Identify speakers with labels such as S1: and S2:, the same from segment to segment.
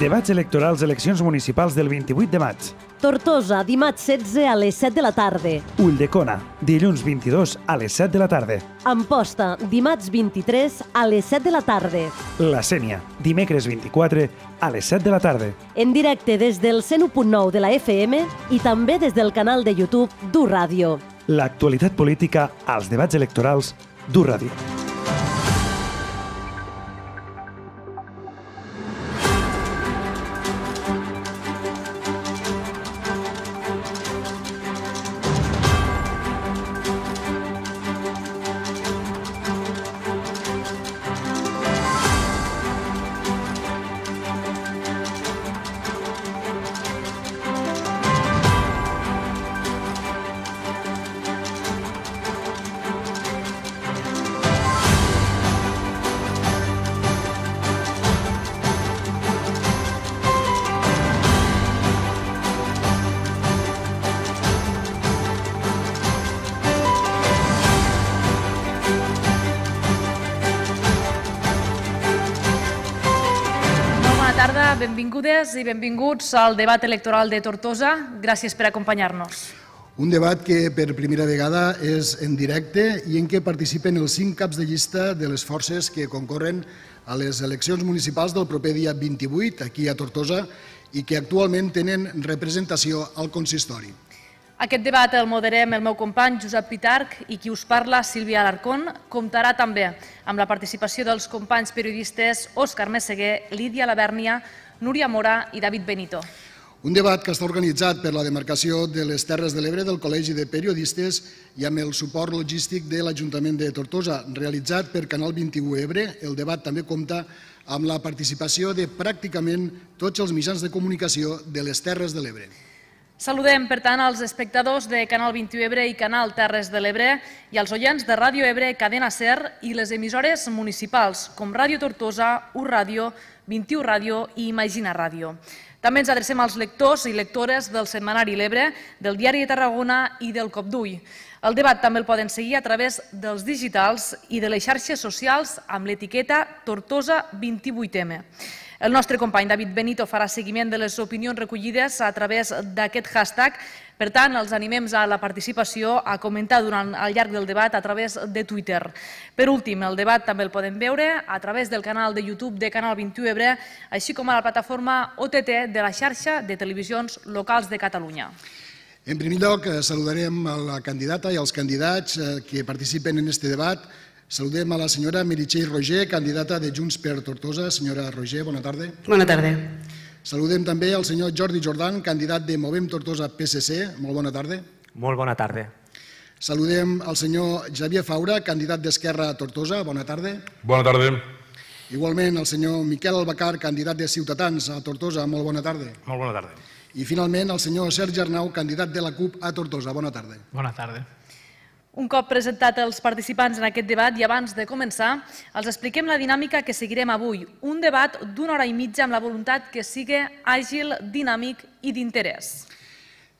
S1: Debats electorals eleccions municipals del 28 de maig.
S2: Tortosa, dimarts 16 a les 7 de la tarda.
S1: Ulldecona, dilluns 22 a les 7 de la tarda.
S2: Amposta, dimarts 23 a les 7 de la tarda.
S1: La Sènia, dimecres 24 a les 7 de la tarda.
S2: En directe des del 101.9 de la FM i també des del canal de YouTube d'U Ràdio.
S1: L'actualitat política als debats electorals d'U Ràdio.
S3: Benvingudes i benvinguts al debat electoral de Tortosa. Gràcies per acompanyar-nos.
S4: Un debat que per primera vegada és en directe i en què participen els cinc caps de llista de les forces que concorren a les eleccions municipals del proper dia 28 aquí a Tortosa i que actualment tenen representació al consistori.
S3: Aquest debat el moderem el meu company Josep Pitarc i qui us parla, Sílvia Alarcón, comptarà també amb la participació dels companys periodistes Òscar Messeguer, Lídia Lavèrnia, Núria Mora i David Benito.
S4: Un debat que està organitzat per la demarcació de les Terres de l'Ebre del Col·legi de Periodistes i amb el suport logístic de l'Ajuntament de Tortosa, realitzat per Canal 21 Ebre. El debat també compta amb la participació de pràcticament tots els mitjans de comunicació de les Terres de l'Ebre.
S3: Saludem, per tant, als espectadors de Canal 21 Ebre i Canal Terres de l'Ebre i als oients de Ràdio Ebre, Cadena Ser i les emissores municipals com Ràdio Tortosa, U Ràdio, 21 Ràdio i Imagina Ràdio. També ens adrecem als lectors i lectores del Setmanari L'Ebre, del Diari de Tarragona i del Cop d'Ull. El debat també el poden seguir a través dels digitals i de les xarxes socials amb l'etiqueta Tortosa 28M. El nostre company David Benito farà seguiment de les opinions recollides a través d'aquest hashtag. Per tant, els animem a la participació, a comentar durant al llarg del debat a través de Twitter. Per últim, el debat també el podem veure a través del canal de YouTube de Canal 21 Ebre, així com a la plataforma OTT de la xarxa de televisions locals de Catalunya.
S4: En primer lloc, eh, saludarem a la candidata i als candidats eh, que participen en este debat. Saludem a la senyora Meritxell Roger, candidata de Junts per Tortosa. Senyora Roger, bona tarda.
S5: Bona tarda.
S4: Saludem també al senyor Jordi Jordan, candidat de Movem Tortosa PSC. Molt bona tarda.
S6: Molt bona tarda.
S4: Saludem al senyor Xavier Faura, candidat d'Esquerra a Tortosa. Bona tarda.
S7: Bona tarda.
S4: Igualment el senyor Miquel Albacar, candidat de Ciutadans a Tortosa. Molt bona tarda.
S6: Molt bona tarda.
S4: I finalment el senyor Sergi Arnau, candidat de la CUP a Tortosa. Bona tarda.
S6: Bona tarda.
S3: Un cop presentat els participants en aquest debat i abans de començar, els expliquem la dinàmica que seguirem avui. Un debat d'una hora i mitja amb la voluntat que sigui àgil, dinàmic i d'interès.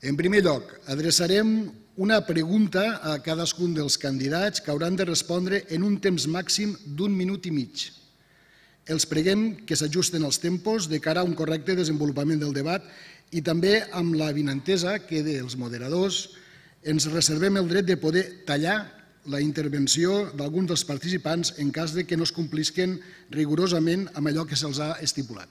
S4: En primer lloc, adreçarem una pregunta a cadascun dels candidats que hauran de respondre en un temps màxim d'un minut i mig. Els preguem que s'ajusten els tempos de cara a un correcte desenvolupament del debat i també amb la vinentesa que dels moderadors ens reservem el dret de poder tallar la intervenció d'alguns dels participants en cas de que no es complisquen rigorosament amb allò que se'ls ha estipulat.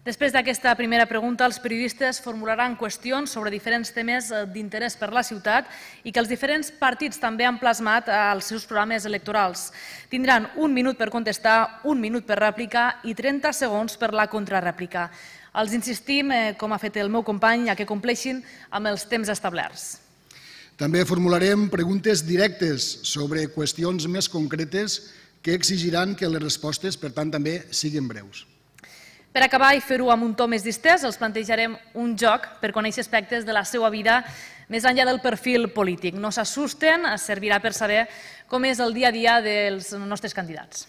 S3: Després d'aquesta primera pregunta, els periodistes formularan qüestions sobre diferents temes eh, d'interès per la ciutat i que els diferents partits també han plasmat als seus programes electorals. Tindran un minut per contestar, un minut per rèplica i 30 segons per la contrarèplica. Els insistim, eh, com ha fet el meu company, a que compleixin amb els temps establerts.
S4: També formularem preguntes directes sobre qüestions més concretes que exigiran que les respostes, per tant, també siguin breus.
S3: Per acabar i fer-ho amb un to més distès, els plantejarem un joc per conèixer aspectes de la seva vida més enllà del perfil polític. No s'assusten, servirà per saber com és el dia a dia dels nostres candidats.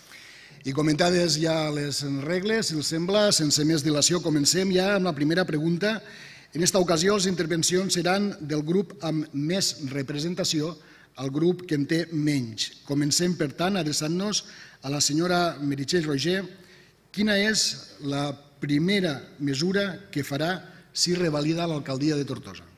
S4: I comentades ja les regles, si els sembla, sense més dilació, comencem ja amb la primera pregunta. En esta ocasió, les intervencions seran del grup amb més representació al grup que en té menys. Comencem, per tant, adreçant-nos a la senyora Meritxell Roger. Quina és la primera mesura que farà si revalida l'alcaldia de Tortosa?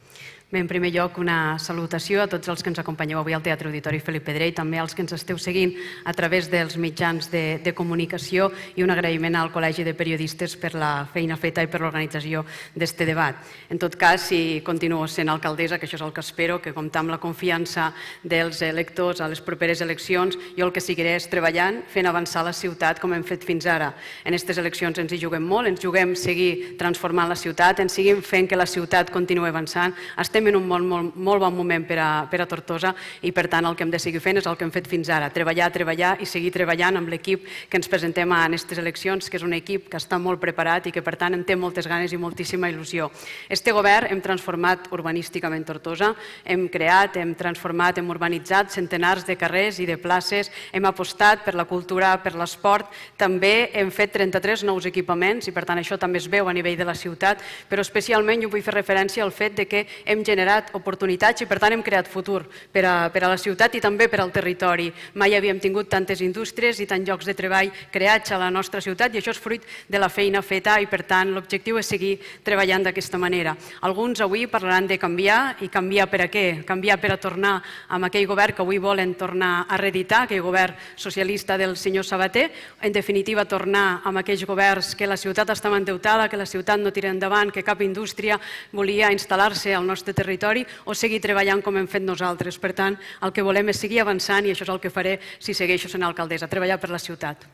S5: Bé, en primer lloc, una salutació a tots els que ens acompanyeu avui al Teatre Auditori Felip Pedrer i també als que ens esteu seguint a través dels mitjans de, de comunicació i un agraïment al Col·legi de Periodistes per la feina feta i per l'organització d'aquest debat. En tot cas, si continuo sent alcaldessa, que això és el que espero, que comptar amb la confiança dels electors a les properes eleccions, jo el que seguiré és treballant, fent avançar la ciutat com hem fet fins ara. En aquestes eleccions ens hi juguem molt, ens juguem seguir transformant la ciutat, ens seguim fent que la ciutat continuï avançant. Estem estem en un molt, molt, molt bon moment per a, per a Tortosa i per tant el que hem de seguir fent és el que hem fet fins ara, treballar, treballar i seguir treballant amb l'equip que ens presentem en aquestes eleccions, que és un equip que està molt preparat i que per tant en té moltes ganes i moltíssima il·lusió. Este govern hem transformat urbanísticament Tortosa, hem creat, hem transformat, hem urbanitzat centenars de carrers i de places, hem apostat per la cultura, per l'esport, també hem fet 33 nous equipaments i per tant això també es veu a nivell de la ciutat, però especialment jo vull fer referència al fet de que hem generat generat oportunitats i per tant hem creat futur per a, per a la ciutat i també per al territori. Mai havíem tingut tantes indústries i tants llocs de treball creats a la nostra ciutat i això és fruit de la feina feta i per tant l'objectiu és seguir treballant d'aquesta manera. Alguns avui parlaran de canviar i canviar per a què? Canviar per a tornar amb aquell govern que avui volen tornar a reeditar, aquell govern socialista del senyor Sabater, en definitiva tornar amb aquells governs que la ciutat estava endeutada, que la ciutat no tira endavant, que cap indústria volia instal·lar-se al nostre territori territori o seguir treballant com hem fet nosaltres. Per tant, el que volem és seguir avançant i això és el que faré si segueixo sent alcaldessa, treballar per la ciutat.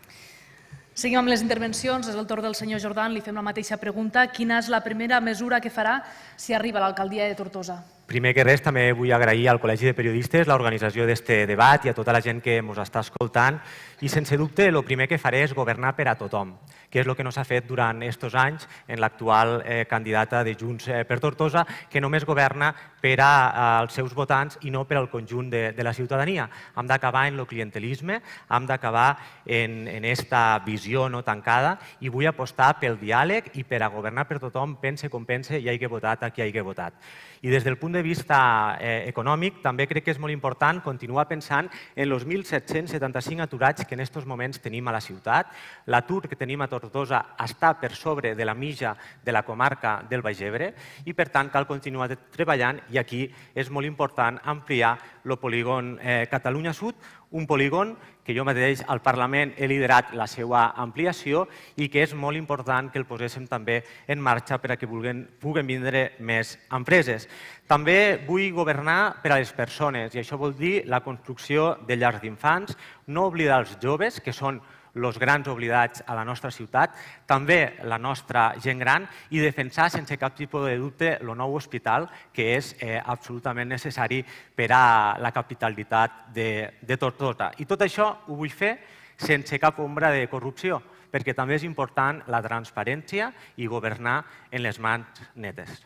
S3: Seguim amb les intervencions. És el torn del senyor Jordan. Li fem la mateixa pregunta. Quina és la primera mesura que farà si arriba a l'alcaldia de Tortosa?
S6: Primer que res, també vull agrair al Col·legi de Periodistes l'organització d'aquest debat i a tota la gent que ens està escoltant. I sense dubte, el primer que faré és governar per a tothom, que és el que no s'ha fet durant aquests anys en l'actual eh, candidata de Junts eh, per Tortosa, que només governa per als seus votants i no per al conjunt de, de la ciutadania. Hem d'acabar en el clientelisme, hem d'acabar en, en esta visió no tancada i vull apostar pel diàleg i per a governar per tothom, pense com pense i hagi votat a qui hagi votat. I des del punt de vista eh, econòmic, també crec que és molt important continuar pensant en els 1.775 aturats que en aquests moments tenim a la ciutat. L'atur que tenim a Tortosa està per sobre de la mitja de la comarca del Baix Ebre i, per tant, cal continuar treballant i aquí és molt important ampliar el polígon eh, Catalunya Sud, un polígon que jo mateix al Parlament he liderat la seva ampliació i que és molt important que el poséssim també en marxa per a que vulguen, puguen vindre més empreses. També vull governar per a les persones i això vol dir la construcció de llars d'infants, no oblidar els joves, que són els grans oblidats a la nostra ciutat, també la nostra gent gran i defensar sense cap tipus de dubte el nou hospital que és eh, absolutament necessari per a la capitalitat de, de Tortosa. I tot això ho vull fer sense cap ombra de corrupció, perquè també és important la transparència i governar en les mans netes.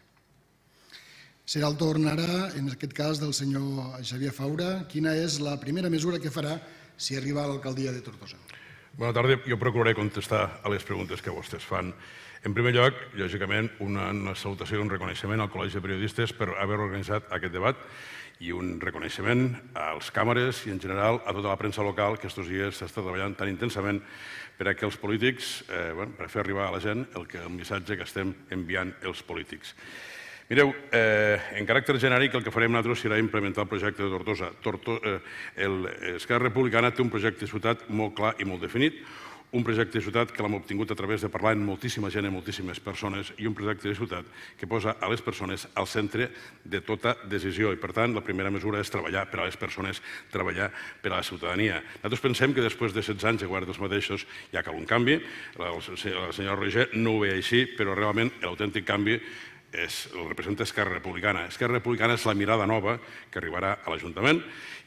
S4: Serà el torn ara, en aquest cas, del senyor Xavier Faura. Quina és la primera mesura que farà si arriba a l'alcaldia de Tortosa?
S7: Bona tarda. Jo procuraré contestar a les preguntes que vostès fan. En primer lloc, lògicament, una, una salutació i un reconeixement al Col·legi de Periodistes per haver organitzat aquest debat i un reconeixement als càmeres i, en general, a tota la premsa local que aquests dies s'està treballant tan intensament per a que els polítics, eh, bueno, per fer arribar a la gent el, que, el missatge que estem enviant els polítics. Mireu, eh, en caràcter genèric el que farem nosaltres serà implementar el projecte de Tortosa. Torto, eh, el, Esquerra Republicana té un projecte de ciutat molt clar i molt definit, un projecte de ciutat que l'hem obtingut a través de parlar amb moltíssima gent, amb moltíssimes persones, i un projecte de ciutat que posa a les persones al centre de tota decisió. I, per tant, la primera mesura és treballar per a les persones, treballar per a la ciutadania. Nosaltres pensem que després de 16 anys de govern dels mateixos ja cal un canvi. La, la senyora Roger no ho ve així, però realment l'autèntic canvi és, el representa Esquerra Republicana. Esquerra Republicana és la mirada nova que arribarà a l'Ajuntament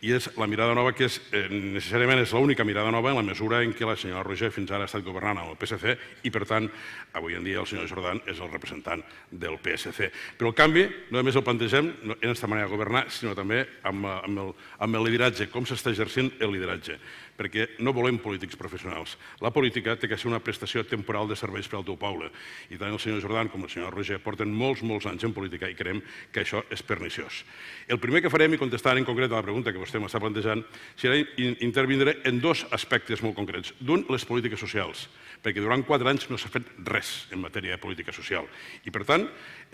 S7: i és la mirada nova que és, eh, necessàriament és l'única mirada nova en la mesura en què la senyora Roger fins ara ha estat governant amb el PSC i, per tant, avui en dia el senyor Jordan és el representant del PSC. Però el canvi no només el plantegem en aquesta manera de governar, sinó també amb, amb, el, amb el lideratge, com s'està exercint el lideratge. Perquè no volem polítics professionals. La política té que ser una prestació temporal de serveis per al teu poble. I tant el senyor Jordan com el senyor Roger porten molts, molts anys en política i creiem que això és perniciós. El primer que farem, i contestant en concret a la pregunta que vostè m'està plantejant, serà intervindre en dos aspectes molt concrets. D'un, les polítiques socials, perquè durant quatre anys no s'ha fet res en matèria de política social. I, per tant,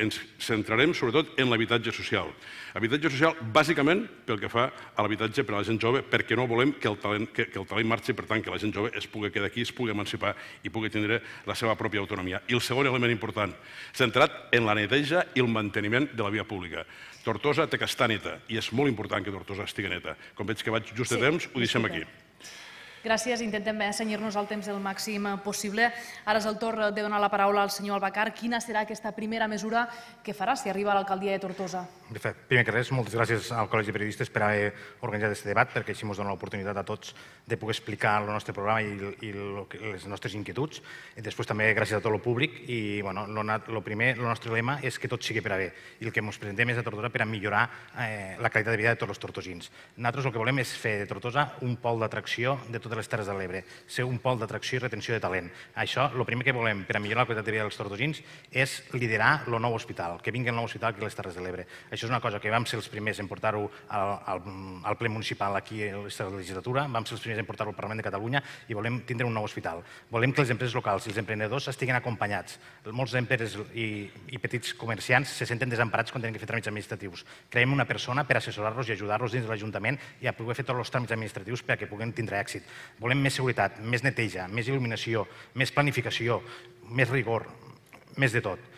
S7: ens centrarem sobretot en l'habitatge social. Habitatge social, bàsicament, pel que fa a l'habitatge per a la gent jove, perquè no volem que el talent, que, que el talent marxi, per tant, que la gent jove es pugui quedar aquí, es pugui emancipar i pugui tindre la seva pròpia autonomia. I el segon element important, centrat en la neteja i el manteniment de la via pública. Tortosa té que estar neta i és molt important que Tortosa estigui neta. Com veig que vaig just a sí, temps, ho deixem aquí.
S3: Gràcies. Intentem assenyir-nos el temps el màxim possible. Ara és el torn de donar la paraula al senyor Albacar. Quina serà aquesta primera mesura que farà si arriba a l'alcaldia de Tortosa?
S8: Primer que res, moltes gràcies al Col·legi de Periodistes per haver organitzat aquest debat, perquè així ens dona l'oportunitat a tots de poder explicar el nostre programa i, i les nostres inquietuds. I després també gràcies a tot el públic. I, bueno, el primer, el nostre lema és que tot sigui per a bé. I el que ens presentem és a Tortosa per a millorar eh, la qualitat de vida de tots els tortosins. Nosaltres el que volem és fer de Tortosa un pol d'atracció de tot totes les Terres de l'Ebre, ser un pol d'atracció i retenció de talent. Això, el primer que volem per a millorar la qualitat de vida dels tortosins és liderar el nou hospital, que vingui el nou hospital aquí a les Terres de l'Ebre. Això és una cosa que vam ser els primers en portar-ho al, al, al ple municipal aquí a aquesta legislatura, vam ser els primers en portar-ho al Parlament de Catalunya i volem tindre un nou hospital. Volem que les empreses locals i els emprenedors estiguin acompanyats. Molts empreses i, i petits comerciants se senten desemparats quan tenen que fer tràmits administratius. Creem una persona per assessorar-los i ajudar-los dins de l'Ajuntament i a poder fer tots els tràmits administratius perquè puguen tindre èxit. Volem més seguretat, més neteja, més il·luminació, més planificació, més rigor, més de tot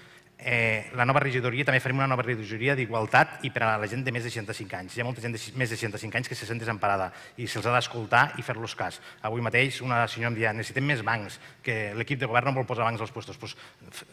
S8: eh, la nova regidoria, també farem una nova regidoria d'igualtat i per a la gent de més de 65 anys. Hi ha molta gent de més de 65 anys que se sent desemparada i se'ls ha d'escoltar i fer-los cas. Avui mateix una senyora em deia necessitem més bancs, que l'equip de govern no vol posar bancs als puestos. Pues,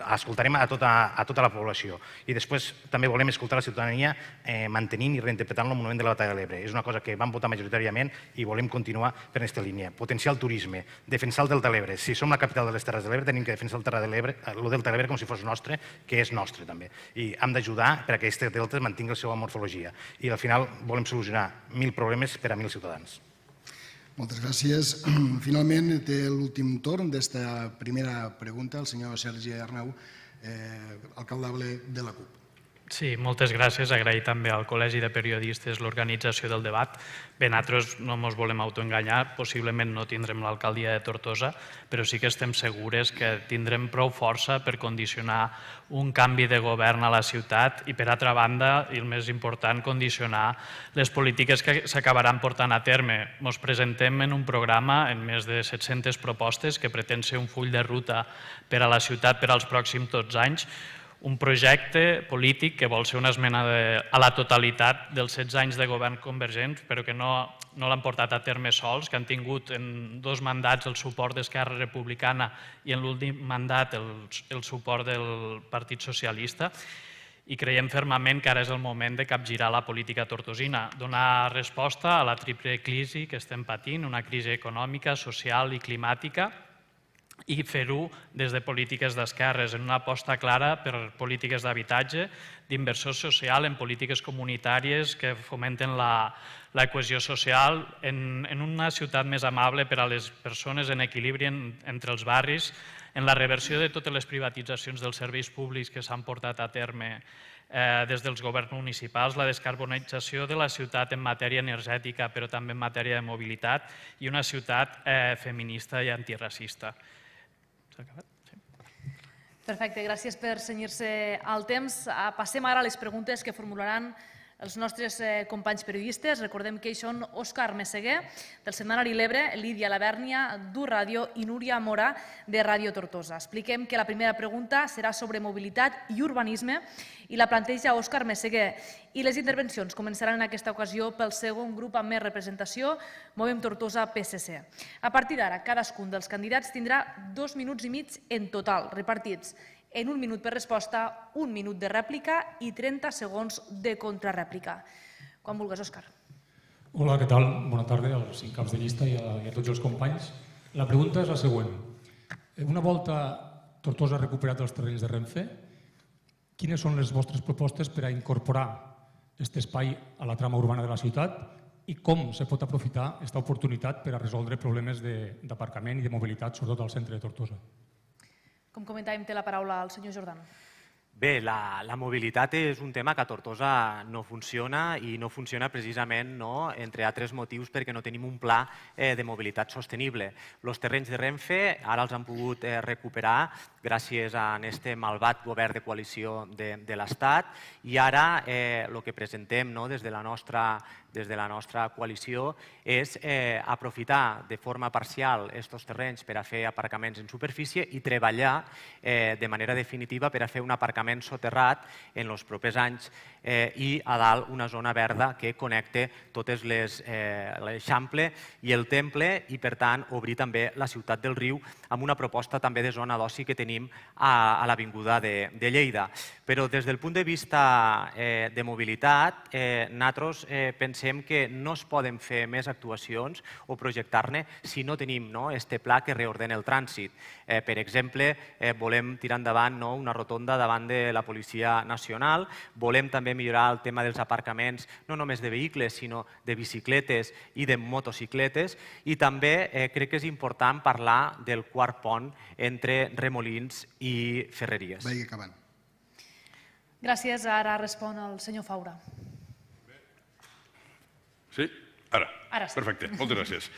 S8: escoltarem a tota, a tota la població. I després també volem escoltar la ciutadania eh, mantenint i reinterpretant el monument de la Batalla de l'Ebre. És una cosa que vam votar majoritàriament i volem continuar per aquesta línia. Potenciar el turisme, defensar el Delta de l'Ebre. Si som la capital de les Terres de l'Ebre, tenim que defensar el, Terra de l'Ebre, el Delta de l'Ebre com si fos nostre, que és nostre també. I hem d'ajudar perquè aquest delta mantingui la seva morfologia. I al final volem solucionar mil problemes per a mil ciutadans.
S4: Moltes gràcies. Finalment té l'últim torn d'esta primera pregunta el senyor Sergi Arnau, eh, alcaldable de la CUP.
S9: Sí, moltes gràcies. Agrair també al Col·legi de Periodistes l'organització del debat. Bé, nosaltres no ens volem autoenganyar, possiblement no tindrem l'alcaldia de Tortosa, però sí que estem segures que tindrem prou força per condicionar un canvi de govern a la ciutat i, per altra banda, i el més important, condicionar les polítiques que s'acabaran portant a terme. Ens presentem en un programa en més de 700 propostes que pretén ser un full de ruta per a la ciutat per als pròxims 12 anys, un projecte polític que vol ser una esmena de, a la totalitat dels 16 anys de govern convergent, però que no, no l'han portat a terme sols, que han tingut en dos mandats el suport d'Esquerra Republicana i en l'últim mandat el, el suport del Partit Socialista, i creiem fermament que ara és el moment de capgirar la política tortosina, donar resposta a la triple crisi que estem patint, una crisi econòmica, social i climàtica, i fer-ho des de polítiques d'esquerres, en una aposta clara per polítiques d'habitatge, d'inversió social, en polítiques comunitàries que fomenten la, la cohesió social, en, en una ciutat més amable per a les persones, en equilibri en, entre els barris, en la reversió de totes les privatitzacions dels serveis públics que s'han portat a terme eh, des dels governs municipals, la descarbonització de la ciutat en matèria energètica, però també en matèria de mobilitat, i una ciutat eh, feminista i antiracista. S'ha acabat? Sí.
S3: Perfecte, gràcies per senyir-se al temps. Ah, passem ara a les preguntes que formularan els nostres eh, companys periodistes. Recordem que ells són Òscar Messeguer, del Setmanari L'Ebre, Lídia Lavèrnia, d'U Ràdio i Núria Mora, de Ràdio Tortosa. Expliquem que la primera pregunta serà sobre mobilitat i urbanisme i la planteja Òscar Messeguer. I les intervencions començaran en aquesta ocasió pel segon grup amb més representació, Movem Tortosa PSC. A partir d'ara, cadascun dels candidats tindrà dos minuts i mig en total, repartits en un minut per resposta, un minut de rèplica i 30 segons de contrarèplica. Quan vulguis, Òscar.
S10: Hola, què tal? Bona tarda als cinc caps de llista i a, i a tots els companys. La pregunta és la següent. Una volta Tortosa ha recuperat els terrenys de Renfe, quines són les vostres propostes per a incorporar aquest espai a la trama urbana de la ciutat i com se pot aprofitar aquesta oportunitat per a resoldre problemes d'aparcament i de mobilitat, sobretot al centre de Tortosa.
S3: Com comentàvem, té la paraula el senyor Jordan.
S6: Bé, la, la mobilitat és un tema que a Tortosa no funciona i no funciona precisament, no, entre altres motius, perquè no tenim un pla eh, de mobilitat sostenible. Els terrenys de Renfe ara els han pogut eh, recuperar gràcies a aquest malvat govern de coalició de, de l'Estat. I ara eh, el que presentem no, des de la nostra des de la nostra coalició és eh, aprofitar de forma parcial aquests terrenys per a fer aparcaments en superfície i treballar eh, de manera definitiva per a fer un aparcament soterrat en els propers anys eh, i a dalt una zona verda que connecte totes les eh, l'Eixample i el Temple i, per tant, obrir també la ciutat del Riu amb una proposta també de zona d'oci que tenim a, a l'Avinguda de, de Lleida. Però des del punt de vista eh, de mobilitat, eh, nosaltres eh, pensem que no es poden fer més actuacions o projectar-ne si no tenim no, este pla que reordena el trànsit. Eh, per exemple, eh, volem tirar endavant no, una rotonda davant de la Policia Nacional, volem també millorar el tema dels aparcaments, no només de vehicles, sinó de bicicletes i de motocicletes. I també eh, crec que és important parlar del quart pont entre Remolins i Ferreries.
S4: Vagi acabant.
S3: Gràcies. Ara respon el senyor Faura.
S7: Sí? Ara.
S3: Ara sí.
S7: Perfecte, moltes gràcies.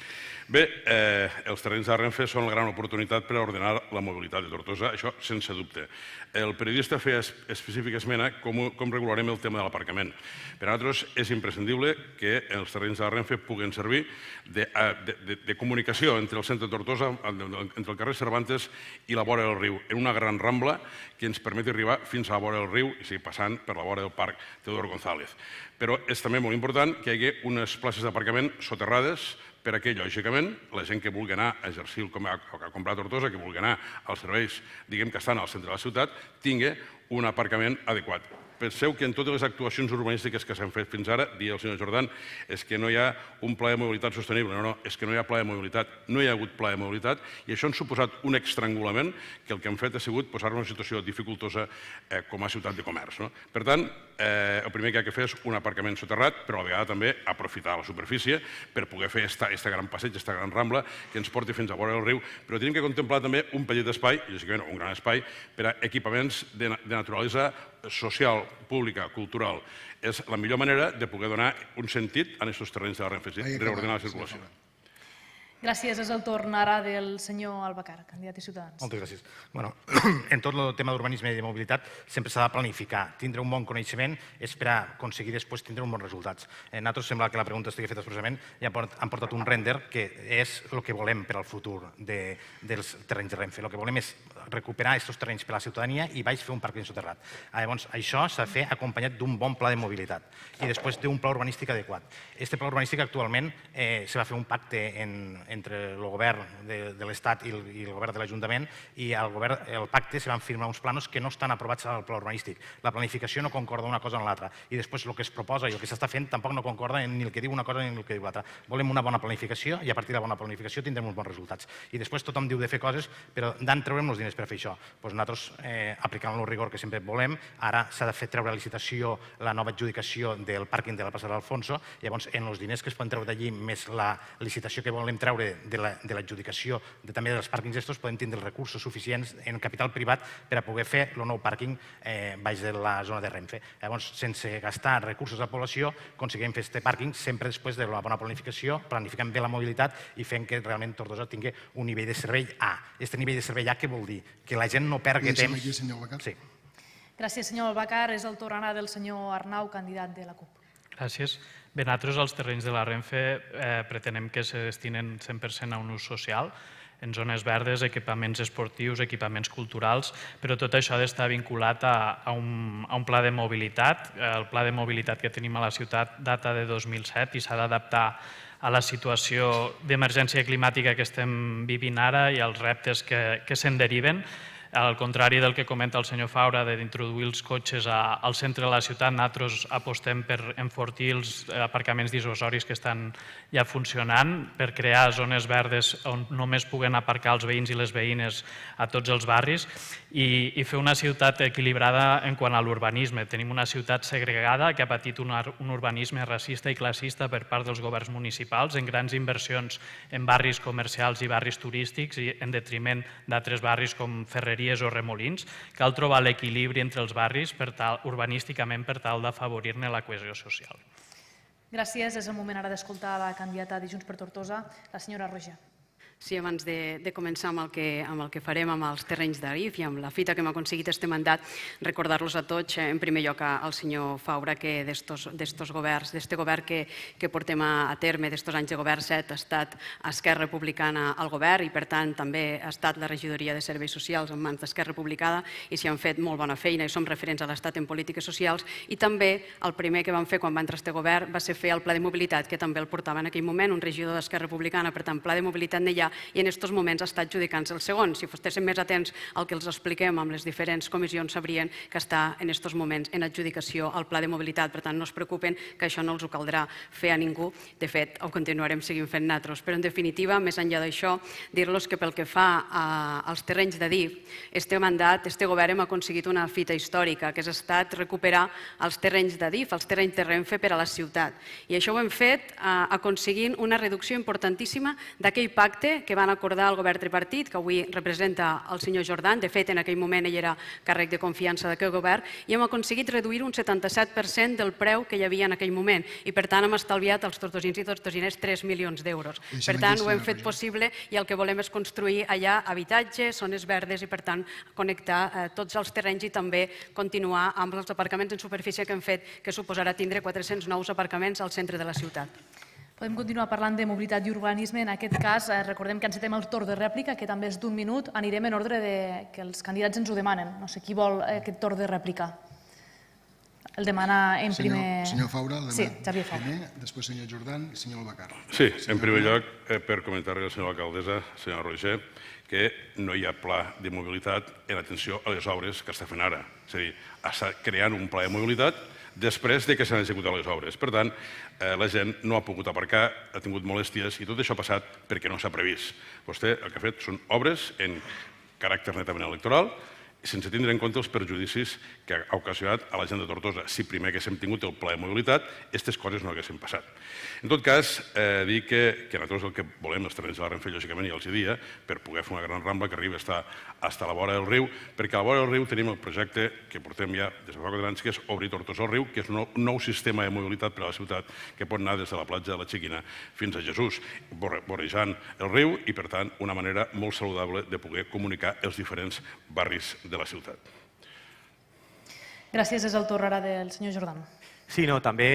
S7: Bé, eh, els terrenys de Renfe són la gran oportunitat per a ordenar la mobilitat de Tortosa, això sense dubte. El periodista feia específica esmena com, com regularem el tema de l'aparcament. Per a nosaltres és imprescindible que els terrenys de Renfe puguen servir de, eh, de, de, de comunicació entre el centre de Tortosa, entre el carrer Cervantes i la vora del riu, en una gran rambla que ens permeti arribar fins a la vora del riu i seguir passant per la vora del parc Teodoro González. Però és també molt important que hi hagi unes places d'aparcament soterrades per què, lògicament, la gent que vulgui anar a exercir, a, a comprar Tortosa, que vulgui anar als serveis, diguem que estan al centre de la ciutat, tingui un aparcament adequat penseu que en totes les actuacions urbanístiques que s'han fet fins ara, dia el senyor Jordan, és que no hi ha un pla de mobilitat sostenible. No, no, és que no hi ha pla de mobilitat. No hi ha hagut pla de mobilitat i això ha suposat un estrangulament que el que han fet ha sigut posar-nos en una situació dificultosa eh, com a ciutat de comerç. No? Per tant, eh, el primer que ha de fer és un aparcament soterrat, però a la vegada també aprofitar la superfície per poder fer esta, esta gran passeig, esta gran rambla que ens porti fins a vora del riu, però tenim que contemplar també un petit espai, i lògicament un gran espai, per a equipaments de, de naturalesa social, pública, cultural, és la millor manera de poder donar un sentit a aquests terrenys de la Renfe, reordenar la circulació.
S3: Gràcies. És el torn ara del senyor Albacar, candidat i Ciutadans.
S8: Moltes gràcies. Bueno, en tot el tema d'urbanisme i de mobilitat sempre s'ha de planificar, tindre un bon coneixement és per a aconseguir després tindre uns bons resultats. Eh, nosaltres sembla que la pregunta estigui feta expressament i han portat un render que és el que volem per al futur de, dels terrenys de Renfe. El que volem és recuperar aquests terrenys per a la ciutadania i vaig fer un parc soterrat. Ah, llavors, això s'ha de fer acompanyat d'un bon pla de mobilitat i després d'un pla urbanístic adequat. Este pla urbanístic actualment eh, se va fer un pacte en, entre el govern de, de l'Estat i, i el govern de l'Ajuntament i el, govern, el pacte se van firmar uns planos que no estan aprovats al pla urbanístic. La planificació no concorda una cosa amb l'altra i després el que es proposa i el que s'està fent tampoc no concorda ni el que diu una cosa ni el que diu l'altra. Volem una bona planificació i a partir de la bona planificació tindrem uns bons resultats. I després tothom diu de fer coses, però d'on treurem els diners per fer això? Pues nosaltres, eh, aplicant el rigor que sempre volem, ara s'ha de fer treure a licitació la nova adjudicació del pàrquing de la plaça d'Alfonso, llavors en els diners que es poden treure d'allí més la licitació que volem treure treure de l'adjudicació la, de, també dels pàrquings estos podem tindre els recursos suficients en capital privat per a poder fer el nou pàrquing eh, baix de la zona de Renfe. Llavors, sense gastar recursos a la població, aconseguim fer aquest pàrquing sempre després de la bona planificació, planificant bé la mobilitat i fent que realment Tortosa tingui un nivell de servei A. Este nivell de servei A què vol dir? Que la gent no perdi temps...
S4: Aquí, senyor
S8: Sí.
S3: Gràcies, senyor Albacar. És el torn ara del senyor Arnau, candidat de la CUP.
S9: Gràcies. Bé, nosaltres els terrenys de la Renfe eh, pretenem que se destinen 100% a un ús social, en zones verdes, equipaments esportius, equipaments culturals, però tot això ha d'estar vinculat a, a, un, a un pla de mobilitat. El pla de mobilitat que tenim a la ciutat data de 2007 i s'ha d'adaptar a la situació d'emergència climàtica que estem vivint ara i als reptes que, que se'n deriven. Al contrari del que comenta el senyor Faura d'introduir els cotxes a, al centre de la ciutat, nosaltres apostem per enfortir els aparcaments dissuasoris que estan ja funcionant, per crear zones verdes on només puguen aparcar els veïns i les veïnes a tots els barris i, i fer una ciutat equilibrada en quant a l'urbanisme. Tenim una ciutat segregada que ha patit un, un urbanisme racista i classista per part dels governs municipals en grans inversions en barris comercials i barris turístics i en detriment d'altres barris com Ferreries o Remolins. Cal trobar l'equilibri entre els barris per tal, urbanísticament per tal d'afavorir-ne la cohesió social.
S3: Gràcies. És el moment ara d'escoltar la candidata de Junts per Tortosa, la senyora Roger.
S5: Sí, abans de, de començar amb el, que, amb el que farem amb els terrenys d'Arif i amb la fita que hem aconseguit este mandat, recordar-los a tots, eh, en primer lloc al senyor Faura, que d'estos governs, d'este govern que, que portem a, a terme, d'estos anys de govern set, ha estat Esquerra Republicana al govern i, per tant, també ha estat la regidoria de serveis socials en mans d'Esquerra Republicana i s'hi han fet molt bona feina i som referents a l'Estat en polítiques socials. I també el primer que vam fer quan va entrar este govern va ser fer el pla de mobilitat, que també el portava en aquell moment un regidor d'Esquerra Republicana, per tant, pla de mobilitat n'hi ha i en aquests moments està adjudicant-se el segon. Si fostéssim més atents al que els expliquem amb les diferents comissions, sabrien que està en aquests moments en adjudicació al pla de mobilitat. Per tant, no es preocupen que això no els ho caldrà fer a ningú. De fet, ho continuarem seguint fent nosaltres. Però, en definitiva, més enllà d'això, dir-los que pel que fa als terrenys de DIF, este mandat, este govern hem aconseguit una fita històrica, que és estat recuperar els terrenys de DIF, els terrenys de Renfe per a la ciutat. I això ho hem fet aconseguint una reducció importantíssima d'aquell pacte que van acordar el govern tripartit, que avui representa el senyor Jordan. De fet, en aquell moment ell era càrrec de confiança d'aquest govern, i hem aconseguit reduir un 77% del preu que hi havia en aquell moment. I, per tant, hem estalviat als tortosins i tortosiners 3 milions d'euros. Per tant, ho hem fet possible i el que volem és construir allà habitatges, zones verdes i, per tant, connectar eh, tots els terrenys i també continuar amb els aparcaments en superfície que hem fet, que suposarà tindre 400 nous aparcaments al centre de la ciutat.
S3: Podem continuar parlant de mobilitat i urbanisme. En aquest cas, eh, recordem que encetem el torn de rèplica, que també és d'un minut. Anirem en ordre de que els candidats ens ho demanen. No sé qui vol aquest torn de rèplica. El demana en
S4: senyor,
S3: primer...
S4: Senyor Faura, el demana
S3: sí, Xavier Faura.
S4: primer, després senyor Jordan i senyor Albacar.
S7: Sí, en primer lloc, eh, per comentar-li a la senyora alcaldessa, senyora Roger, que no hi ha pla de mobilitat en atenció a les obres que està fent ara. És a dir, està creant un pla de mobilitat després de que s'han executat les obres. Per tant, eh, la gent no ha pogut aparcar, ha tingut molèsties i tot això ha passat perquè no s'ha previst. Vostè el que ha fet són obres en caràcter netament electoral, sense tindre en compte els perjudicis que ha ocasionat a la gent de Tortosa. Si primer haguéssim tingut el pla de mobilitat, aquestes coses no haguessin passat. En tot cas, eh, dir que, que nosaltres el que volem, els terrenys de la Renfe, lògicament, ja els hi dia, per poder fer una gran rambla que arribi a estar a la vora del riu, perquè a la vora del riu tenim el projecte que portem ja des de fa quatre anys, que és obrir Tortosa al riu, que és un nou sistema de mobilitat per a la ciutat que pot anar des de la platja de la Xiquina fins a Jesús, vorejant el riu i, per tant, una manera molt saludable de poder comunicar els diferents barris de la ciutat.
S3: Gràcies. És el torn ara del senyor Jordan.
S6: Sí, no, també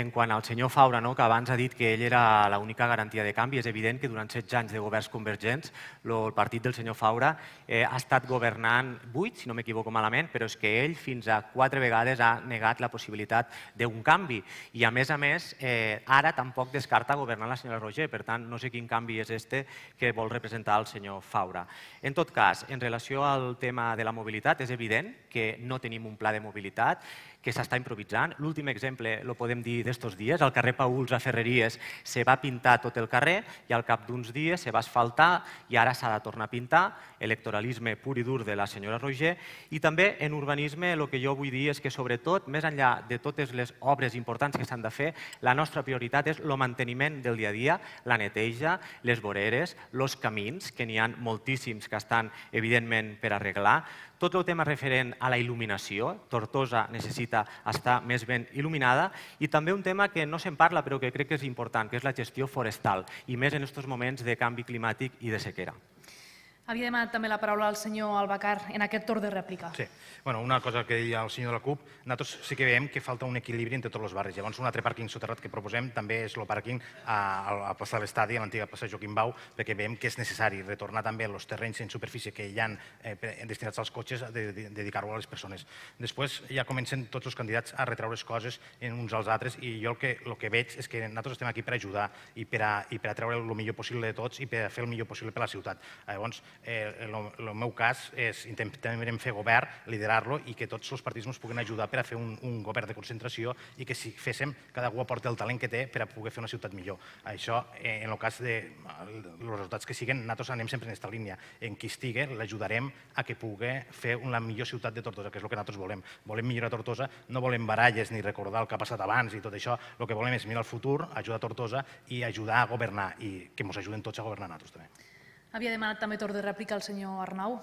S6: en quant al senyor Faura, no, que abans ha dit que ell era l'única garantia de canvi, és evident que durant 16 anys de governs convergents el partit del senyor Faura eh, ha estat governant 8, si no m'equivoco malament, però és que ell fins a quatre vegades ha negat la possibilitat d'un canvi. I a més a més, eh, ara tampoc descarta governar la senyora Roger, per tant, no sé quin canvi és este que vol representar el senyor Faura. En tot cas, en relació al tema de la mobilitat, és evident que no tenim un pla de mobilitat, que s'està improvisant. L'últim exemple el podem dir d'estos dies. Al carrer Pauls a Ferreries se va pintar tot el carrer i al cap d'uns dies se va asfaltar i ara s'ha de tornar a pintar. Electoralisme pur i dur de la senyora Roger. I també en urbanisme el que jo vull dir és que sobretot, més enllà de totes les obres importants que s'han de fer, la nostra prioritat és el manteniment del dia a dia, la neteja, les voreres, els camins, que n'hi ha moltíssims que estan evidentment per arreglar, tot el tema referent a la il·luminació, Tortosa necessita estar més ben il·luminada, i també un tema que no se'n parla però que crec que és important, que és la gestió forestal, i més en aquests moments de canvi climàtic i de sequera.
S3: Havia demanat també la paraula al senyor Albacar en aquest torn de rèplica.
S8: Sí. Bueno, una cosa que deia el senyor de la CUP, nosaltres sí que veiem que falta un equilibri entre tots els barris. Llavors, un altre pàrquing soterrat que proposem també és el pàrquing a, a plaça de l'Estadi, a l'antiga plaça Joaquim Bau, perquè veiem que és necessari retornar també els terrenys en superfície que hi ha eh, destinats als cotxes, de, de, dedicar-ho a les persones. Després ja comencen tots els candidats a retraure les coses en uns als altres i jo el que, el que veig és que nosaltres estem aquí per ajudar i per a, i per a treure el millor possible de tots i per a fer el millor possible per a la ciutat. Llavors, el, el meu cas és intentarem fer govern, liderar-lo i que tots els partits ens puguin ajudar per a fer un, un govern de concentració i que si féssim, cada algú aporti el talent que té per a poder fer una ciutat millor. Això, eh, en el cas de els resultats que siguen, nosaltres anem sempre en aquesta línia. En qui estigui, l'ajudarem a que pugui fer una millor ciutat de Tortosa, que és el que nosaltres volem. Volem millorar Tortosa, no volem baralles ni recordar el que ha passat abans i tot això. El que volem és mirar el futur, ajudar Tortosa i ajudar a governar i que ens ajuden tots a governar nosaltres també.
S3: Havia demanat també torn de rèplica el senyor Arnau.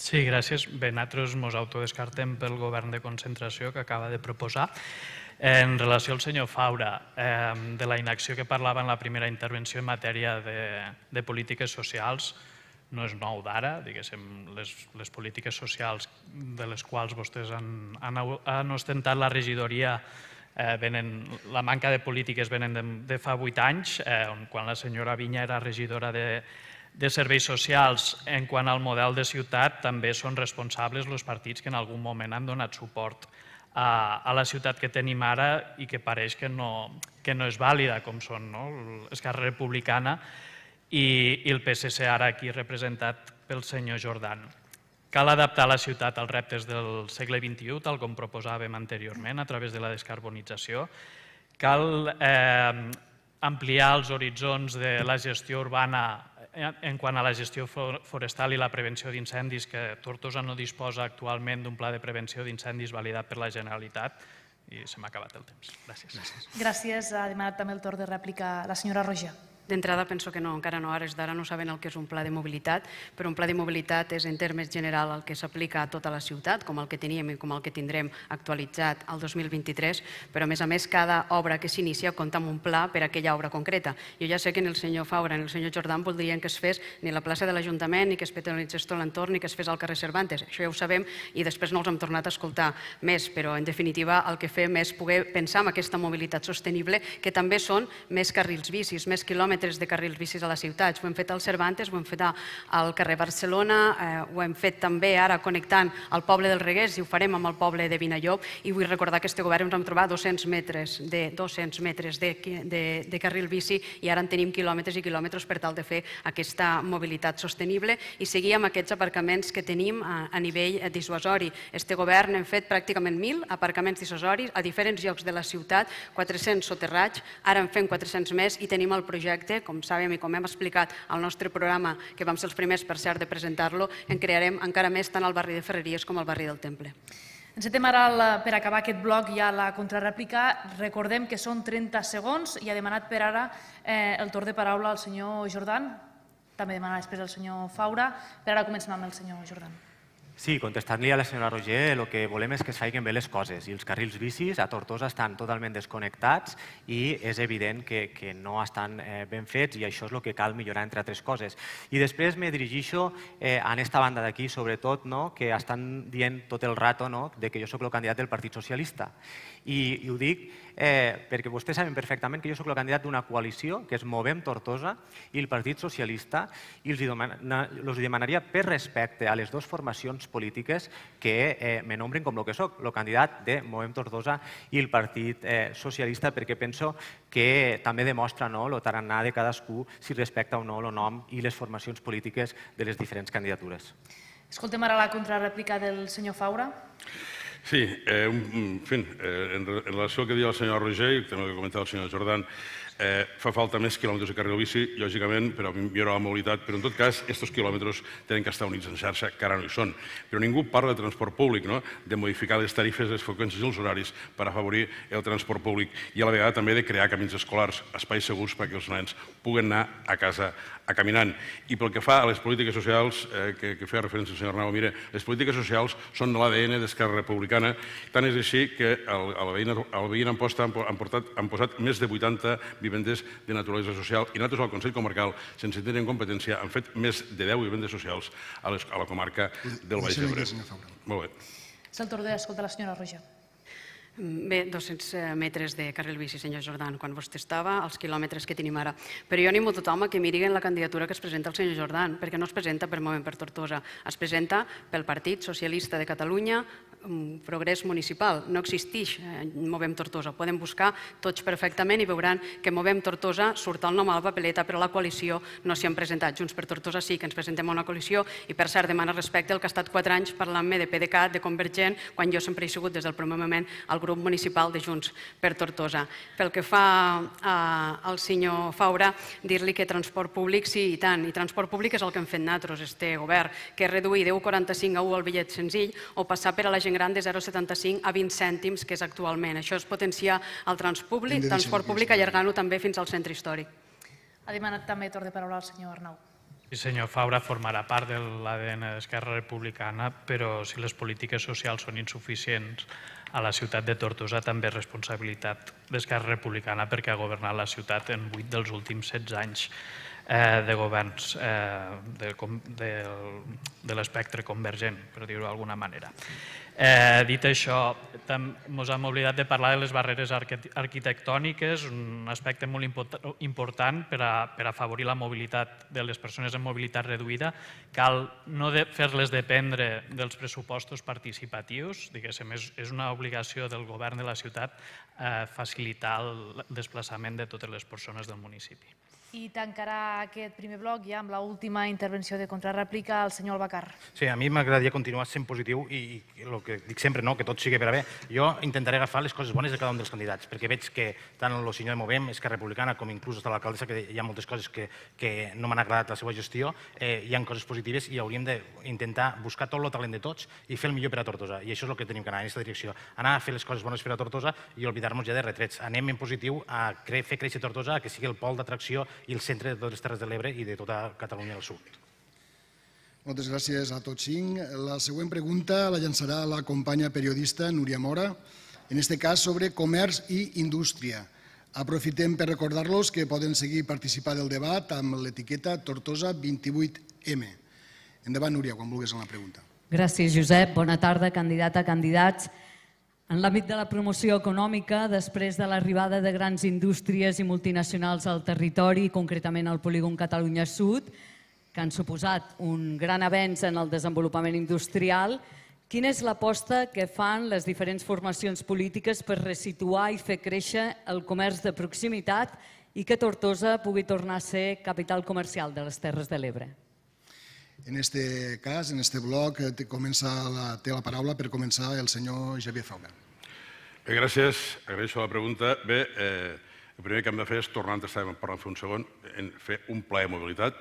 S9: Sí, gràcies. Bé, nosaltres ens autodescartem pel govern de concentració que acaba de proposar. En relació al senyor Faura, eh, de la inacció que parlava en la primera intervenció en matèria de, de polítiques socials, no és nou d'ara, diguéssim, les, les polítiques socials de les quals vostès han, han, han ostentat la regidoria eh, venen, la manca de polítiques venen de, de fa vuit anys, eh, quan la senyora Vinya era regidora de, de serveis socials. En quant al model de ciutat, també són responsables els partits que en algun moment han donat suport a, a la ciutat que tenim ara i que pareix que no, que no és vàlida, com són no? Esquerra Republicana i, i el PSC ara aquí representat pel senyor Jordan. Cal adaptar la ciutat als reptes del segle XXI, tal com proposàvem anteriorment, a través de la descarbonització. Cal eh, ampliar els horitzons de la gestió urbana en quant a la gestió forestal i la prevenció d'incendis, que Tortosa no disposa actualment d'un pla de prevenció d'incendis validat per la Generalitat, i se m'ha acabat el temps. Gràcies.
S3: Gràcies. Ha demanat també el torn de rèplica la senyora Roger.
S5: D'entrada penso que no, encara no, ara d'ara no saben el que és un pla de mobilitat, però un pla de mobilitat és en termes general el que s'aplica a tota la ciutat, com el que teníem i com el que tindrem actualitzat al 2023, però a més a més cada obra que s'inicia compta amb un pla per a aquella obra concreta. Jo ja sé que ni el senyor Faura ni el senyor Jordan voldrien que es fes ni la plaça de l'Ajuntament, ni que es petonitzés tot l'entorn, ni que es fes al carrer Cervantes. Això ja ho sabem i després no els hem tornat a escoltar més, però en definitiva el que fem és poder pensar en aquesta mobilitat sostenible, que també són més carrils bicis, més quilòmetres quilòmetres de carrils bicis a la ciutat. Ho hem fet al Cervantes, ho hem fet al carrer Barcelona, eh, ho hem fet també ara connectant el poble del Reguers i ho farem amb el poble de Vinallop i vull recordar que este govern ens vam trobar 200 metres de, 200 metres de, de, de carril bici i ara en tenim quilòmetres i quilòmetres per tal de fer aquesta mobilitat sostenible i seguir amb aquests aparcaments que tenim a, a nivell dissuasori. Este govern hem fet pràcticament 1.000 aparcaments dissuasoris a diferents llocs de la ciutat, 400 soterrats, ara en fem 400 més i tenim el projecte projecte, com sabem i com hem explicat al nostre programa, que vam ser els primers, per cert, de presentar-lo, en crearem encara més tant al barri de Ferreries com al barri del Temple.
S3: Encetem ara, per acabar aquest bloc, ja la contrarèplica. Recordem que són 30 segons i ha demanat per ara eh, el torn de paraula al senyor Jordan. També demana després el senyor Faura. Per ara comencem amb el senyor Jordan.
S6: Sí, contestant-li a la senyora Roger, el que volem és que es facin bé les coses i els carrils bicis a Tortosa estan totalment desconnectats i és evident que, que no estan eh, ben fets i això és el que cal millorar entre altres coses. I després me dirigixo eh, a aquesta banda d'aquí, sobretot, no, que estan dient tot el rato no, de que jo sóc el candidat del Partit Socialista. I, i ho dic eh, perquè vostès saben perfectament que jo sóc el candidat d'una coalició que és Movem Tortosa i el Partit Socialista i els, demana, els demanaria per respecte a les dues formacions polítiques que eh, me nombren com el que sóc, el candidat de Movem Tortosa i el Partit eh, Socialista perquè penso que també demostra no, el tarannà de cadascú si respecta o no el nom i les formacions polítiques de les diferents candidatures.
S3: Escoltem ara la contrarèplica del senyor Faura.
S7: Sí, eh, en fi, eh, en, relació al que deia el senyor Roger i també el que comentava el senyor Jordan, eh, fa falta més quilòmetres de carril bici, lògicament, per a millorar la mobilitat, però en tot cas, aquests quilòmetres tenen que estar units en xarxa, que ara no hi són. Però ningú parla de transport públic, no? de modificar les tarifes, les freqüències i els horaris per afavorir el transport públic i a la vegada també de crear camins escolars, espais segurs perquè els nens puguen anar a casa a caminant. I pel que fa a les polítiques socials, eh, que, que feia referència el senyor Arnau, mire, les polítiques socials són de l'ADN d'Esquerra Republicana, tant és així que al, al veïn, al veïn han, portat, han posat més de 80 vivendes de naturalesa social i nosaltres al Consell Comarcal, sense tenir en competència, han fet més de 10 vivendes socials a, les, a la comarca del Baix Ebre. Molt bé.
S3: És el torn d'escoltar la senyora Roja.
S5: Bé, 200 eh, metres de carril bici, senyor Jordan, quan vostè estava, els quilòmetres que tenim ara. Però jo animo tothom a que miriguen la candidatura que es presenta el senyor Jordan, perquè no es presenta per Movement per Tortosa, es presenta pel Partit Socialista de Catalunya, progrés municipal. No existeix eh, Movem Tortosa. Podem buscar tots perfectament i veuran que Movem Tortosa surt el nom a la papeleta, però la coalició no s'hi han presentat. Junts per Tortosa sí que ens presentem a una coalició i, per cert, demana respecte al que ha estat quatre anys parlant-me de PDeCAT, de Convergent, quan jo sempre he sigut des del primer moment al grup municipal de Junts per Tortosa. Pel que fa eh, al senyor Faura, dir-li que transport públic sí i tant, i transport públic és el que hem fet nosaltres, este govern, que reduir 10,45 a 1 el bitllet senzill o passar per a la gent gran de 0,75 a 20 cèntims, que és actualment. Això és potenciar el transport públic, transport públic allargant-ho també fins al centre històric.
S3: Ha demanat també torn de paraula al senyor Arnau.
S9: Sí, senyor Faura formarà part de l'ADN d'Esquerra Republicana, però si les polítiques socials són insuficients a la ciutat de Tortosa, també és responsabilitat d'Esquerra Republicana perquè ha governat la ciutat en 8 dels últims 16 anys eh, de governs eh, de, de, de l'espectre convergent, per dir-ho d'alguna manera. Eh, dit això, ens hem oblidat de parlar de les barreres arquitectòniques, un aspecte molt important per a, per a afavorir la mobilitat de les persones amb mobilitat reduïda. Cal no de, fer-les dependre dels pressupostos participatius, diguéssim, és, és una obligació del govern de la ciutat eh, facilitar el desplaçament de totes les persones del municipi.
S3: I tancarà aquest primer bloc ja amb l'última intervenció de contrarreplica al senyor Albacar.
S8: Sí, a mi m'agradaria continuar sent positiu i, i el que dic sempre, no, que tot sigui per a bé. Jo intentaré agafar les coses bones de cada un dels candidats, perquè veig que tant el senyor de Movem, Esquerra Republicana, com inclús de l'alcaldessa, que hi ha moltes coses que, que no m'han agradat la seva gestió, eh, hi ha coses positives i hauríem d'intentar buscar tot el talent de tots i fer el millor per a Tortosa. I això és el que tenim que anar en aquesta direcció. Anar a fer les coses bones per a Tortosa i oblidar-nos ja de retrets. Anem en positiu a fer créixer Tortosa, que sigui el pol d'atracció i el centre de totes les Terres de l'Ebre i de tota Catalunya del Sud.
S4: Moltes gràcies a tots cinc. La següent pregunta la llançarà la companya periodista Núria Mora, en este cas sobre comerç i indústria. Aprofitem per recordar-los que poden seguir participar del debat amb l'etiqueta Tortosa 28M. Endavant, Núria, quan vulguis en la pregunta.
S11: Gràcies, Josep. Bona tarda, candidata, candidats. En l'àmbit de la promoció econòmica, després de l'arribada de grans indústries i multinacionals al territori, concretament al polígon Catalunya Sud, que han suposat un gran avenç en el desenvolupament industrial, quina és l'aposta que fan les diferents formacions polítiques per resituar i fer créixer el comerç de proximitat i que Tortosa pugui tornar a ser capital comercial de les Terres de l'Ebre?
S4: En este cas, en este bloc, té, comença té la paraula per començar el senyor Javier Faura.
S7: Bé, gràcies. Agraeixo la pregunta. Bé, eh, el primer que hem de fer és, tornant a estar parlant fer un segon, en fer un pla de mobilitat.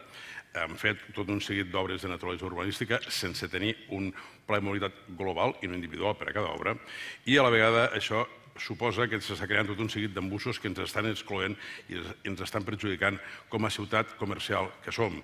S7: Hem fet tot un seguit d'obres de naturalesa urbanística sense tenir un pla de mobilitat global i no individual per a cada obra. I a la vegada això suposa que s'està creant tot un seguit d'embussos que ens estan excloent i ens estan perjudicant com a ciutat comercial que som.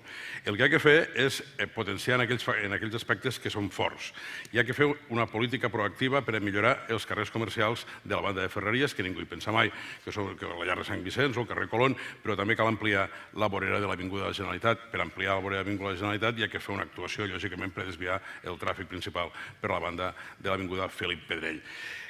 S7: El que ha de fer és eh, potenciar en aquells, en aquells aspectes que són forts. Hi ha que fer una política proactiva per a millorar els carrers comercials de la banda de Ferreries, que ningú hi pensa mai, que són que la llar de Sant Vicenç o el carrer Colón, però també cal ampliar la vorera de l'Avinguda de la Generalitat. Per ampliar la vorera de l'Avinguda de la Generalitat hi ha que fer una actuació, lògicament, per desviar el tràfic principal per la banda de l'Avinguda Felip Pedrell.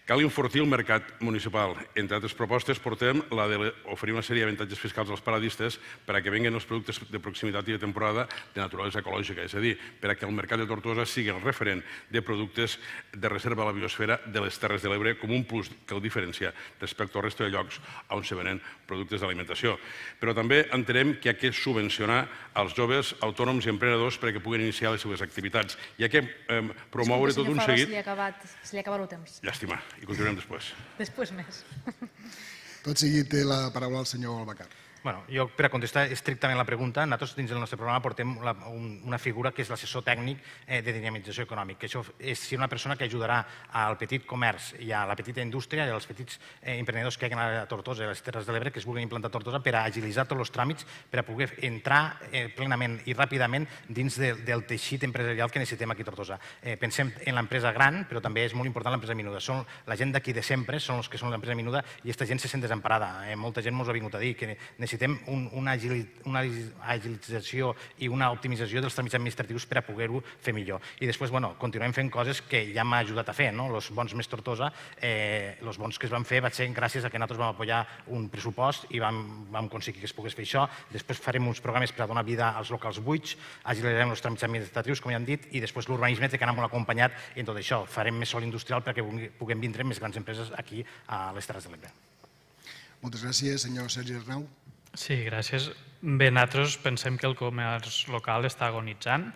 S7: Cal enfortir el mercat municipal. Entre altres propostes, portem la d'oferir una sèrie d'avantatges fiscals als paradistes per a que venguen els productes de proximitat i de temporada de naturalesa ecològica, és a dir, per a que el mercat de Tortosa sigui el referent de productes de reserva a la biosfera de les Terres de l'Ebre com un plus que el diferencia respecte al resta de llocs on se venen productes d'alimentació. Però també entenem que hi ha que subvencionar els joves autònoms i emprenedors perquè puguin iniciar les seves activitats. Hi ha que eh, promoure tot un seguit...
S3: Se li ha acabat, se li ha acabat el temps.
S7: Llàstima i continuem després.
S3: Després més.
S4: Tot seguit té la paraula el senyor Albacar.
S8: Bueno, jo, per a contestar estrictament la pregunta, nosaltres dins del nostre programa portem la, un, una figura que és l'assessor tècnic eh, de dinamització econòmica. Això és una persona que ajudarà al petit comerç i a la petita indústria i als petits eh, emprenedors que hi a Tortosa i a les Terres de l'Ebre que es vulguin implantar a Tortosa per a agilitzar tots els tràmits, per a poder entrar eh, plenament i ràpidament dins de, del teixit empresarial que necessitem aquí a Tortosa. Eh, pensem en l'empresa gran, però també és molt important l'empresa menuda. Són la gent d'aquí de sempre, són els que són l'empresa menuda i aquesta gent se sent desemparada. Eh, molta gent ens ha vingut a dir que necessitem un, una, una agilització i una optimització dels tràmits administratius per a poder-ho fer millor. I després, bueno, continuem fent coses que ja m'ha ajudat a fer, no? Els bons més Tortosa, eh, els bons que es van fer va ser gràcies a que nosaltres vam apoyar un pressupost i vam, vam aconseguir que es pogués fer això. Després farem uns programes per a donar vida als locals buits, agilitzarem els tràmits administratius, com ja han dit, i després l'urbanisme té que anar molt acompanyat en tot això. Farem més sol industrial perquè puguem vindre més grans empreses aquí a les Terres de l'Ebre.
S4: Moltes gràcies, senyor Sergi Arnau.
S9: Sí, gràcies. Bé, nosaltres pensem que el comerç local està agonitzant.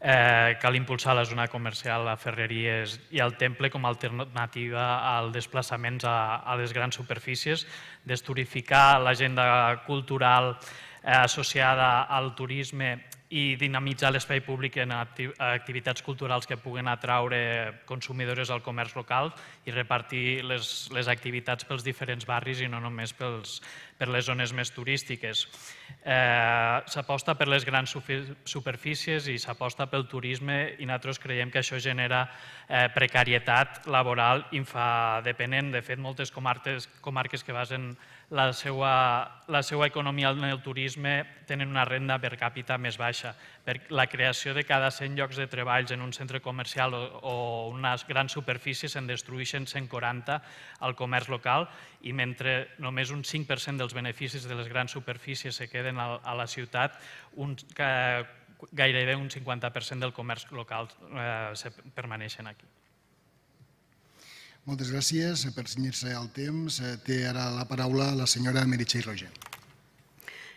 S9: Eh, cal impulsar la zona comercial a Ferreries i al Temple com a alternativa als desplaçaments a, a les grans superfícies, d'esturificar l'agenda cultural eh, associada al turisme i dinamitzar l'espai públic en activitats culturals que puguen atraure consumidores al comerç local i repartir les, les activitats pels diferents barris i no només pels, per les zones més turístiques. Eh, s'aposta per les grans superfícies i s'aposta pel turisme i nosaltres creiem que això genera eh, precarietat laboral infradepenent. De fet, moltes comarques, comarques que basen la seva, la seva economia en el turisme tenen una renda per càpita més baixa. Per la creació de cada 100 llocs de treballs en un centre comercial o, o una gran superfície se'n destrueixen 140 al comerç local i mentre només un 5% dels beneficis de les grans superfícies se queden a, a la ciutat, un, que, gairebé un 50% del comerç local eh, permaneixen aquí.
S4: Moltes gràcies per cenyir-se al temps. Eh, té ara la paraula la senyora Meritxell Roger.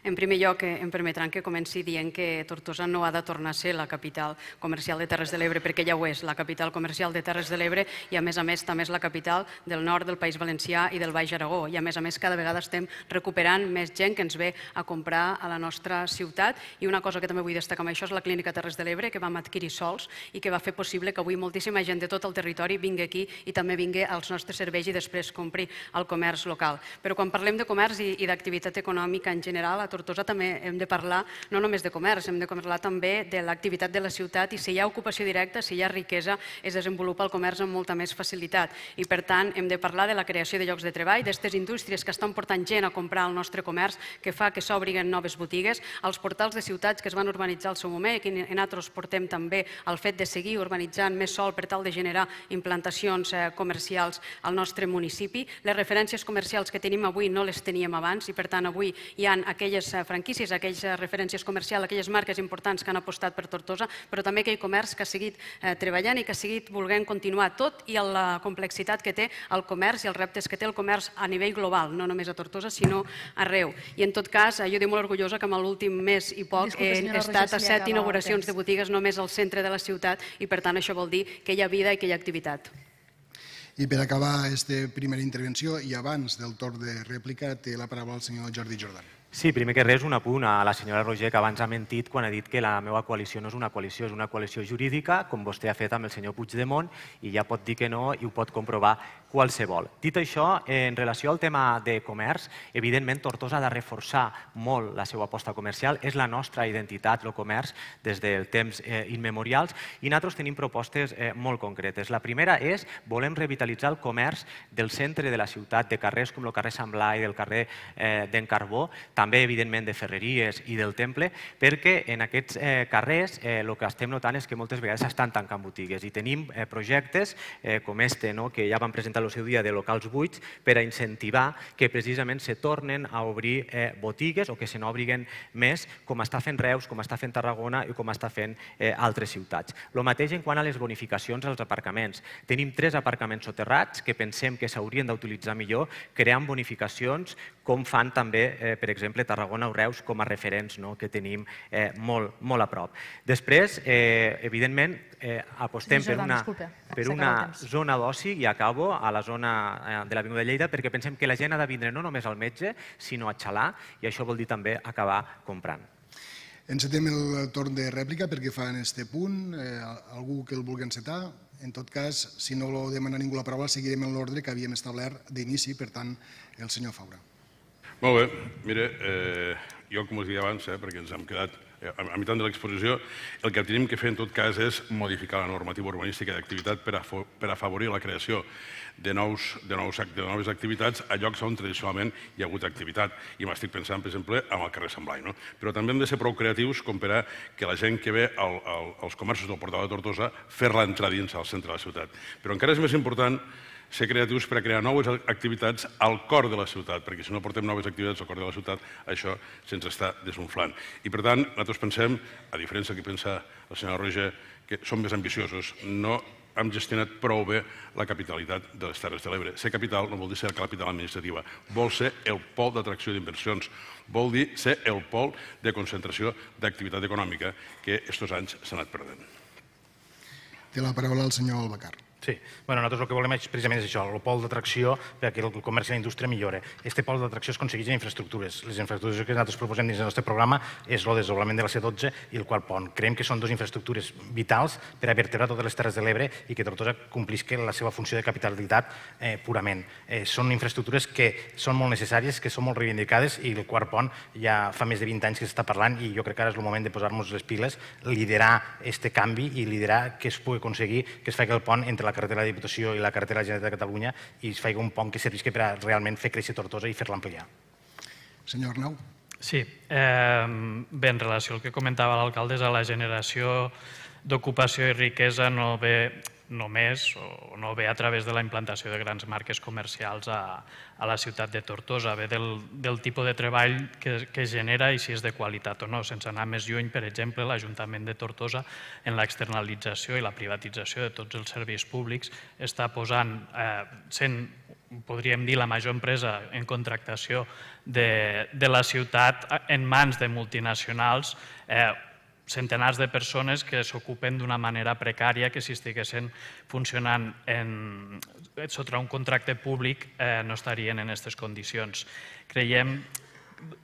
S5: En primer lloc, eh, em permetran que comenci dient que Tortosa no ha de tornar a ser la capital comercial de Terres de l'Ebre, perquè ja ho és, la capital comercial de Terres de l'Ebre i, a més a més, també és la capital del nord del País Valencià i del Baix Aragó. I, a més a més, cada vegada estem recuperant més gent que ens ve a comprar a la nostra ciutat. I una cosa que també vull destacar amb això és la Clínica Terres de l'Ebre, que vam adquirir sols i que va fer possible que avui moltíssima gent de tot el territori vingui aquí i també vingui als nostres serveis i després compri al comerç local. Però quan parlem de comerç i, i d'activitat econòmica en general, a Tortosa també hem de parlar no només de comerç, hem de parlar també de l'activitat de la ciutat i si hi ha ocupació directa, si hi ha riquesa, es desenvolupa el comerç amb molta més facilitat. I per tant hem de parlar de la creació de llocs de treball, d'aquestes indústries que estan portant gent a comprar el nostre comerç, que fa que s'obriguen noves botigues, els portals de ciutats que es van urbanitzar al seu moment i que nosaltres portem també el fet de seguir urbanitzant més sol per tal de generar implantacions eh, comercials al nostre municipi. Les referències comercials que tenim avui no les teníem abans i per tant avui hi ha aquelles franquícies franquícies, aquelles referències comercials, aquelles marques importants que han apostat per Tortosa, però també aquell comerç que ha seguit eh, treballant i que ha seguit volent continuar tot i la complexitat que té el comerç i els reptes que té el comerç a nivell global, no només a Tortosa, sinó arreu. I en tot cas, jo dic molt orgullosa que en l'últim mes i poc he estat a set inauguracions de botigues només al centre de la ciutat i per tant això vol dir que hi ha vida i que hi ha activitat.
S4: I per acabar aquesta primera intervenció i abans del torn de rèplica té la paraula el senyor Jordi Jordan.
S6: Sí, primer que res, un apunt a la senyora Roger, que abans ha mentit quan ha dit que la meva coalició no és una coalició, és una coalició jurídica, com vostè ha fet amb el senyor Puigdemont, i ja pot dir que no i ho pot comprovar qualsevol. Dit això, en relació al tema de comerç, evidentment Tortosa ha de reforçar molt la seva aposta comercial, és la nostra identitat, el comerç, des del temps eh, immemorials, i nosaltres tenim propostes eh, molt concretes. La primera és, volem revitalitzar el comerç del centre de la ciutat, de carrers com el carrer Sant Blai, del carrer eh, d'en Carbó, també, evidentment, de Ferreries i del Temple, perquè en aquests eh, carrers eh, el que estem notant és que moltes vegades s'estan tancant botigues i tenim eh, projectes eh, com este, no, que ja van presentar el seu dia de locals buits, per a incentivar que precisament se tornen a obrir eh, botigues o que se n'obriguen més, com està fent Reus, com està fent Tarragona i com està fent eh, altres ciutats. El mateix en quant a les bonificacions als aparcaments. Tenim tres aparcaments soterrats que pensem que s'haurien d'utilitzar millor, creant bonificacions com fan també, eh, per exemple, Tarragona o Reus com a referents no? que tenim eh, molt, molt a prop. Després, eh, evidentment, eh, apostem sí, per una, per una zona d'oci, i acabo, a la zona eh, de l'Avinguda de Lleida, perquè pensem que la gent ha de vindre no només al metge, sinó a xalar, i això vol dir també acabar comprant.
S4: Encetem el torn de rèplica perquè fa en este punt. Eh, algú que el vulgui encetar? En tot cas, si no lo demana ningú la paraula, seguirem en l'ordre que havíem establert d'inici, per tant, el senyor Faura.
S7: Molt bé. Mira, eh, jo com us deia abans, eh, perquè ens hem quedat eh, a, meitat de l'exposició, el que tenim que fer en tot cas és modificar la normativa urbanística d'activitat per, per afavorir la creació de, nous, de, nous, de noves activitats a llocs on tradicionalment hi ha hagut activitat. I m'estic pensant, per exemple, en el carrer Sant Blai. No? Però també hem de ser prou creatius com per a que la gent que ve al, al, als comerços del portal de Tortosa fer-la entrar dins al centre de la ciutat. Però encara és més important ser creatius per crear noves activitats al cor de la ciutat, perquè si no portem noves activitats al cor de la ciutat, això se'ns està desunflant. I per tant, nosaltres pensem, a diferència que pensa la senyora Roger, que som més ambiciosos. No hem gestionat prou bé la capitalitat de les Terres de l'Ebre. Ser capital no vol dir ser la capital administrativa, vol ser el pol d'atracció d'inversions, vol dir ser el pol de concentració d'activitat econòmica que aquests anys s'ha anat perdent.
S4: Té la paraula el senyor Albacar.
S8: Sí, bueno, nosaltres el que volem és precisament és això, el pol d'atracció perquè el comerç i la indústria millore. Este pol d'atracció es aconsegueix en infraestructures. Les infraestructures que nosaltres proposem dins del nostre programa és el desdoblament de la C12 i el quart pont. Creiem que són dues infraestructures vitals per a vertebrar totes les Terres de l'Ebre i que Tortosa complisca la seva funció de capitalitat eh, purament. Eh, són infraestructures que són molt necessàries, que són molt reivindicades i el quart pont ja fa més de 20 anys que s'està parlant i jo crec que ara és el moment de posar-nos les piles, liderar este canvi i liderar que es pugui aconseguir que es faci el pont entre la la carretera de la Diputació i la carretera de la Generalitat de Catalunya i es faci un pont que servisqui per a realment fer créixer Tortosa i fer-la ampliar.
S4: Senyor Arnau.
S9: Sí, eh, bé, en relació al que comentava l'alcalde, a la generació d'ocupació i riquesa no ve només o no ve a través de la implantació de grans marques comercials a, a la ciutat de Tortosa, ve del, del tipus de treball que, que genera i si és de qualitat o no. Sense anar més lluny, per exemple, l'Ajuntament de Tortosa en l'externalització i la privatització de tots els serveis públics està posant, eh, sent podríem dir, la major empresa en contractació de, de la ciutat en mans de multinacionals eh, centenars de persones que s'ocupen d'una manera precària que si estiguessin funcionant en, sota un contracte públic eh, no estarien en aquestes condicions. Creiem,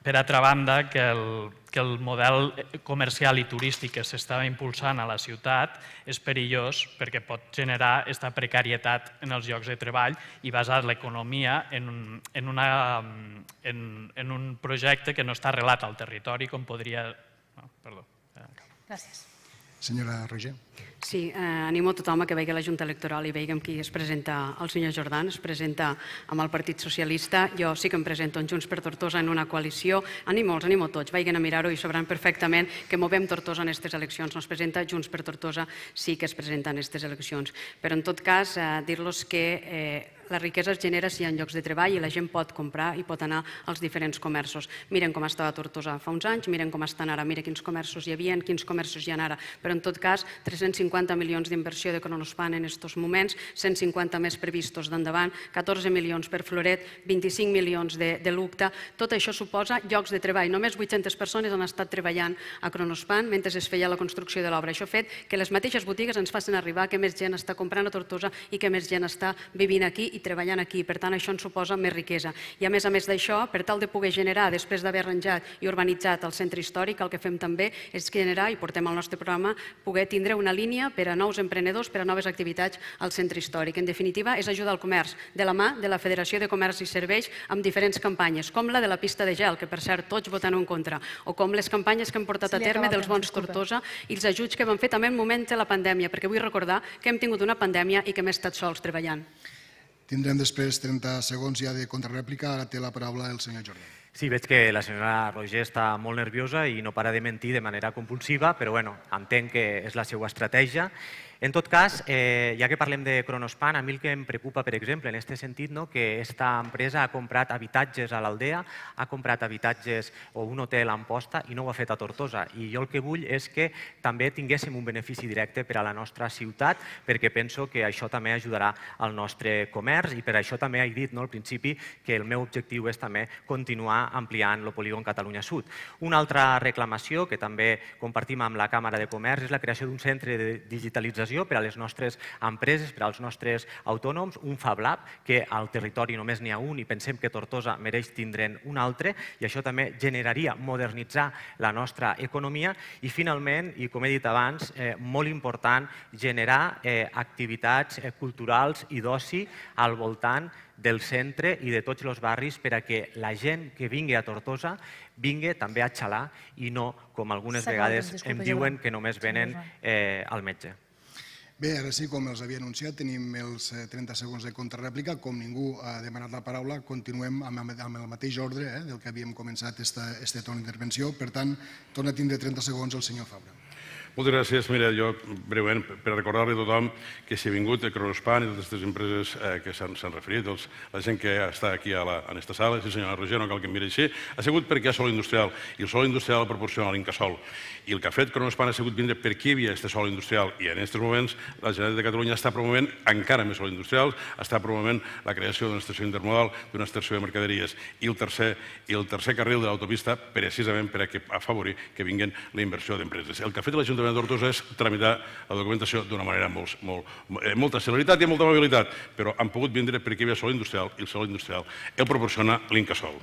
S9: per altra banda, que el, que el model comercial i turístic que s'estava impulsant a la ciutat és perillós perquè pot generar aquesta precarietat en els llocs de treball i basar l'economia en, un, en, una, en, en un projecte que no està arrelat al territori com podria... No, perdó.
S3: Gràcies.
S4: Senyora Roger.
S5: Sí, eh, animo a tothom a que vegi la Junta Electoral i veiem qui es presenta el senyor Jordan, es presenta amb el Partit Socialista. Jo sí que em presento en Junts per Tortosa en una coalició. Animo els animo tots, vagin a mirar-ho i sabran perfectament que movem Tortosa en aquestes eleccions. No es presenta Junts per Tortosa, sí que es presenta en aquestes eleccions. Però en tot cas, eh, dir-los que eh, la riquesa es genera si hi ha llocs de treball i la gent pot comprar i pot anar als diferents comerços. Miren com estava Tortosa fa uns anys, miren com estan ara, miren quins comerços hi havia, quins comerços hi ha ara. Però en tot cas, 350 milions d'inversió de Cronospan en aquests moments, 150 més previstos d'endavant, 14 milions per Floret, 25 milions de, de Lucta. Tot això suposa llocs de treball. Només 800 persones han estat treballant a Cronospan mentre es feia la construcció de l'obra. Això ha fet que les mateixes botigues ens facin arribar que més gent està comprant a Tortosa i que més gent està vivint aquí i treballant aquí. Per tant, això ens suposa més riquesa. I a més a més d'això, per tal de poder generar, després d'haver arranjat i urbanitzat el centre històric, el que fem també és generar, i portem al nostre programa, poder tindre una línia per a nous emprenedors, per a noves activitats al centre històric. En definitiva, és ajudar al comerç de la mà de la Federació de Comerç i Serveis amb diferents campanyes, com la de la pista de gel, que per cert tots voten en contra, o com les campanyes que hem portat a terme dels bons Tortosa i els ajuts que vam fer també en moment de la pandèmia, perquè vull recordar que hem tingut una pandèmia i que hem estat sols treballant.
S4: Tindrem després 30 segons ja de contrarèplica. Ara té la paraula el senyor Jordi.
S6: Sí, veig que la senyora Roger està molt nerviosa i no para de mentir de manera compulsiva, però bueno, entenc que és la seva estratègia en tot cas, eh, ja que parlem de Cronospan, a mi el que em preocupa, per exemple, en aquest sentit, no, que aquesta empresa ha comprat habitatges a l'Aldea, ha comprat habitatges o un hotel a Amposta i no ho ha fet a Tortosa. I jo el que vull és que també tinguéssim un benefici directe per a la nostra ciutat, perquè penso que això també ajudarà al nostre comerç i per això també he dit no, al principi que el meu objectiu és també continuar ampliant el polígon Catalunya Sud. Una altra reclamació que també compartim amb la Càmera de Comerç és la creació d'un centre de digitalització ocasió per a les nostres empreses, per als nostres autònoms, un Fab Lab, que al territori només n'hi ha un i pensem que Tortosa mereix tindre'n un altre i això també generaria modernitzar la nostra economia. I finalment, i com he dit abans, eh, molt important generar eh, activitats eh, culturals i d'oci al voltant del centre i de tots els barris per a que la gent que vingui a Tortosa vingui també a xalar i no, com algunes vegades em diuen, que només venen eh, al metge.
S4: Bé, ara sí, com els havia anunciat, tenim els 30 eh, segons de contrarèplica. Com ningú ha demanat la paraula, continuem amb, el mateix ordre eh, del que havíem començat aquesta, este torn d'intervenció. Per tant, torna a tindre 30 segons el senyor Fabra.
S7: Moltes gràcies. Mira, jo breument per recordar-li a tothom que si ha vingut a Cronospan i totes aquestes empreses eh, que s'han referit, els, la gent que està aquí a la, en aquesta sala, sí senyora Roger, no cal que em miri així, ha sigut perquè hi ha sol industrial i el sol industrial proporciona l'Incasol. I el que ha fet Cronospan ha sigut vindre per qui hi havia aquest sol industrial i en aquests moments la Generalitat de Catalunya està promovent encara més sol industrial, està promovent la creació d'una estació intermodal, d'una estació de mercaderies i el tercer, i el tercer carril de l'autopista precisament per a afavorir que vinguin la inversió d'empreses. El que ha fet l'Ajuntament l'Ajuntament de Tortosa és tramitar la documentació d'una manera molt, molt, eh, molta celeritat i molta mobilitat, però han pogut vindre perquè hi havia sol industrial i el sol industrial el proporciona l'Incasol.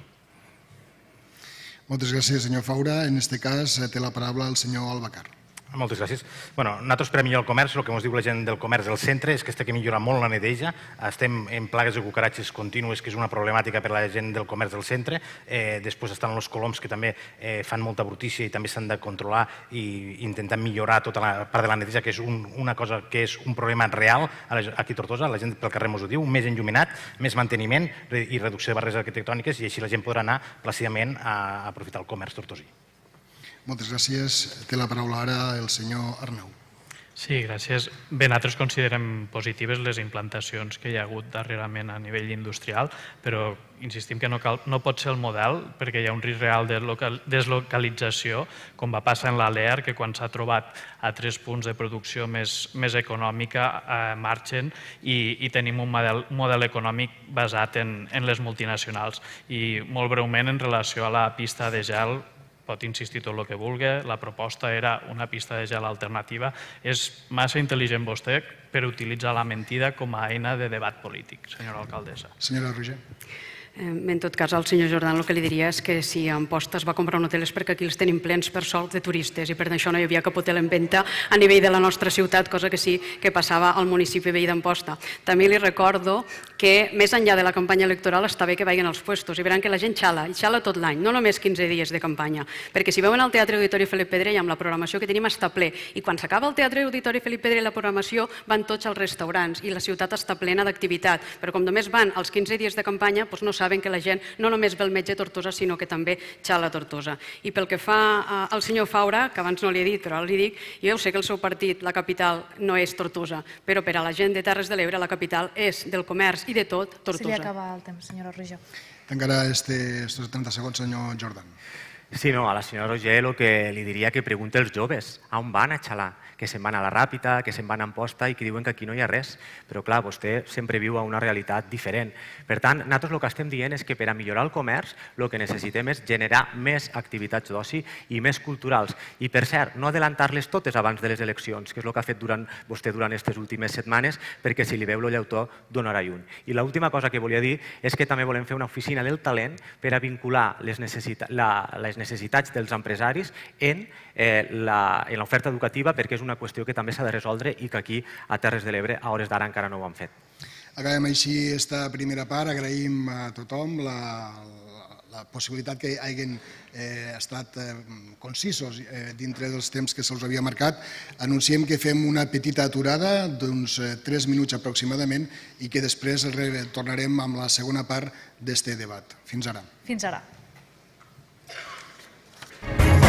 S4: Moltes gràcies, senyor Faura. En aquest cas té la paraula el senyor Albacar.
S8: Moltes gràcies. Bueno, nosaltres per a millorar el comerç, el que ens diu la gent del comerç del centre és que està que millorar molt la neteja. Estem en plagues de cucaratges contínues, que és una problemàtica per a la gent del comerç del centre. Eh, després estan els coloms, que també eh, fan molta brutícia i també s'han de controlar i intentar millorar tota la part de la neteja, que és un, una cosa que és un problema real aquí a Tortosa. La gent pel carrer ens ho diu, més enlluminat, més manteniment i reducció de barreres arquitectòniques i així la gent podrà anar plàcidament a aprofitar el comerç tortosí.
S4: Moltes gràcies. Té la paraula ara el senyor Arnau.
S9: Sí, gràcies. Bé, nosaltres considerem positives les implantacions que hi ha hagut darrerament a nivell industrial, però insistim que no, cal, no pot ser el model perquè hi ha un risc real de deslocalització, com va passar en l'ALER, que quan s'ha trobat a tres punts de producció més, més econòmica eh, marxen i, i tenim un model, model econòmic basat en, en les multinacionals. I molt breument, en relació a la pista de gel, pot insistir tot el que vulgui, la proposta era una pista de gel alternativa. És massa intel·ligent vostè per utilitzar la mentida com a eina de debat polític, senyora alcaldessa.
S4: Senyora Roger.
S5: En tot cas, al senyor Jordan el que li diria és que si Amposta es va comprar un hotel és perquè aquí els tenim plens per sol de turistes i per això no hi havia cap hotel en venda a nivell de la nostra ciutat, cosa que sí que passava al municipi veí d'Amposta. També li recordo que més enllà de la campanya electoral està bé que vagin als puestos i veran que la gent xala, i xala tot l'any, no només 15 dies de campanya, perquè si veuen al Teatre Auditori Felip Pedrell amb la programació que tenim està ple. I quan s'acaba el Teatre Auditori Felip Pedrell la programació van tots als restaurants i la ciutat està plena d'activitat, però com només van els 15 dies de campanya doncs no saben que la gent no només ve el metge Tortosa, sinó que també xala Tortosa. I pel que fa eh, al senyor Faura, que abans no li he dit, però ara li dic, jo sé que el seu partit, la capital, no és Tortosa, però per a la gent de Terres de l'Ebre, la capital és del comerç i de tot Tortosa.
S3: Se li acaba el temps, senyora Roger.
S4: Encara este, estos 30 segons, senyor Jordan.
S6: Sí, no, a la senyora Roger el que li diria que pregunte als joves a on van a xalar que se'n van a la Ràpita, que se'n van a Amposta i que diuen que aquí no hi ha res. Però clar, vostè sempre viu a una realitat diferent. Per tant, nosaltres el que estem dient és que per a millorar el comerç el que necessitem és generar més activitats d'oci i més culturals. I per cert, no adelantar-les totes abans de les eleccions, que és el que ha fet durant, vostè durant aquestes últimes setmanes, perquè si li veu el llautó donarà llum. I l'última cosa que volia dir és que també volem fer una oficina del talent per a vincular les, necessita la, les necessitats dels empresaris en eh, l'oferta educativa perquè és una qüestió que també s'ha de resoldre i que aquí a Terres de l'Ebre a hores d'ara encara no ho han fet.
S4: Acabem així esta primera part. Agraïm a tothom la, la possibilitat que hagin eh, estat eh, concisos eh, dintre dels temps que se'ls havia marcat. Anunciem que fem una petita aturada d'uns eh, 3 minuts aproximadament i que després tornarem amb la segona part d'este debat. Fins ara.
S3: Fins ara. Bye.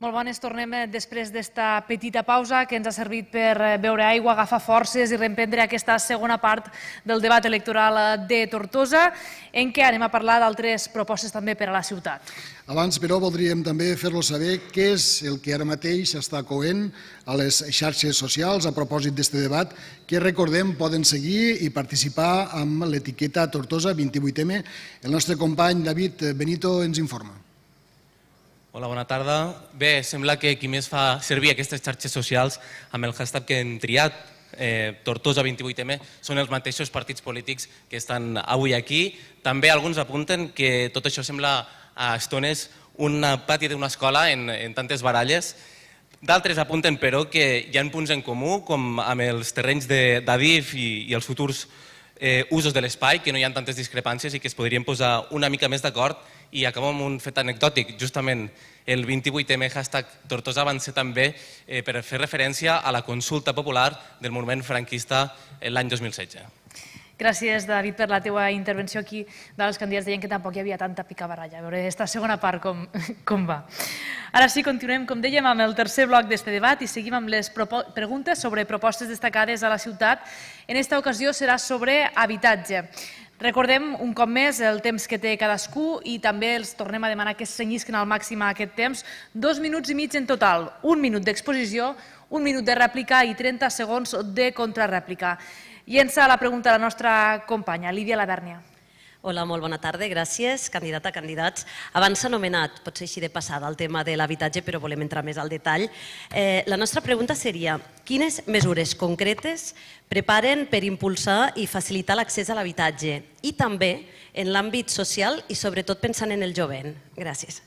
S3: Molt bones, tornem eh, després d'esta petita pausa que ens ha servit per eh, beure aigua, agafar forces i reemprendre aquesta segona part del debat electoral eh, de Tortosa, en què anem a parlar d'altres propostes també per a la ciutat.
S4: Abans, però, voldríem també fer-lo saber què és el que ara mateix està coent a les xarxes socials a propòsit d'aquest debat, que recordem poden seguir i participar amb l'etiqueta Tortosa 28M. El nostre company David Benito ens informa.
S12: Hola, bona tarda. Bé, sembla que qui més fa servir aquestes xarxes socials amb el hashtag que hem triat, eh, Tortosa 28M, són els mateixos partits polítics que estan avui aquí. També alguns apunten que tot això sembla a estones un pati d'una escola en, en tantes baralles. D'altres apunten, però, que hi ha punts en comú, com amb els terrenys d'Adif i, i els futurs eh, usos de l'espai, que no hi ha tantes discrepàncies i que es podrien posar una mica més d'acord i acabo amb un fet anecdòtic. Justament el 28M hashtag Tortosa van ser també eh, per fer referència a la consulta popular del moviment franquista l'any 2016.
S3: Gràcies, David, per la teua intervenció aquí. Dels candidats deien que tampoc hi havia tanta picabaralla. A veure aquesta segona part com, com va. Ara sí, continuem, com dèiem, amb el tercer bloc d'este debat i seguim amb les preguntes sobre propostes destacades a la ciutat. En esta ocasió serà sobre habitatge. Recordem un cop més el temps que té cadascú i també els tornem a demanar que senyisquen al màxim aquest temps. Dos minuts i mig en total, un minut d'exposició, un minut de rèplica i 30 segons de contrarèplica. Llença la pregunta a la nostra companya, Lídia Lavèrnia.
S2: Hola, molt bona tarda, gràcies. Candidata, candidats. Abans s'ha anomenat, potser així de passada, el tema de l'habitatge, però volem entrar més al detall. Eh, la nostra pregunta seria, quines mesures concretes preparen per impulsar i facilitar l'accés a l'habitatge i també en l'àmbit social i sobretot pensant en el jovent? Gràcies.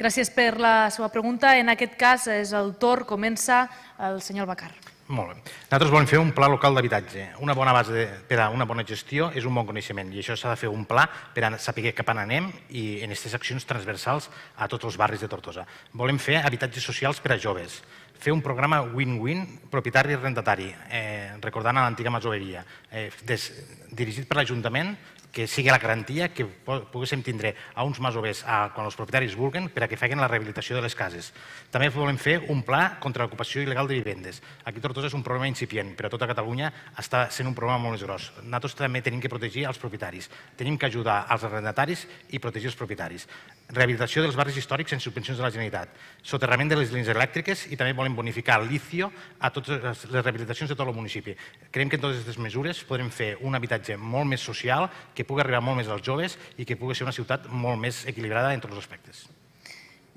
S3: Gràcies per la seva pregunta. En aquest cas, és el torn, comença el senyor Bacar.
S8: Molt bé. Nosaltres volem fer un pla local d'habitatge. Una bona base de, per a una bona gestió és un bon coneixement i això s'ha de fer un pla per a saber cap on anem i en aquestes accions transversals a tots els barris de Tortosa. Volem fer habitatges socials per a joves, fer un programa win-win propietari-arrendatari, eh, recordant a l'antiga masoveria, eh, des, dirigit per l'Ajuntament que sigui la garantia que poguéssim tindre a uns masovers a, quan els propietaris vulguen per a que facin la rehabilitació de les cases. També volem fer un pla contra l'ocupació il·legal de vivendes. Aquí Tortosa és un problema incipient, però tota Catalunya està sent un problema molt més gros. Nosaltres també tenim que protegir els propietaris. Tenim que ajudar als arrendataris i protegir els propietaris rehabilitació dels barris històrics sense subvencions de la Generalitat, soterrament de les línies elèctriques i també volem bonificar licio a totes les rehabilitacions de tot el municipi. Creiem que en totes aquestes mesures podrem fer un habitatge molt més social, que pugui arribar molt més als joves i que pugui ser una ciutat molt més equilibrada en tots els aspectes.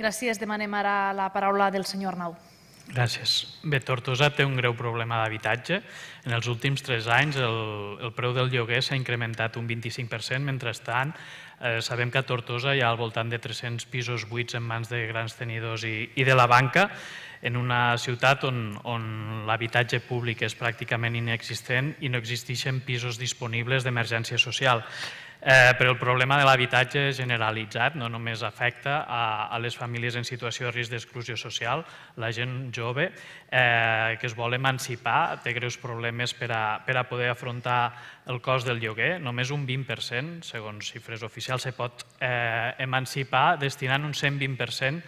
S3: Gràcies. Demanem ara la paraula del senyor Arnau.
S9: Gràcies. Bé, Tortosa té un greu problema d'habitatge. En els últims tres anys el, el preu del lloguer s'ha incrementat un 25%, mentrestant Eh, sabem que a Tortosa hi ha al voltant de 300 pisos buits en mans de grans tenidors i, i de la banca, en una ciutat on, on l'habitatge públic és pràcticament inexistent i no existeixen pisos disponibles d'emergència social. Eh, però el problema de l'habitatge generalitzat no només afecta a, a les famílies en situació de risc d'exclusió social, la gent jove eh, que es vol emancipar té greus problemes per a, per a poder afrontar el cost del lloguer. Només un 20%, segons xifres oficials, se pot eh, emancipar destinant un 120%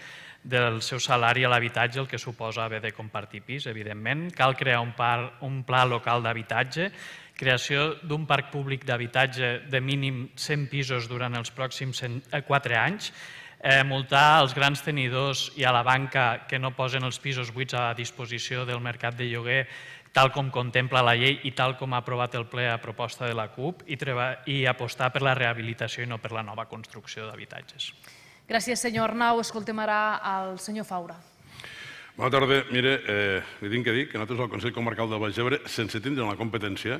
S9: del seu salari a l'habitatge, el que suposa haver de compartir pis, evidentment. Cal crear un, par, un pla local d'habitatge creació d'un parc públic d'habitatge de mínim 100 pisos durant els pròxims 4 eh, anys, eh, multar els grans tenidors i a la banca que no posen els pisos buits a disposició del mercat de lloguer tal com contempla la llei i tal com ha aprovat el ple a proposta de la CUP i, i apostar per la rehabilitació i no per la nova construcció d'habitatges.
S3: Gràcies, senyor Arnau. Escoltem ara al senyor Faura.
S7: Bona tarda. Mire, eh, li tinc que dir que nosaltres al Consell Comarcal del Baix Ebre, sense tindre la competència,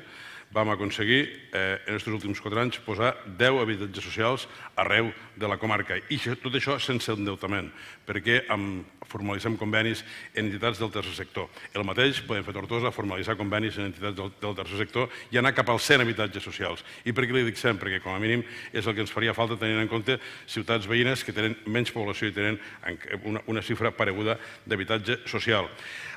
S7: vam aconseguir eh, en aquests últims quatre anys posar 10 habitatges socials arreu de la comarca. I tot això sense endeutament, perquè amb, formalitzem convenis en entitats del tercer sector. El mateix podem fer Tortosa, formalitzar convenis en entitats del, del tercer sector i anar cap als 100 habitatges socials. I per què li dic 100? Perquè com a mínim és el que ens faria falta tenint en compte ciutats veïnes que tenen menys població i tenen una, una xifra pareguda d'habitatge social.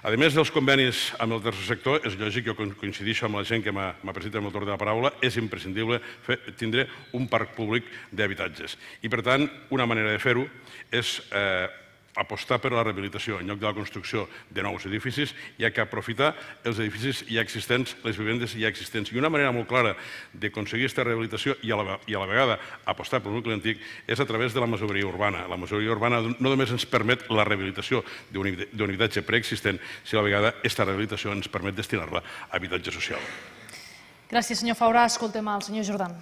S7: A més dels convenis amb el tercer sector, és lògic, jo coincidixo amb la gent que m'ha presentat amb el torn de la paraula, és imprescindible fer, tindre un parc públic d'habitatges. I, per tant, una manera de fer-ho és eh, apostar per la rehabilitació en lloc de la construcció de nous edificis, ha que aprofitar els edificis ja existents, les vivendes ja existents. I una manera molt clara d'aconseguir aquesta rehabilitació i a, la, i a la vegada apostar pel nucli antic és a través de la masoveria urbana. La masoveria urbana no només ens permet la rehabilitació d'un habitatge preexistent, sinó a la vegada aquesta rehabilitació ens permet destinar-la a habitatge social.
S3: Gràcies, senyor Faurà. Escoltem el senyor Jordan.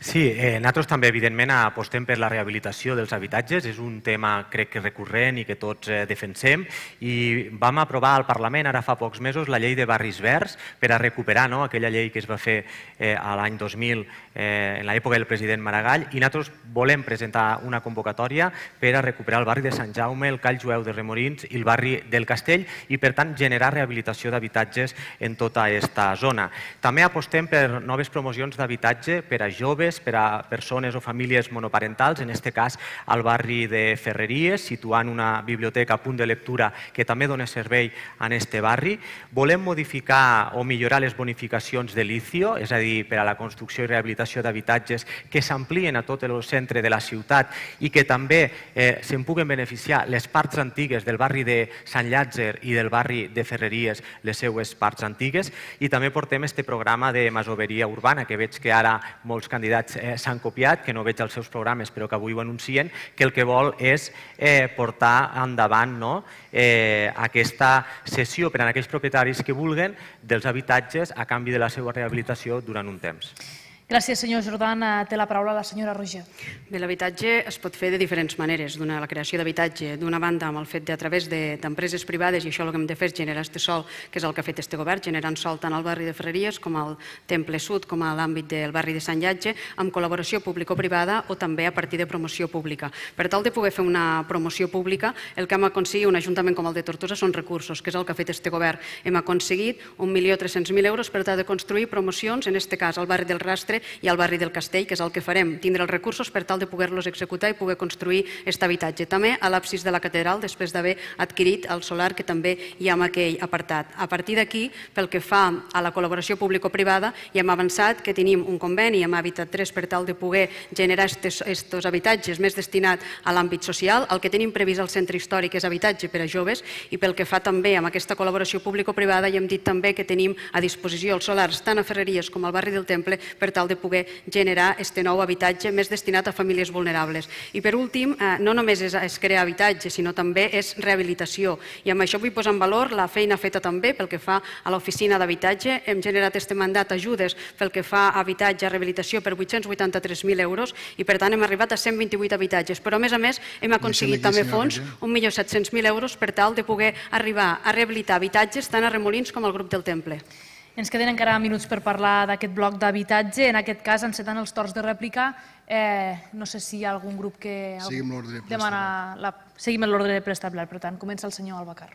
S6: Sí, eh, nosaltres també, evidentment, apostem per la rehabilitació dels habitatges. És un tema, crec que recurrent i que tots eh, defensem. I vam aprovar al Parlament, ara fa pocs mesos, la llei de barris verds per a recuperar no, aquella llei que es va fer eh, a l'any 2000 eh, en l'època del president Maragall. I nosaltres volem presentar una convocatòria per a recuperar el barri de Sant Jaume, el Call Jueu de Remorins i el barri del Castell i, per tant, generar rehabilitació d'habitatges en tota aquesta zona. També apostem per noves promocions d'habitatge per a joves joves, per a persones o famílies monoparentals, en aquest cas al barri de Ferreries, situant una biblioteca a punt de lectura que també dona servei a aquest barri. Volem modificar o millorar les bonificacions de l'ICIO, és a dir, per a la construcció i rehabilitació d'habitatges que s'amplien a tot el centre de la ciutat i que també eh, se'n puguen beneficiar les parts antigues del barri de Sant Llàtzer i del barri de Ferreries, les seues parts antigues. I també portem este programa de masoveria urbana, que veig que ara molts candidats candidats eh, s'han copiat, que no veig els seus programes però que avui ho anuncien, que el que vol és eh, portar endavant no, eh, aquesta sessió per a aquells propietaris que vulguen dels habitatges a canvi de la seva rehabilitació durant un temps.
S3: Gràcies, senyor Jordan. Eh, té la paraula la senyora Roger.
S5: Bé, l'habitatge es pot fer de diferents maneres. D'una, la creació d'habitatge, d'una banda, amb el fet de, a través d'empreses de, privades, i això el que hem de fer és generar este sol, que és el que ha fet este govern, generant sol tant al barri de Ferreries com al Temple Sud, com a l'àmbit del barri de Sant Llatge, amb col·laboració público-privada o també a partir de promoció pública. Per tal de poder fer una promoció pública, el que hem aconseguit, un ajuntament com el de Tortosa, són recursos, que és el que ha fet este govern. Hem aconseguit 1.300.000 euros per tal de construir promocions, en este cas al barri del Rastre, i al barri del Castell, que és el que farem, tindre els recursos per tal de poder-los executar i poder construir aquest habitatge. També a l'absis de la catedral, després d'haver adquirit el solar que també hi ha en aquell apartat. A partir d'aquí, pel que fa a la col·laboració público-privada, ja hem avançat que tenim un conveni amb Habitat 3 per tal de poder generar aquests habitatges més destinats a l'àmbit social. El que tenim previst al centre històric és habitatge per a joves i pel que fa també amb aquesta col·laboració público-privada ja hem dit també que tenim a disposició els solars tant a Ferreries com al barri del Temple per tal de poder generar este nou habitatge més destinat a famílies vulnerables. I per últim, eh, no només és, és crear habitatge, sinó també és rehabilitació. I amb això vull posar en valor la feina feta també pel que fa a l'oficina d'habitatge. Hem generat este mandat ajudes pel que fa a habitatge, a rehabilitació per 883.000 euros i per tant hem arribat a 128 habitatges. Però a més a més hem aconseguit també fons, 1.700.000 euros per tal de poder arribar a rehabilitar habitatges tant a Remolins com al grup del Temple.
S3: Ens queden encara minuts per parlar d'aquest bloc d'habitatge. En aquest cas, encetant els torns de rèplica, eh, no sé si hi ha algun grup que
S4: Seguim
S3: demana... La... Seguim l'ordre preestablert, per tant, comença el senyor Albacar.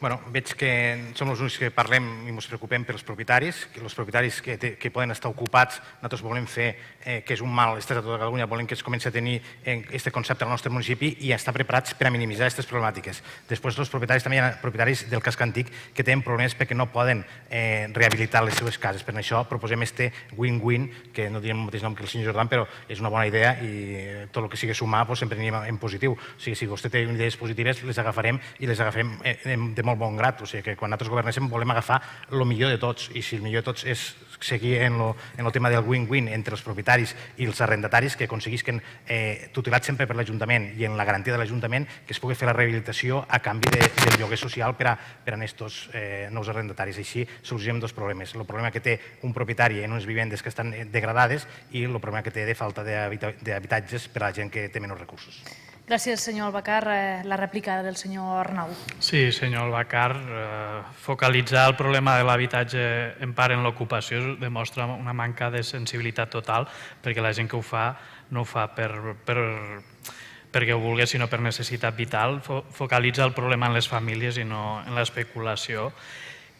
S8: Bueno, veig que som els únics que parlem i ens preocupem pels propietaris, que els propietaris que, que poden estar ocupats, nosaltres volem fer eh, que és un mal estat a tota Catalunya, volem que es comenci a tenir aquest eh, concepte al nostre municipi i estar preparats per a minimitzar aquestes problemàtiques. Després, els propietaris també hi ha propietaris del casc antic que tenen problemes perquè no poden eh, rehabilitar les seves cases. Per això proposem este win-win, que no diem el mateix nom que el senyor Jordan, però és una bona idea i tot el que sigui sumar doncs, sempre anem en positiu. O sigui, si vostè té idees positives, les agafarem i les agafarem eh, de bon grat, o sigui que quan nosaltres governéssim volem agafar el millor de tots i si el millor de tots és seguir en lo, en el tema del win-win entre els propietaris i els arrendataris que aconseguisquen eh, tutelat sempre per l'Ajuntament i en la garantia de l'Ajuntament que es pugui fer la rehabilitació a canvi de, del lloguer social per a, per a estos eh, nous arrendataris. Així solucionem dos problemes. El problema que té un propietari en unes vivendes que estan degradades i el problema que té de falta d'habitatges per a la gent que té menys recursos.
S3: Gràcies, senyor Albacar. Eh, la rèplica del senyor Arnau.
S9: Sí, senyor Albacar, eh, focalitzar el problema de l'habitatge en part en l'ocupació demostra una manca de sensibilitat total perquè la gent que ho fa no ho fa per, per, perquè ho vulgui, sinó per necessitat vital. Focalitza el problema en les famílies i no en l'especulació.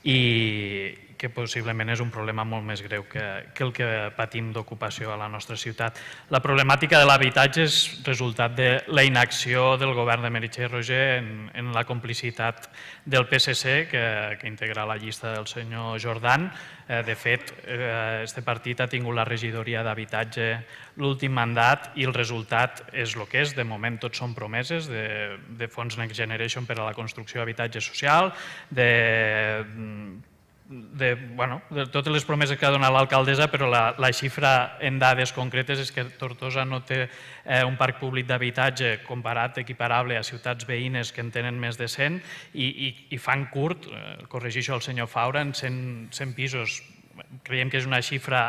S9: I que possiblement és un problema molt més greu que, que el que patim d'ocupació a la nostra ciutat. La problemàtica de l'habitatge és resultat de la inacció del govern de Meritxell Roger en, en la complicitat del PSC, que, que integra la llista del senyor Jordan. Eh, de fet, eh, partit ha tingut la regidoria d'habitatge l'últim mandat i el resultat és el que és. De moment tot són promeses de, de fons Next Generation per a la construcció d'habitatge social, de de, bueno, de totes les promeses que ha donat l'alcaldessa, però la, la xifra en dades concretes és que Tortosa no té eh, un parc públic d'habitatge comparat, equiparable a ciutats veïnes que en tenen més de 100 i, i, i fan curt, eh, corregixo el senyor Faura, en 100, 100 pisos. Creiem que és una xifra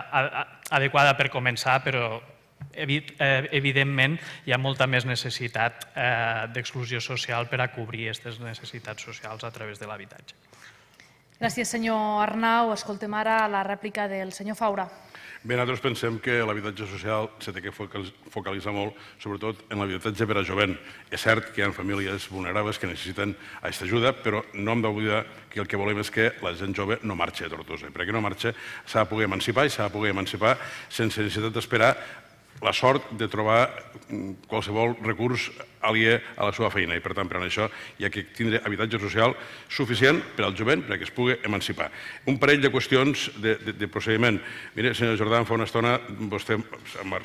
S9: adequada per començar, però eh, evidentment hi ha molta més necessitat eh, d'exclusió social per a cobrir aquestes necessitats socials a través de l'habitatge.
S3: Gràcies, senyor Arnau. Escoltem ara la rèplica del senyor Faura.
S7: Bé, nosaltres pensem que l'habitatge social s'ha de focalitzar molt, sobretot en l'habitatge per a jovent. És cert que hi ha famílies vulnerables que necessiten aquesta ajuda, però no hem d'oblidar que el que volem és que la gent jove no marxi a Tortosa. perquè no marxa s'ha de poder emancipar i s'ha de poder emancipar sense necessitat d'esperar la sort de trobar mm, qualsevol recurs aliè a la seva feina i per tant per això hi ha que tindre habitatge social suficient per al jovent perquè es pugui emancipar. Un parell de qüestions de, de, de procediment. Mire, senyor Jordan, fa una estona vostè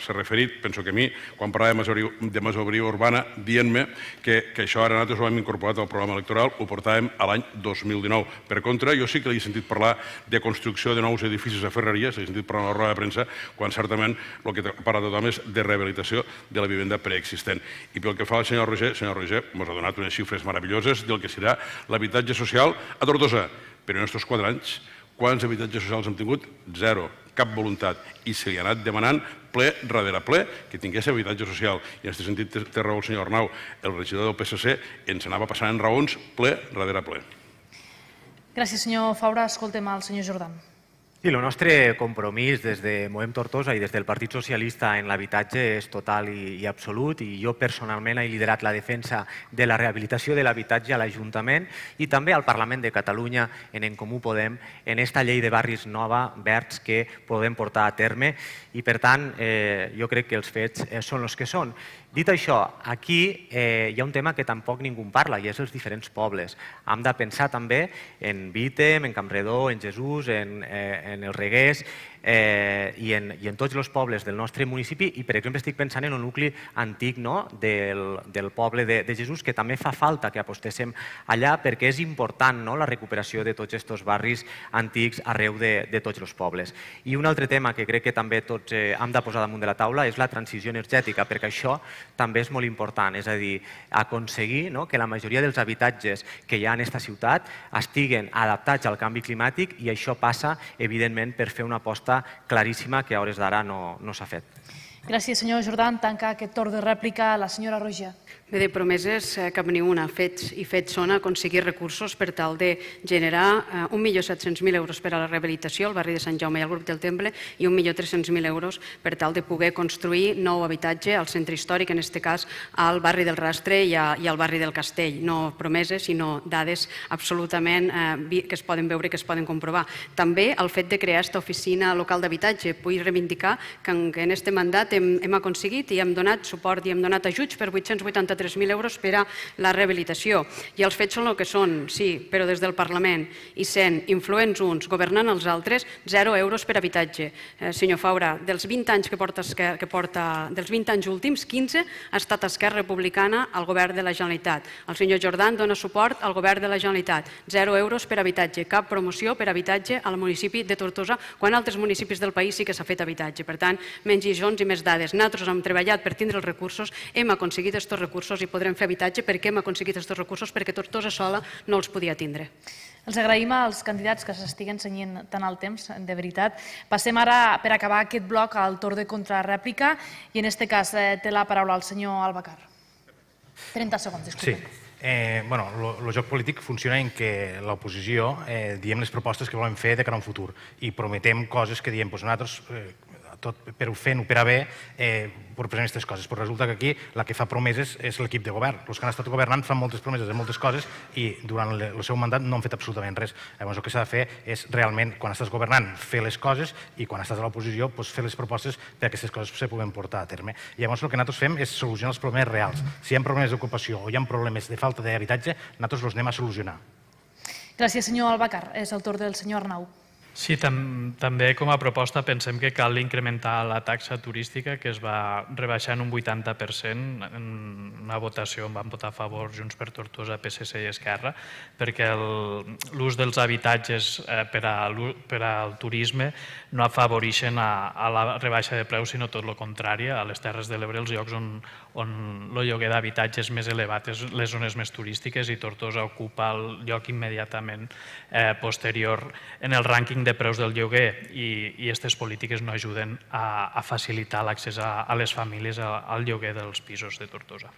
S7: s'ha referit, penso que a mi, quan parlava de masoria urbana, dient-me que, que això ara nosaltres ho hem incorporat al programa electoral, ho portàvem a l'any 2019. Per contra, jo sí que l'he sentit parlar de construcció de nous edificis a Ferreries, l'he sentit parlar a la roda de premsa, quan certament el que parla tothom és de rehabilitació de la vivenda preexistent. I pel que fa al senyor Roger, el senyor Roger ens ha donat unes xifres meravelloses del que serà l'habitatge social a Tortosa. Però en aquests quatre anys, quants habitatges socials hem tingut? Zero cap voluntat i se li ha anat demanant ple darrere ple que tingués habitatge social. I en aquest sentit té, raó el senyor Arnau, el regidor del PSC ens anava passant raons ple darrere ple.
S3: Gràcies, senyor Faura. Escoltem al senyor Jordan.
S6: Sí, el nostre compromís des de Movem Tortosa i des del Partit Socialista en l'habitatge és total i, i absolut i jo personalment he liderat la defensa de la rehabilitació de l'habitatge a l'Ajuntament i també al Parlament de Catalunya en En Comú Podem en esta llei de barris nova, verds, que podem portar a terme i per tant eh, jo crec que els fets eh, són els que són. Dit això, aquí eh, hi ha un tema que tampoc ningú en parla i és els diferents pobles. Hem de pensar també en Vítem, en Campredó, en Jesús, en, eh, en els Reguers, eh, i, en, i en tots els pobles del nostre municipi i, per exemple, estic pensant en un nucli antic no? del, del poble de, de Jesús que també fa falta que apostéssim allà perquè és important no? la recuperació de tots aquests barris antics arreu de, de tots els pobles. I un altre tema que crec que també tots eh, hem de posar damunt de la taula és la transició energètica, perquè això també és molt important, és a dir, aconseguir no? que la majoria dels habitatges que hi ha en aquesta ciutat estiguen adaptats al canvi climàtic i això passa, evidentment, per fer una aposta claríssima que a hores d'ara no, no s'ha fet.
S3: Gràcies, senyor Jordan. Tanca aquest torn de rèplica a la senyora Roger.
S5: Bé, de promeses eh, cap ni una. Fets i fets són aconseguir recursos per tal de generar eh, 1.700.000 euros per a la rehabilitació al barri de Sant Jaume i al grup del Temple i 1.300.000 euros per tal de poder construir nou habitatge al centre històric, en aquest cas al barri del Rastre i, al barri del Castell. No promeses, sinó dades absolutament eh, que es poden veure que es poden comprovar. També el fet de crear aquesta oficina local d'habitatge. Vull reivindicar que en, que en este mandat hem aconseguit i hem donat suport i hem donat ajuts per 880 3.000 euros per a la rehabilitació. I els fets són el que són, sí, però des del Parlament i sent influents uns, governant els altres, zero euros per habitatge. Eh, senyor Faura, dels 20 anys que porta, que porta, dels 20 anys últims, 15 ha estat Esquerra Republicana al govern de la Generalitat. El senyor Jordan dona suport al govern de la Generalitat. Zero euros per habitatge, cap promoció per habitatge al municipi de Tortosa, quan altres municipis del país sí que s'ha fet habitatge. Per tant, menys lliçons i més dades. Nosaltres hem treballat per tindre els recursos, hem aconseguit aquests recursos recursos i podrem fer habitatge perquè hem aconseguit aquests recursos perquè Tortosa sola no els podia tindre.
S3: Els agraïm als candidats que s'estiguen senyint tant el temps, de veritat. Passem ara, per acabar aquest bloc, al torn de contrarèplica i en aquest cas eh, té la paraula el senyor Albacar. 30 segons, disculpe.
S8: Sí. Eh, bueno, el joc polític funciona en què l'oposició eh, diem les propostes que volem fer de cara a un futur i prometem coses que diem, doncs nosaltres eh, tot per fent-ho per a bé, eh, proposem aquestes coses. Però resulta que aquí la que fa promeses és l'equip de govern. Els que han estat governant fan moltes promeses de moltes coses i durant el seu mandat no han fet absolutament res. Llavors el que s'ha de fer és realment, quan estàs governant, fer les coses i quan estàs a l'oposició doncs, fer les propostes perquè aquestes coses se puguen portar a terme. I llavors el que nosaltres fem és solucionar els problemes reals. Si hi ha problemes d'ocupació o hi ha problemes de falta d'habitatge, nosaltres els anem a solucionar.
S3: Gràcies, senyor Albacar. És el torn del senyor Arnau.
S9: Sí, tam també com a proposta pensem que cal incrementar la taxa turística que es va rebaixar en un 80% en una votació on van votar a favor Junts per Tortosa, PSC i Esquerra perquè l'ús dels habitatges eh, per, a, per al turisme no afavoreixen a, a la rebaixa de preus sinó tot el contrari, a les Terres de l'Ebre els llocs on, on el lloguer d'habitatge és més elevat és les zones més turístiques i Tortosa ocupa el lloc immediatament eh, posterior en el rànquing de preus del lloguer i, aquestes polítiques no ajuden a, a facilitar l'accés a, a les famílies al lloguer dels pisos de Tortosa.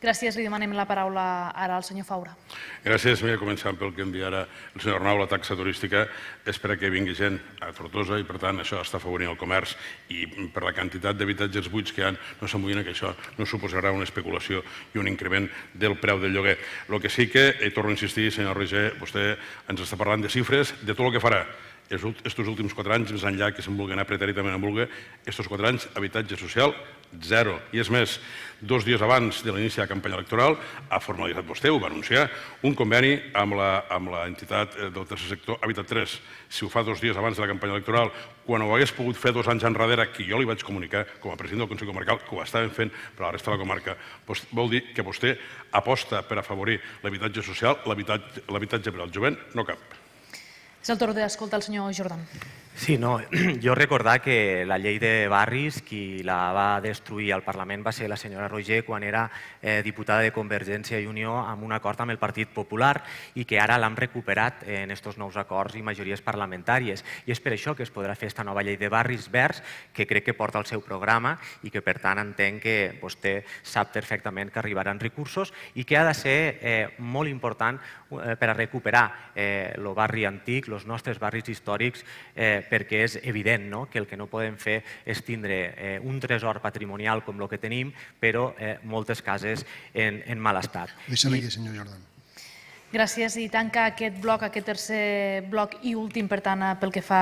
S3: Gràcies. Li demanem la paraula ara al senyor Faura.
S7: Gràcies. Mira, començant pel que envia ara el senyor Arnau, la taxa turística és per a que vingui gent a Tortosa i, per tant, això està afavorint el comerç i per la quantitat d'habitatges buits que hi ha, no s'amoïna que això no suposarà una especulació i un increment del preu del lloguer. El que sí que, i torno a insistir, senyor Roger, vostè ens està parlant de xifres de tot el que farà estos últims quatre anys, més enllà que se'n vulgui anar pretèritament en vulgui, estos quatre anys, habitatge social, zero. I és més, dos dies abans de l'inici de la campanya electoral, ha formalitzat vostè, ho va anunciar, un conveni amb la, amb la entitat eh, del tercer sector Habitat 3. Si ho fa dos dies abans de la campanya electoral, quan ho hagués pogut fer dos anys enrere, que jo li vaig comunicar com a president del Consell Comarcal, que ho estàvem fent per a la resta de la comarca, vol dir que vostè aposta per afavorir l'habitatge social, l'habitatge per al jovent, no cap.
S3: És el torn d'escoltar el senyor Jordan.
S6: Sí, no, jo recordar que la llei de barris, qui la va destruir al Parlament va ser la senyora Roger quan era eh, diputada de Convergència i Unió amb un acord amb el Partit Popular i que ara l'han recuperat en aquests nous acords i majories parlamentàries. I és per això que es podrà fer aquesta nova llei de barris verds que crec que porta el seu programa i que per tant entenc que vostè sap perfectament que arribaran recursos i que ha de ser eh, molt important eh, per a recuperar eh, el barri antic, els nostres barris històrics, eh, perquè és evident no? que el que no podem fer és tindre eh, un tresor patrimonial com el que tenim, però eh, moltes cases en, en mal estat.
S4: Deixem aquí, senyor Jordan.
S3: Gràcies. I tanca aquest bloc, aquest tercer bloc i últim, per tant, pel que fa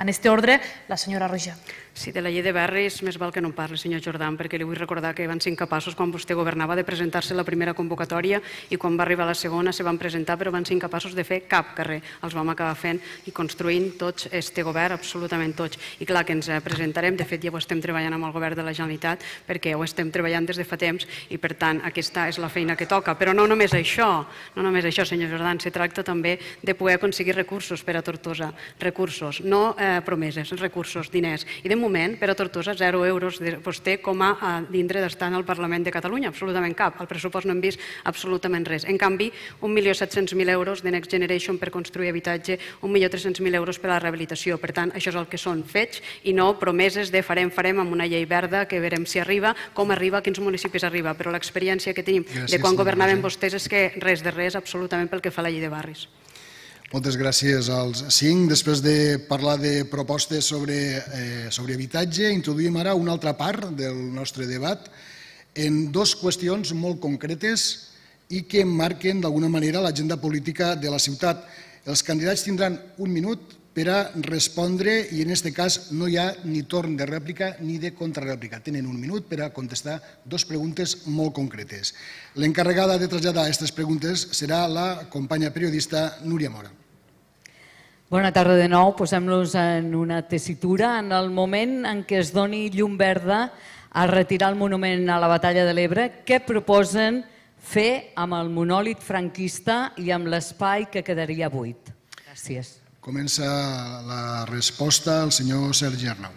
S3: en este ordre, la senyora Roja.
S5: Sí, de la llei de barris més val que no en parli, senyor Jordan, perquè li vull recordar que van ser incapaços quan vostè governava de presentar-se la primera convocatòria i quan va arribar la segona se van presentar però van ser incapaços de fer cap carrer. Els vam acabar fent i construint tots este govern, absolutament tots. I clar que ens presentarem, de fet ja ho estem treballant amb el govern de la Generalitat perquè ho estem treballant des de fa temps i per tant aquesta és la feina que toca. Però no només això, no només això, senyor Jordan, se tracta també de poder aconseguir recursos per a Tortosa, recursos, no eh, promeses, recursos, diners. I de moment, per a Tortosa, 0 euros de vostè com a, a dintre d'estar en el Parlament de Catalunya, absolutament cap. Al pressupost no hem vist absolutament res. En canvi, 1.700.000 euros de Next Generation per construir habitatge, 1.300.000 euros per a la rehabilitació. Per tant, això és el que són fets i no promeses de farem, farem amb una llei verda que veurem si arriba, com arriba, a quins municipis arriba. Però l'experiència que tenim Gràcies, de quan governaven vostès és que res de res absolutament pel que fa a la llei de barris.
S4: Moltes gràcies als cinc. Després de parlar de propostes sobre, eh, sobre habitatge, introduïm ara una altra part del nostre debat en dues qüestions molt concretes i que marquen d'alguna manera l'agenda política de la ciutat. Els candidats tindran un minut per a respondre i en aquest cas no hi ha ni torn de rèplica ni de contrarèplica. Tenen un minut per a contestar dues preguntes molt concretes. L'encarregada de traslladar aquestes preguntes serà la companya periodista Núria Mora.
S11: Bona tarda de nou. Posem-los en una tessitura. En el moment en què es doni llum verda a retirar el monument a la batalla de l'Ebre, què proposen fer amb el monòlit franquista i amb l'espai que quedaria buit? Gràcies.
S4: Comença la resposta al senyor Sergi Arnau.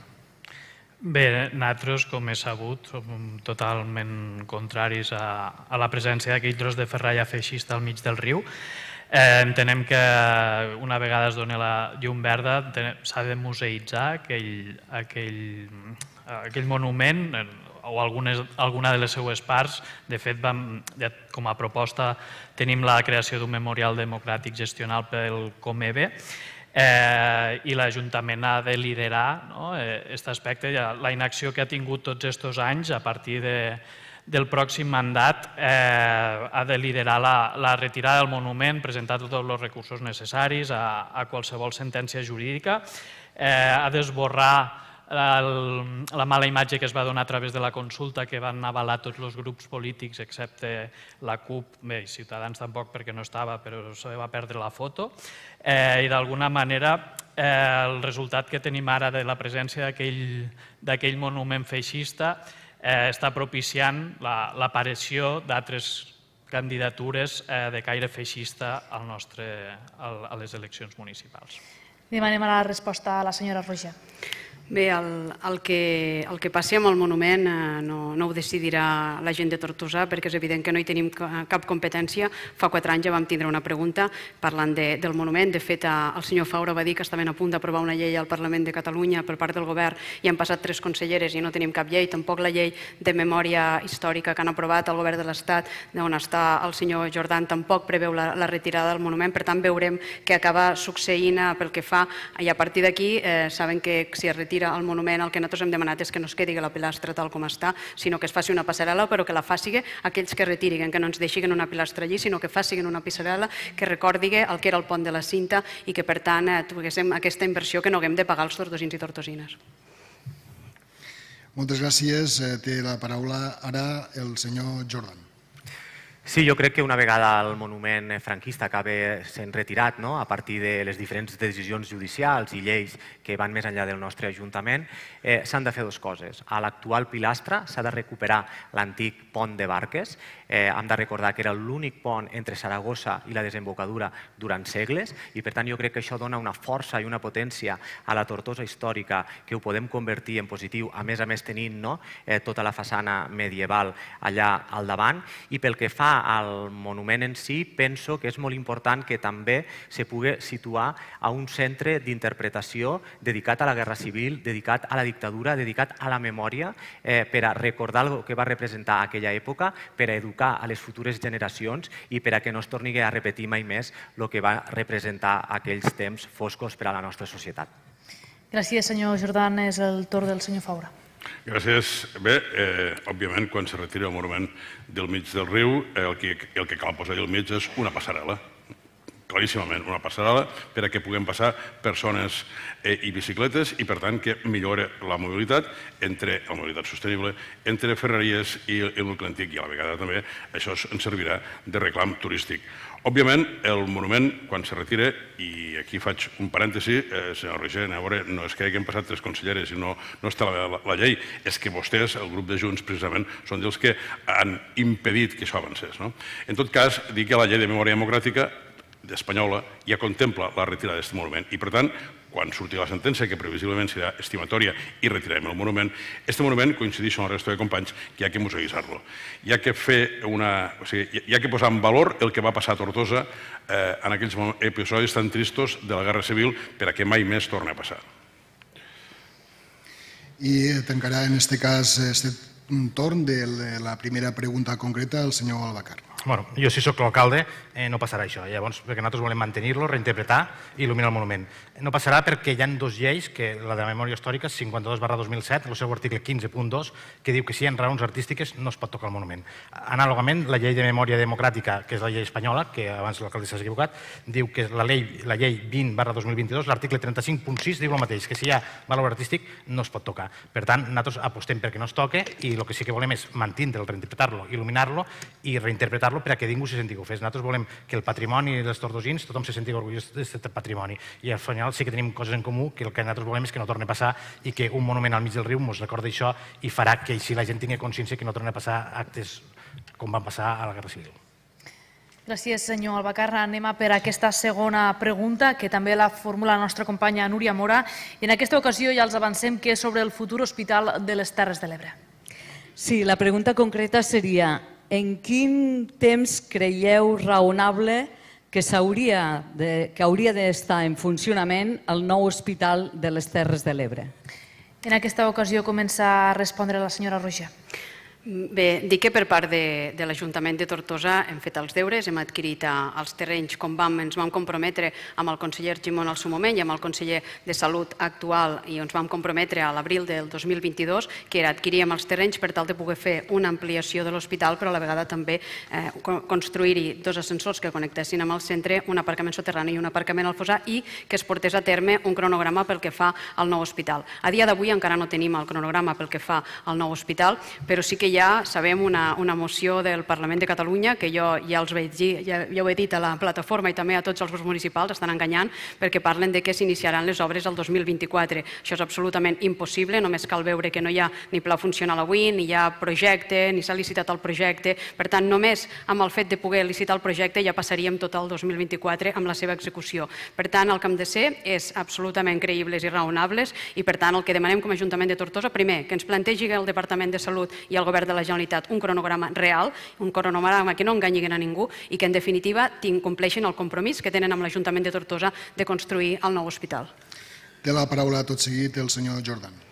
S9: Bé, nosaltres, com he sabut, som totalment contraris a, a la presència d'aquell tros de ferralla feixista al mig del riu. Eh, entenem que una vegada es doni la llum verda s'ha de museïtzar aquell, aquell, aquell monument o algunes, alguna de les seues parts. De fet, vam, ja, com a proposta tenim la creació d'un memorial democràtic gestional pel Comebe. eh, i l'Ajuntament ha de liderar aquest no, eh, aspecte. La inacció que ha tingut tots aquests anys a partir de, del pròxim mandat eh, ha de liderar la, la retirada del monument, presentar tots els recursos necessaris a, a qualsevol sentència jurídica, eh, ha d'esborrar la mala imatge que es va donar a través de la consulta que van avalar tots els grups polítics excepte la CUP, bé, Ciutadans tampoc perquè no estava, però se va perdre la foto, eh, i d'alguna manera eh, el resultat que tenim ara de la presència d'aquell monument feixista eh, està propiciant l'aparició la, d'altres candidatures eh, de caire feixista al nostre, al, a les eleccions municipals.
S3: Demanem a la resposta a la senyora Roja.
S5: Bé, el, el, que, el que passi amb el monument eh, no, no ho decidirà la gent de Tortosa perquè és evident que no hi tenim cap competència. Fa quatre anys ja vam tindre una pregunta parlant de, del monument. De fet, el senyor Faura va dir que estaven a punt d'aprovar una llei al Parlament de Catalunya per part del govern i han passat tres conselleres i no tenim cap llei, tampoc la llei de memòria històrica que han aprovat al govern de l'Estat, on està el senyor Jordan, tampoc preveu la, la retirada del monument. Per tant, veurem què acaba succeint eh, pel que fa i a partir d'aquí eh, saben que si es retira retira el monument, el que nosaltres hem demanat és que no es quedi la pilastra tal com està, sinó que es faci una passarel·la, però que la faci aquells que retiriguen, que no ens deixin una pilastra allí, sinó que faci una passarel·la que recordi el que era el pont de la cinta i que, per tant, eh, tinguéssim aquesta inversió que no haguem de pagar els tortosins i tortosines.
S4: Moltes gràcies. Eh, té la paraula ara el senyor Jordan.
S6: Sí, jo crec que una vegada el monument franquista acaba sent retirat no? a partir de les diferents decisions judicials i lleis que van més enllà del nostre Ajuntament, eh, s'han de fer dues coses. A l'actual pilastra s'ha de recuperar l'antic pont de Barques. Eh, hem de recordar que era l'únic pont entre Saragossa i la desembocadura durant segles i, per tant, jo crec que això dona una força i una potència a la Tortosa històrica que ho podem convertir en positiu, a més a més tenint no? eh, tota la façana medieval allà al davant. I pel que fa al monument en si, penso que és molt important que també se pugui situar a un centre d'interpretació dedicat a la Guerra Civil, dedicat a la dictadura, dedicat a la memòria, eh, per a recordar el que va representar aquella època, per a educar a les futures generacions i per a que no es torni a repetir mai més el que va representar aquells temps foscos per a la nostra societat.
S3: Gràcies, senyor Jordan. És el torn del senyor Faura.
S7: Gràcies. Bé, eh, òbviament, quan se retira el monument del mig del riu, eh, el, que, el que cal posar al mig és una passarel·la claríssimament una passarel·la per a que puguem passar persones eh, i bicicletes i, per tant, que millore la mobilitat entre la mobilitat sostenible entre Ferreries i el nucli antic i a la vegada també això ens servirà de reclam turístic. Òbviament, el monument, quan se retira, i aquí faig un parèntesi, eh, senyor Roger, a veure, no és que hagin passat tres conselleres i no, no està la, la, la llei, és que vostès, el grup de Junts, precisament, són dels que han impedit que això avancés. No? En tot cas, dic que la llei de memòria democràtica espanyola ja contempla la retirada d'aquest monument i, per tant, quan surti la sentència, que previsiblement serà estimatòria i retirarem el monument, aquest monument coincideix amb el resta de companys que hi ha que museïtzar-lo. Hi ha que fer una... O sigui, hi ha que posar en valor el que va passar a Tortosa eh, en aquells episodis tan tristos de la Guerra Civil per a que mai més torni a passar.
S4: I tancarà en aquest cas este torn de la primera pregunta concreta el senyor Albacar.
S8: Bueno, jo si sóc l'alcalde eh, no passarà això, llavors perquè nosaltres volem mantenir-lo, reinterpretar i il·luminar el monument. No passarà perquè hi ha dues lleis, que la de la memòria històrica, 52 barra 2007, el seu article 15.2, que diu que si hi ha raons artístiques no es pot tocar el monument. Anàlogament, la llei de memòria democràtica, que és la llei espanyola, que abans l'alcalde s'ha equivocat, diu que la llei, la llei 20 barra 2022, l'article 35.6 diu el mateix, que si hi ha valor artístic no es pot tocar. Per tant, nosaltres apostem perquè no es toque i el que sí que volem és mantindre'l, reinterpretar-lo, il·luminar-lo i reinterpretar-lo fer-lo per a que ningú se senti ofès. Nosaltres volem que el patrimoni dels tordosins tothom se senti orgullós d'aquest patrimoni i al final sí que tenim coses en comú que el que nosaltres volem és que no torni a passar i que un monument al mig del riu ens recorda això i farà que així la gent tingui consciència que no torni a passar actes com van passar a la Guerra Civil.
S3: Gràcies, senyor Albacarra. Anem a per aquesta segona pregunta, que també la formula la nostra companya Núria Mora. I en aquesta ocasió ja els avancem que és sobre el futur hospital de les Terres de l'Ebre.
S11: Sí, la pregunta concreta seria en quin temps creieu raonable que, hauria de, que hauria d'estar en funcionament el nou hospital de les Terres de l'Ebre?
S3: En aquesta ocasió comença a respondre la senyora Roger.
S5: Bé, dic que per part de, de l'Ajuntament de Tortosa hem fet els deures, hem adquirit eh, els terrenys com vam, ens vam comprometre amb el conseller Gimón al seu moment i amb el conseller de Salut actual i ens vam comprometre a l'abril del 2022 que era adquiríem els terrenys per tal de poder fer una ampliació de l'hospital però a la vegada també eh, construir-hi dos ascensors que connectessin amb el centre, un aparcament soterrani i un aparcament al Fosà i que es portés a terme un cronograma pel que fa al nou hospital. A dia d'avui encara no tenim el cronograma pel que fa al nou hospital, però sí que hi ja sabem una, una moció del Parlament de Catalunya, que jo ja els vaig dir, ja, ja ho he dit a la plataforma i també a tots els grups municipals, estan enganyant perquè parlen de que s'iniciaran les obres el 2024. Això és absolutament impossible, només cal veure que no hi ha ni pla funcional avui, ni hi ha projecte, ni s'ha licitat el projecte. Per tant, només amb el fet de poder licitar el projecte ja passaríem tot el 2024 amb la seva execució. Per tant, el que hem de ser és absolutament creïbles i raonables i, per tant, el que demanem com a Ajuntament de Tortosa, primer, que ens plantegi el Departament de Salut i el Govern de la Generalitat un cronograma real, un cronograma que no enganyiguen a ningú i que en definitiva compleixin el compromís que tenen amb l'Ajuntament de Tortosa de construir el nou hospital.
S4: Té la paraula tot seguit el senyor Jordan.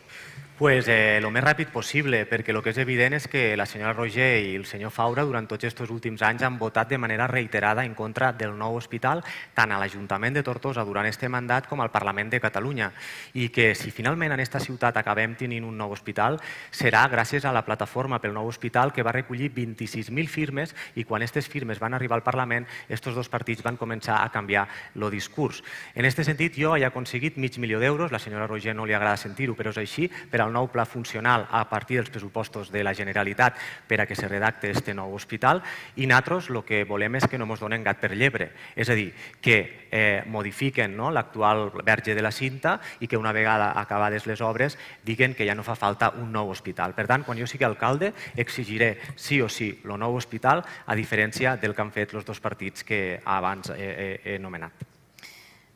S6: Pues eh, lo més ràpid possible, perquè el que és evident és que la senyora Roger i el senyor Faura durant tots aquests últims anys han votat de manera reiterada en contra del nou hospital, tant a l'Ajuntament de Tortosa durant este mandat com al Parlament de Catalunya. I que si finalment en aquesta ciutat acabem tenint un nou hospital, serà gràcies a la plataforma pel nou hospital que va recollir 26.000 firmes i quan aquestes firmes van arribar al Parlament, estos dos partits van començar a canviar el discurs. En aquest sentit, jo he aconseguit mig milió d'euros, la senyora Roger no li agrada sentir-ho, però és així, per al nou pla funcional a partir dels pressupostos de la Generalitat per a que se redacte este nou hospital i nosaltres el que volem és que no ens donen gat per llebre, és a dir, que eh, modifiquen no, l'actual verge de la cinta i que una vegada acabades les obres diguen que ja no fa falta un nou hospital. Per tant, quan jo sigui alcalde, exigiré sí o sí el nou hospital, a diferència del que han fet els dos partits que abans he, he, he nomenat.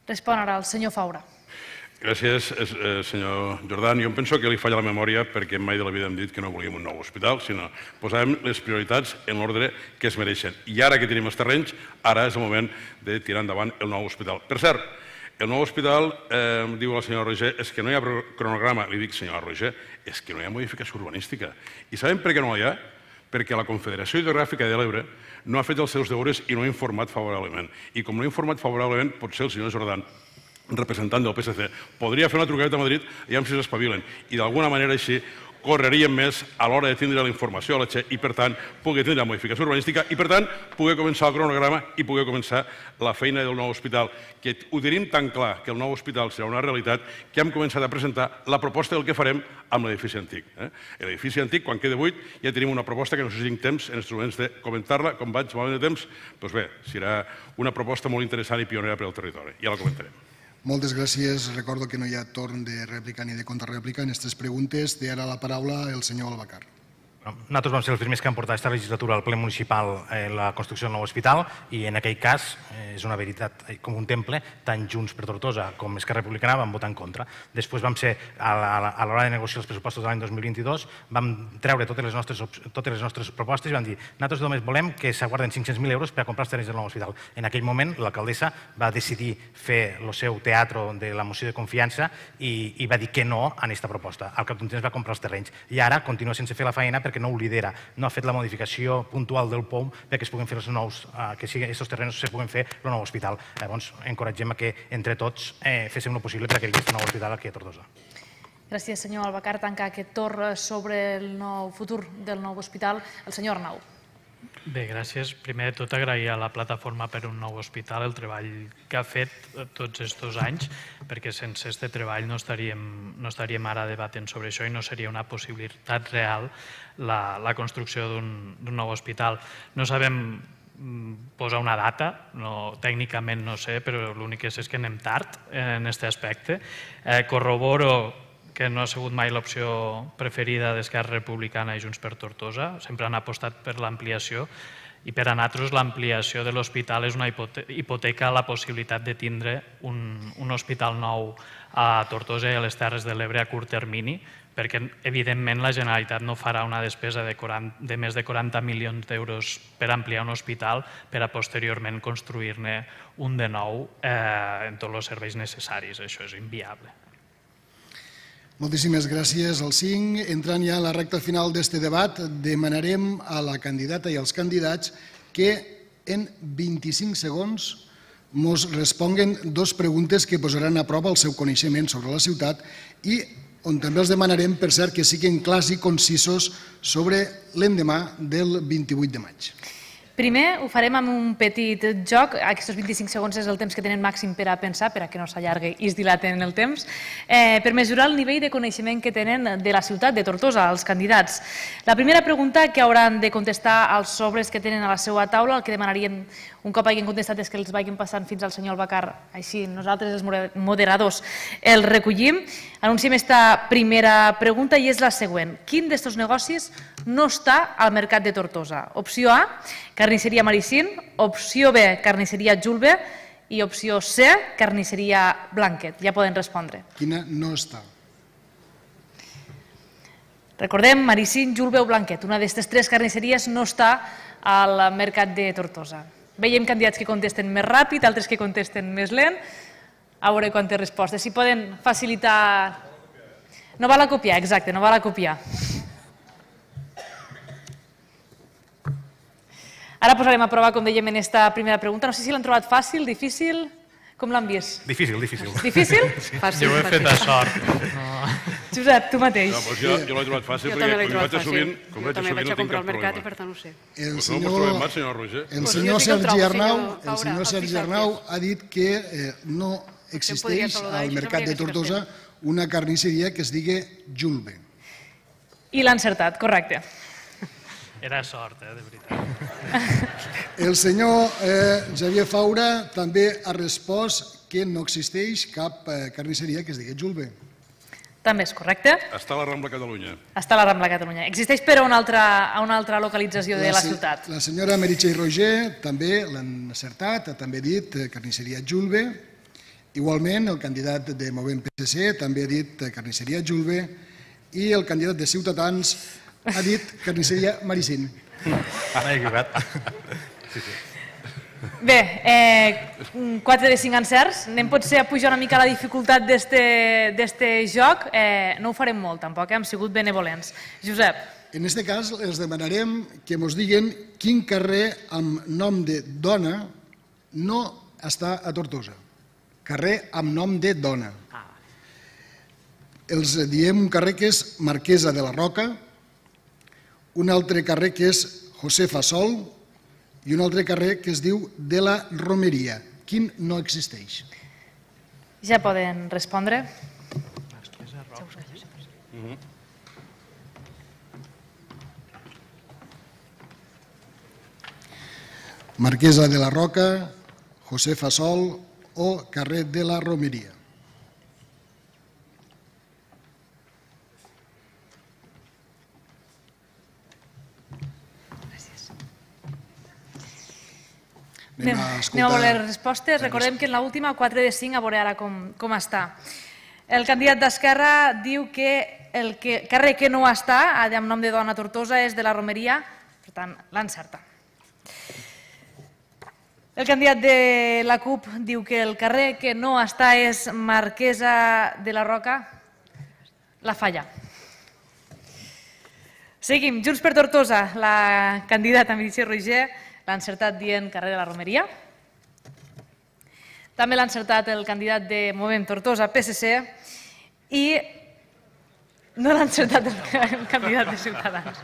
S3: Respon ara el senyor Faura.
S7: Gràcies, eh, senyor Jordan. Jo em penso que li falla la memòria perquè mai de la vida hem dit que no volíem un nou hospital, sinó posàvem les prioritats en l'ordre que es mereixen. I ara que tenim els terrenys, ara és el moment de tirar endavant el nou hospital. Per cert, el nou hospital, eh, diu la senyora Roger, és que no hi ha cronograma. Li dic, senyora Roger, és que no hi ha modificació urbanística. I sabem per què no hi ha? Perquè la Confederació Hidrogràfica de l'Ebre no ha fet els seus deures i no ha informat favorablement. I com no ha informat favorablement, potser el senyor Jordan representant del PSC, podria fer una trucada a Madrid i ja si s'espavilen. I d'alguna manera així correríem més a l'hora de tindre la informació a la Xe i, per tant, poder tindre la modificació urbanística i, per tant, poder començar el cronograma i poder començar la feina del nou hospital. Que ho tenim tan clar que el nou hospital serà una realitat que hem començat a presentar la proposta del que farem amb l'edifici antic. Eh? L'edifici antic, quan queda buit, ja tenim una proposta que no sé si tinc temps en els moments de comentar-la, com vaig malament de temps, doncs bé, serà una proposta molt interessant i pionera per al territori. Ja la comentarem.
S4: Moltes gràcies. Recordo que no hi ha torn de rèplica ni de contrarèplica en aquestes preguntes. Té ara la paraula el senyor Albacar.
S8: Nosaltres vam ser els primers que han portat aquesta legislatura al ple municipal eh, la construcció del nou hospital i en aquell cas, eh, és una veritat eh, com un temple, tant Junts per Tortosa com Esquerra Republicana van votar en contra. Després vam ser, a l'hora de negociar els pressupostos de l'any 2022, vam treure totes les nostres, totes les nostres propostes i vam dir nosaltres només volem que s'aguarden 500.000 euros per a comprar els terrenys del nou hospital. En aquell moment l'alcaldessa va decidir fer el seu teatre de la moció de confiança i, i va dir que no a aquesta proposta. Al cap d'un temps va comprar els terrenys i ara continua sense fer la feina perquè no ho lidera, no ha fet la modificació puntual del POM perquè es puguin fer els nous, eh, que siguin aquests terrenys se puguin fer el nou hospital. Llavors, encoratgem a que entre tots eh, féssim el possible perquè hi hagi un nou hospital aquí a Tortosa.
S3: Gràcies, senyor Albacar. Tancar aquest torn sobre el nou futur del nou hospital, el senyor Arnau.
S9: Bé, gràcies. Primer de tot agrair a la plataforma per un nou hospital el treball que ha fet tots aquests anys, perquè sense aquest treball no estaríem, no estaríem ara debatent sobre això i no seria una possibilitat real la, la construcció d'un nou hospital. No sabem mm, posar una data, no, tècnicament no sé, però l'únic que sé és que anem tard en aquest aspecte. Eh, corroboro que no ha sigut mai l'opció preferida d'Esquerra Republicana i Junts per Tortosa. Sempre han apostat per l'ampliació i per a nosaltres l'ampliació de l'hospital és una hipoteca la possibilitat de tindre un, un hospital nou a Tortosa i a les Terres de l'Ebre a curt termini, perquè evidentment la Generalitat no farà una despesa de, 40, de més de 40 milions d'euros per ampliar un hospital per a posteriorment construir-ne un de nou eh, en tots els serveis necessaris. Això és inviable.
S4: Moltíssimes gràcies al 5. Entrant ja a la recta final d'este debat, demanarem a la candidata i als candidats que en 25 segons mos responguen dos preguntes que posaran a prova el seu coneixement sobre la ciutat i on també els demanarem, per cert, que siguin clars i concisos sobre l'endemà del 28 de maig.
S3: Primer ho farem amb un petit joc, aquests 25 segons és el temps que tenen màxim per a pensar, per a que no s'allargui i es dilaten el temps, eh, per mesurar el nivell de coneixement que tenen de la ciutat de Tortosa, els candidats. La primera pregunta que hauran de contestar als sobres que tenen a la seva taula, el que demanaríem un cop hagin contestat és que els vagin passant fins al senyor Albacar, així nosaltres els moderadors el recollim. Anunciem esta primera pregunta i és la següent. Quin d'estos negocis no està al mercat de Tortosa? Opció A, carnisseria Maricín, opció B, carnisseria Julbe i opció C, carnisseria Blanquet. Ja poden respondre.
S4: Quina no està?
S3: Recordem, Maricín, Julbe o Blanquet. Una d'aquestes tres carnisseries no està al mercat de Tortosa. Veiem candidats que contesten més ràpid, altres que contesten més lent. A veure quantes respostes. Si poden facilitar... No val a copiar, exacte, no val a copiar. Ara posarem a prova, com dèiem, en esta primera pregunta. No sé si l'han trobat fàcil, difícil... Com l'han vist?
S8: Difícil, difícil.
S3: Difícil?
S9: Fàcil, jo ho he fet a sort. No.
S3: Josep, tu mateix.
S7: No, doncs jo, jo l'he trobat fàcil,
S5: Jo
S7: perquè
S5: també l'he
S7: com
S5: trobat
S7: vaig a
S5: fàcil.
S7: sovint, com
S5: Jo
S7: vaig a
S5: també vaig
S7: no
S5: a
S7: tinc
S5: comprar
S7: cap
S5: al mercat i
S7: problema.
S5: per tant ho sé.
S4: El
S7: No
S4: senyor,
S7: trobem mal, senyor Roger?
S4: el
S5: Pues
S4: senyor
S5: jo el
S4: Sergi Arnau,
S5: senyor
S4: el senyor Sergi. Arnau ha dit que eh, no existeix al mercat de Tortosa una carnisseria que es digui Julbe.
S3: I l'ha encertat, correcte.
S9: Era sort, eh, de veritat.
S4: El senyor eh, Xavier Faura també ha respost que no existeix cap eh, carnisseria que es digui Julbe.
S3: També és correcte.
S7: Està a la Rambla Catalunya.
S3: Està a la Rambla Catalunya. Existeix però a una altra, a una altra localització de la ciutat.
S4: La senyora Meritxell Roger també l'han acertat, ha també dit eh, carnisseria Julbe. Igualment, el candidat de Movem PSC també ha dit carnisseria Julbe i el candidat de Ciutadans ha dit carnisseria Maricín.
S8: Ara he equivocat. Sí, sí.
S3: Bé, eh, 4 de 5 encerts. Anem potser a pujar una mica la dificultat d'este joc. Eh, no ho farem molt, tampoc, eh? hem sigut benevolents. Josep,
S4: En este cas, els demanarem que ens diguen quin carrer amb nom de dona no està a Tortosa. Carrer amb nom de dona. Els diem un carrer que és Marquesa de la Roca, un altre carrer que és Josefa Sol i un altre carrer que es diu de la Romeria. Quin no existeix?
S3: ja poden respondre.
S4: Marquesa de la Roca, Josefa Sol o carrer de la Romeria.
S3: Anem,
S4: a
S3: anem les respostes. Recordem que en l'última, 4 de 5, a veure ara com, com està. El candidat d'Esquerra diu que el que, carrer que no està, amb nom de dona Tortosa, és de la Romeria, per tant, l'encerta. El candidat de la CUP diu que el carrer que no està és Marquesa de la Roca, la falla. Seguim. Junts per Tortosa, la candidata Meritxell Roger l'ha encertat dient carrer de la Romeria. També l'ha encertat el candidat de Movem Tortosa, PSC, i no l'ha encertat el candidat de Ciutadans.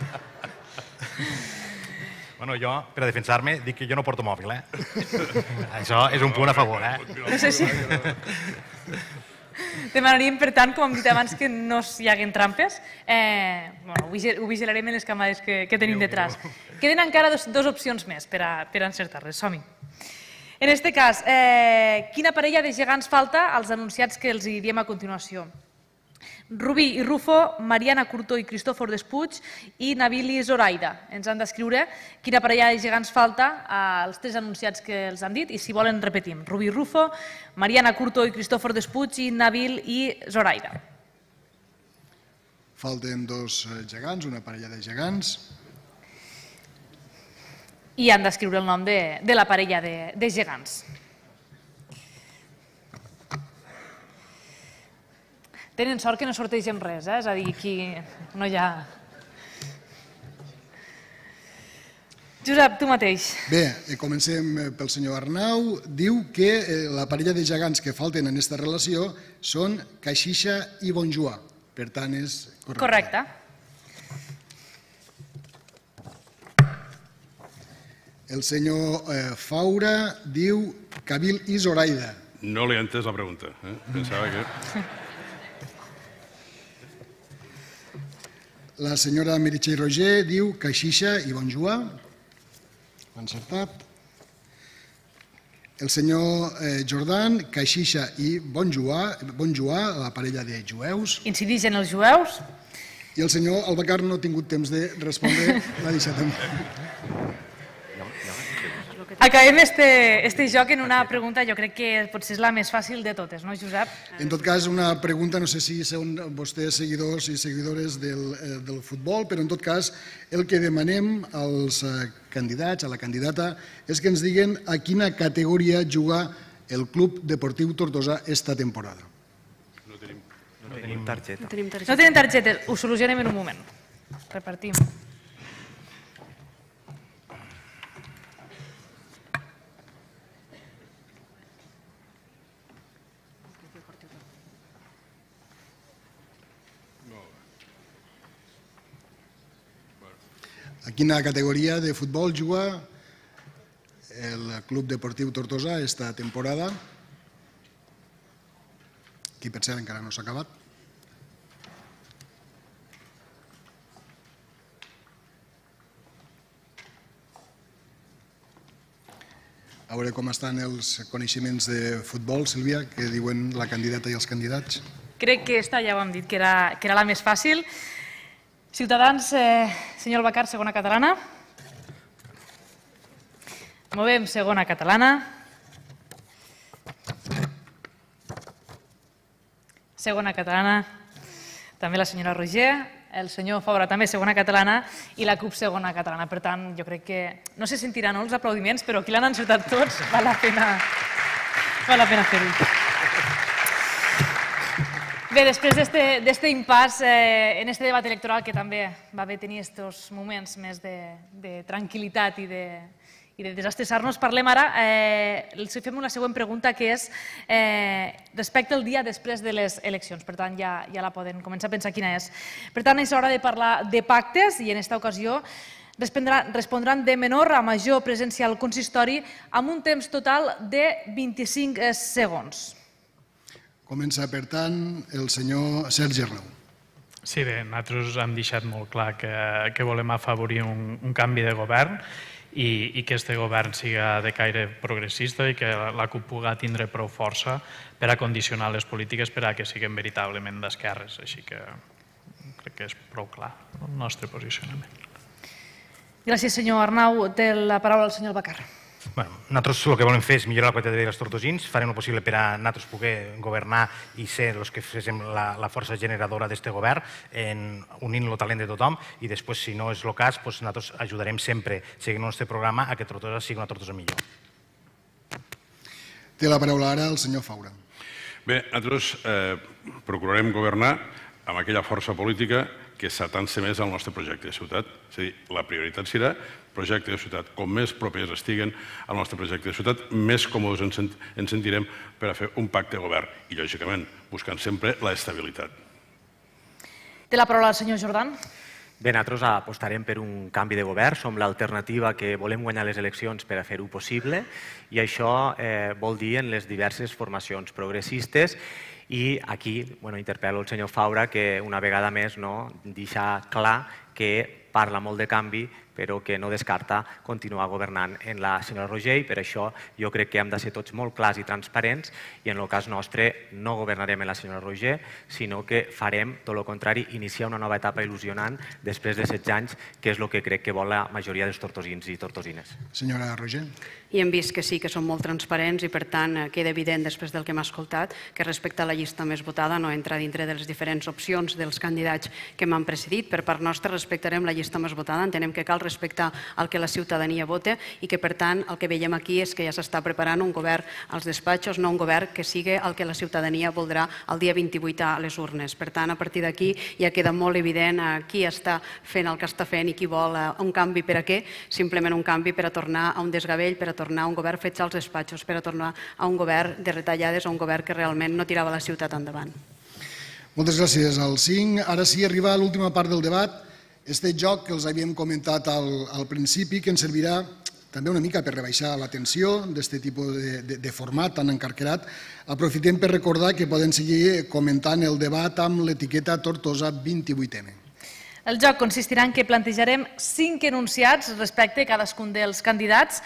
S8: Bueno, jo, per a defensar-me, dic que jo no porto mòbil, eh? Això és un punt a favor, eh?
S3: No sé si... Demanaríem, per tant, com hem dit abans, que no hi haguin trampes. Eh, bueno, ho vigil- ho vigilarem en les càmeres que, que tenim detrás. Queden encara dos, dos opcions més per a, per a encertar-les. Som-hi. En este cas, eh, quina parella de gegants falta als anunciats que els hi diem a continuació? Rubí i Rufo, Mariana Curto i Cristòfor Despuig i Nabili Zoraida. Ens han d'escriure quina parella de gegants falta als tres anunciats que els han dit i si volen repetim. Rubí i Rufo, Mariana Curto i Cristòfor Despuig i Nabil i Zoraida.
S4: Falten dos eh, gegants, una parella de gegants.
S3: I han d'escriure el nom de, de la parella de, de gegants. Tenen sort que no sortegem res, eh? és a dir, aquí no hi ha... Josep, tu mateix.
S4: Bé, eh, comencem eh, pel senyor Arnau. Diu que eh, la parella de gegants que falten en aquesta relació són Caxixa i Bonjoa. Per tant, és correcte.
S3: Correcte.
S4: El senyor Faura diu Cabil i Zoraida.
S7: No li he entès la pregunta. Eh? Pensava que...
S4: La senyora Meritxell Roger diu Caxixa i ha encertat. El senyor eh, Jordan, Caxixa i Bonjoa, Bonjoa, la parella de jueus.
S3: Incidix en els jueus.
S4: I el senyor Albacar no ha tingut temps de respondre, l'ha deixat en...
S3: Acabem este, este joc en una pregunta, jo crec que potser és la més fàcil de totes, no, Josep?
S4: En tot cas, una pregunta, no sé si són vostès seguidors i seguidores del, eh, del futbol, però en tot cas el que demanem als eh, candidats, a la candidata, és que ens diguen a quina categoria juga el Club Deportiu Tortosa esta temporada.
S6: No tenim targeta.
S5: No tenim targeta.
S3: No tenen targetes, ho solucionem en un moment. Repartim.
S4: A quina categoria de futbol juga el Club Deportiu Tortosa esta temporada? Qui per cert encara no s'ha acabat. A veure com estan els coneixements de futbol, Sílvia, que diuen la candidata i els candidats.
S3: Crec que esta ja ho hem dit, que era, que era la més fàcil. Ciutadans, eh, senyor Albacar, segona catalana. Movem segona catalana. Segona catalana. També la senyora Roger, el senyor Fabra també segona catalana i la CUP segona catalana. Per tant, jo crec que no se sentiran no, els aplaudiments, però aquí l'han encertat tots, val la pena, val la pena fer-ho. Bé, després d'este impàs eh, en este debat electoral que també va haver tenir estos moments més de, de tranquil·litat i de, i de desestressar-nos, parlem ara, eh, els fem una següent pregunta que és eh, respecte al dia després de les eleccions. Per tant, ja, ja la poden començar a pensar quina és. Per tant, és hora de parlar de pactes i en aquesta ocasió respondran de menor a major presència al consistori amb un temps total de 25 segons.
S4: Comença, per tant, el senyor Sergi Arnau.
S9: Sí, bé, nosaltres hem deixat molt clar que, que volem afavorir un, un canvi de govern i, i que este govern siga de caire progressista i que la CUP pugui tindre prou força per a condicionar les polítiques per a que siguin veritablement d'esquerres. Així que crec que és prou clar el nostre posicionament.
S3: Gràcies, senyor Arnau. Té la paraula el senyor Bacar.
S8: Bueno, nosaltres el que volem fer és millorar la qualitat de vida dels tortosins, farem el possible per a nosaltres poder governar i ser els que féssim la, la força generadora d'aquest govern, en, unint el talent de tothom i després, si no és el cas, doncs nosaltres ajudarem sempre, seguint el nostre programa, a que Tortosa sigui una Tortosa millor.
S4: Té la paraula ara el senyor Faura.
S7: Bé, nosaltres eh, procurarem governar amb aquella força política que s'atança més al nostre projecte de ciutat. És a dir, la prioritat serà projecte de ciutat. Com més propers estiguen al nostre projecte de ciutat, més còmodes ens, sent, ens sentirem per a fer un pacte de govern i, lògicament, buscant sempre la estabilitat.
S3: Té la paraula el senyor Jordan.
S6: Bé, nosaltres apostarem per un canvi de govern, som l'alternativa que volem guanyar les eleccions per a fer-ho possible i això eh, vol dir en les diverses formacions progressistes i aquí bueno, interpel·lo el senyor Faura que una vegada més no, deixa clar que parla molt de canvi però que no descarta continuar governant en la senyora Roger i per això jo crec que hem de ser tots molt clars i transparents i en el cas nostre no governarem en la senyora Roger, sinó que farem tot el contrari, iniciar una nova etapa il·lusionant després de 16 anys, que és el que crec que vol la majoria dels tortosins i tortosines.
S4: Senyora Roger.
S5: I hem vist que sí, que són molt transparents i per tant eh, queda evident després del que m'ha escoltat que respecte a la llista més votada no entra dintre de les diferents opcions dels candidats que m'han precedit. Per part nostra respectarem la llista més votada, entenem que cal respecte al que la ciutadania vota i que, per tant, el que veiem aquí és que ja s'està preparant un govern als despatxos, no un govern que sigui el que la ciutadania voldrà el dia 28 a les urnes. Per tant, a partir d'aquí ja queda molt evident eh, qui està fent el que està fent i qui vol eh, un canvi per a què, simplement un canvi per a tornar a un desgavell, per a tornar a un govern fet als despatxos, per a tornar a un govern de retallades, a un govern que realment no tirava la ciutat endavant.
S4: Moltes gràcies al 5. Ara sí, arriba a l'última part del debat. Este joc que els havíem comentat al, al principi, que ens servirà també una mica per rebaixar la tensió d'aquest tipus de, de, de format tan encarquerat. Aprofitem per recordar que poden seguir comentant el debat amb l'etiqueta Tortosa 28M.
S3: El joc consistirà en que plantejarem cinc enunciats respecte a cadascun dels candidats,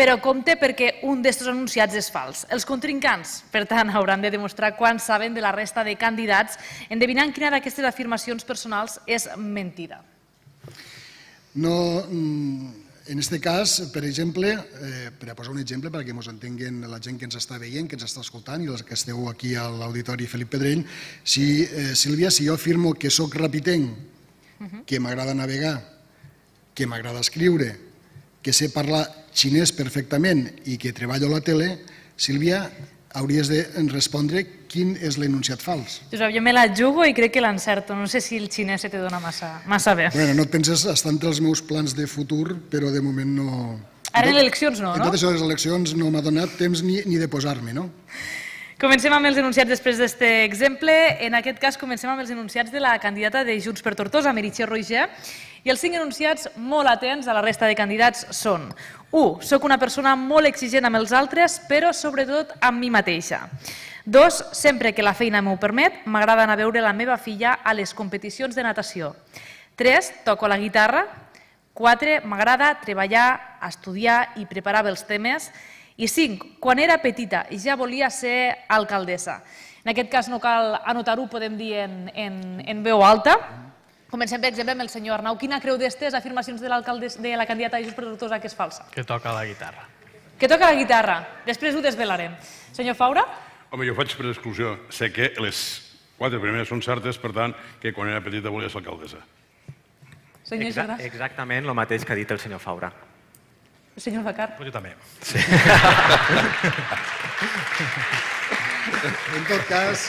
S3: però compte perquè un d'estos enunciats és fals. Els contrincants, per tant, hauran de demostrar quan saben de la resta de candidats, endevinant quina d'aquestes afirmacions personals és mentida.
S4: No, mm, en aquest cas, per exemple, eh, per a posar un exemple perquè ens entenguen la gent que ens està veient, que ens està escoltant i els que esteu aquí a l'auditori Felip Pedrell, si, eh, Sílvia, si jo afirmo que sóc rapitenc, que m'agrada navegar, que m'agrada escriure, que sé parlar xinès perfectament i que treballo a la tele, Sílvia, hauries de respondre quin és l'enunciat fals.
S3: Josep, jo me la jugo i crec que l'encerto. No sé si el xinès se te dona massa, massa bé.
S4: Bueno, no et penses, està entre els meus plans de futur, però de moment no...
S3: Ara en eleccions no,
S4: En
S3: no?
S4: tot això de les eleccions no m'ha donat temps ni, ni de posar-me, no?
S3: Comencem amb els enunciats després d'aquest exemple. En aquest cas comencem amb els enunciats de la candidata de Junts per Tortosa, Meritxell Roigé, i els cinc enunciats molt atents a la resta de candidats són 1. Soc una persona molt exigent amb els altres, però sobretot amb mi mateixa. 2. Sempre que la feina m'ho permet, m'agrada anar a veure la meva filla a les competicions de natació. 3. Toco la guitarra. 4. M'agrada treballar, estudiar i preparar els temes. I 5. Quan era petita i ja volia ser alcaldessa. En aquest cas no cal anotar-ho, podem dir en, en, en veu alta. Comencem, per exemple, amb el senyor Arnau. Quina creu d'estes afirmacions de, de la candidata de Junts per Tortosa que és falsa?
S9: Que toca la guitarra.
S3: Que toca la guitarra. Després ho desvelarem. Senyor Faura?
S7: Home, jo faig per exclusió. Sé que les quatre primeres són certes, per tant, que quan era petita volia ser alcaldessa.
S3: Senyor
S6: Exa
S3: Gerard?
S6: exactament el mateix que ha dit el senyor Faura.
S3: Senyor Bacar?
S8: Pues jo també.
S6: Sí.
S4: En tot cas,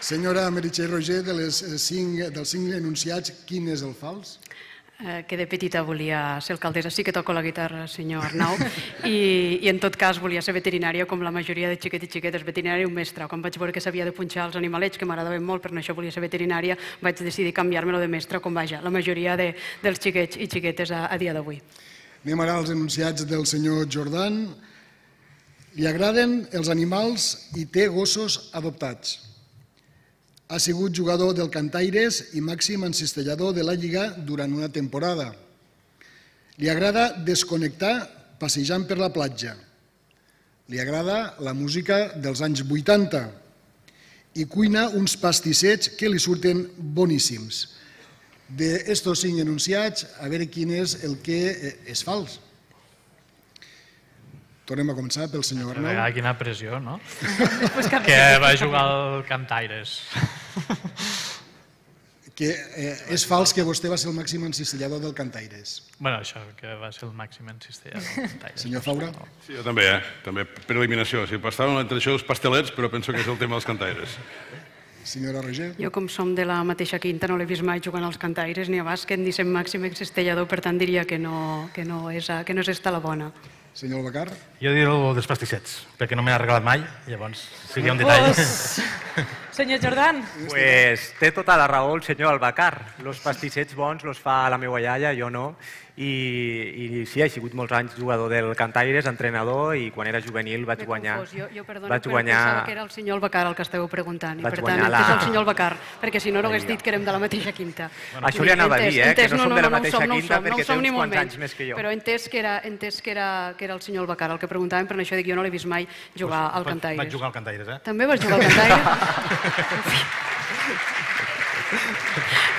S4: senyora Meritxell Roger, de les eh, cinc, dels cinc enunciats, quin és el fals?
S5: eh, que de petita volia ser alcaldessa. Sí que toco la guitarra, senyor Arnau, i, i en tot cas volia ser veterinària com la majoria de xiquets i xiquetes, veterinària i un mestre. Quan vaig veure que s'havia de punxar els animalets, que m'agradaven molt, per això volia ser veterinària, vaig decidir canviar-me-lo de mestre, com vaja, la majoria de, dels xiquets i xiquetes a, a dia d'avui.
S4: Anem ara als enunciats del senyor Jordan. Li agraden els animals i té gossos adoptats. Ha sigut jugador del Cantaires i màxim encistellador de la Lliga durant una temporada. Li agrada desconnectar passejant per la platja. Li agrada la música dels anys 80 i cuina uns pastissets que li surten boníssims. D'estos cinc enunciats, a veure quin és el que eh, és fals. Tornem a començar pel senyor
S9: Arnau.
S4: Arnau.
S9: Quina pressió, no?
S3: que
S9: va jugar al Cantaires.
S4: Que eh, és fals que vostè va ser el màxim encistellador del Cantaires.
S9: bueno, això, que va ser el màxim en cistellador del Cantaires.
S4: Senyor Faura?
S7: Sí, jo també, eh? També per eliminació. O sigui, estàvem entre això dels pastelets, però penso que és el tema dels cantaires.
S4: Senyora Roger?
S5: Jo, com som de la mateixa quinta, no l'he vist mai jugant als cantaires ni a bàsquet ni sent màxim encistellador, per tant diria que no, que no, és, a- que no és esta la bona.
S4: Senyor Bacar?
S8: Jo diré el dels pastissets, perquè no m'he regalat mai, llavors seria un detall.
S3: Os. Senyor Jordan?
S6: Pues té tota la raó el senyor Albacar. Los pastissets bons los fa la meva iaia, jo no. I, i sí, he sigut molts anys jugador del Cantaires, entrenador, i quan era juvenil vaig guanyar...
S5: confós. Jo, jo perdona,
S6: vaig
S5: però
S6: guanyar...
S5: pensava que era el senyor Albacar el que esteu preguntant. I per tant, la... és
S6: la-
S5: el senyor Albacar, perquè si no, no hagués dit que érem de la mateixa quinta.
S6: Això li anava a dir, eh, que no som de la mateixa
S5: no ho
S6: quinta
S5: som, no
S6: perquè
S5: ho som
S6: té uns quants anys més que jo.
S5: Però he entès que era, he entès que era, que era el senyor Albacar el que preguntàvem, per això dic jo no l'he vist mai jugar al
S8: Vaig-
S5: Cantaires.
S8: Vaig jugar al Cantaires, eh?
S5: També vas jugar al Cantaires?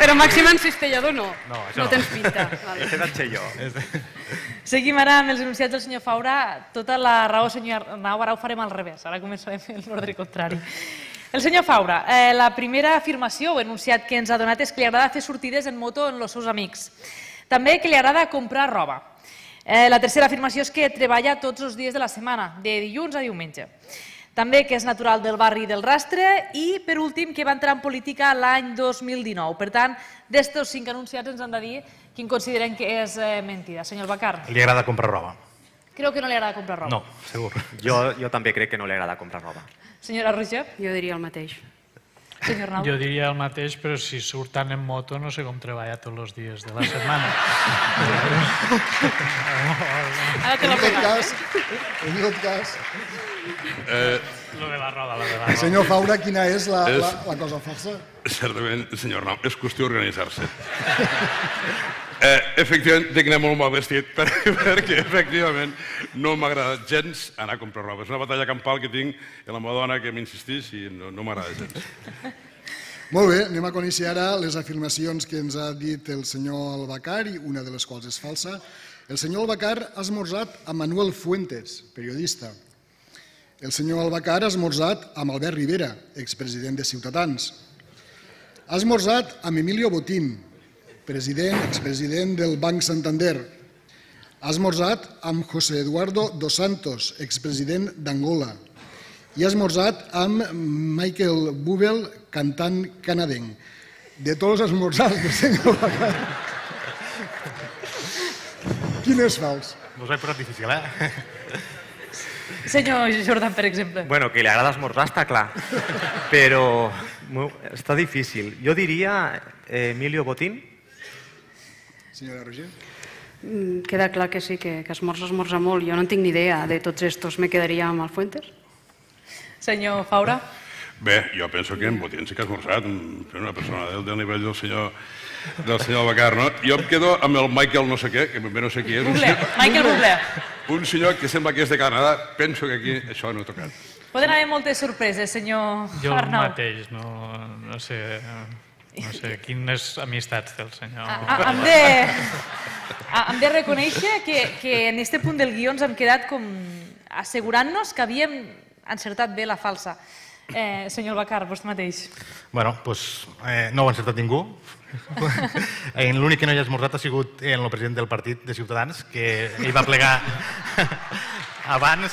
S5: Però màxim encistellador no.
S8: No, això
S5: no
S8: no.
S5: tens pinta. Vale.
S6: Este vaig ser jo.
S3: Seguim ara amb els enunciats del senyor Faura. Tota la raó, senyor Arnau, ara ho farem al revés. Ara començarem en l'ordre contrari. El senyor Faura, eh, la primera afirmació o enunciat que ens ha donat és que li agrada fer sortides en moto amb els seus amics. També que li agrada comprar roba. Eh, la tercera afirmació és que treballa tots els dies de la setmana, de dilluns a diumenge. També que és natural del barri del Rastre i, per últim, que va entrar en política l'any 2019. Per tant, d'estos cinc anunciats ens han de dir quin consideren que és eh, mentida. Senyor Bacar.
S8: Li agrada comprar roba.
S3: Creo que no li agrada comprar roba.
S8: No, segur.
S6: Jo, jo també crec que no li agrada comprar roba.
S3: Senyora Roger.
S5: Jo diria el mateix.
S3: Senyor Arnau.
S9: Jo diria el mateix, però si surt tant en moto no sé com treballa tots els dies de la setmana.
S3: Ara te
S4: cas, en tot cas,
S7: Eh,
S9: Lo de la roba, lo de la roba.
S4: senyor Faura, quina és la,
S7: És-
S4: la, la cosa falsa?
S7: certament, senyor Arnau, és qüestió d'organitzar-se. Eh, efectivament, dic anar molt mal vestit, per, perquè efectivament no m'agrada gens anar a comprar roba. És una batalla campal que tinc amb la meva dona que m'insistís i no, no m'agrada gens.
S4: Molt bé, anem a conèixer ara les afirmacions que ens ha dit el senyor Albacar, i una de les quals és falsa. El senyor Albacar ha esmorzat amb Manuel Fuentes, periodista. El senyor Albacar ha esmorzat amb Albert Rivera, expresident de Ciutadans. Ha esmorzat amb Emilio Botín, president, expresident del Banc Santander. Ha esmorzat amb José Eduardo dos Santos, expresident d'Angola. I ha esmorzat amb Michael Bublé, cantant canadenc. De tots els esmorzars del senyor Albacar. Quin és fals?
S8: No us he posat difícil, eh?
S3: Senyor Jordan, per exemple.
S6: Bueno, que li agrada esmorzar està clar, però està difícil. Jo diria eh, Emilio Botín.
S4: Senyora Roger.
S5: Mm, Queda clar que sí, que, que esmorza, esmorza molt. Jo no en tinc ni idea de tots estos. Me quedaria amb el Fuentes.
S3: Senyor Faura.
S7: Bé, jo penso que en Botín sí que ha esmorzat, un- una persona del, del nivell del senyor del senyor Bacar, no? Jo em quedo amb el Michael no sé què, que ben bé no sé qui és.
S3: Bublé,
S7: senyor-
S3: Michael Bublé.
S7: Un senyor que sembla que és de Canadà, penso que aquí això no ha tocat.
S3: Poden haver moltes sorpreses, senyor
S9: Jo
S3: Arnau.
S9: mateix, no, no sé... No sé quines amistats té el senyor.
S3: Ah, ah, Hem de, ah, hem de reconèixer que, que en este punt del guió ens hem quedat com assegurant-nos que havíem encertat bé la falsa. Eh, senyor Bacar, vostè mateix.
S8: Bueno, doncs eh, no ho ha encertat ningú. Eh, L'únic que no hi ha esmorzat ha sigut el president del partit de Ciutadans, que ell va plegar abans.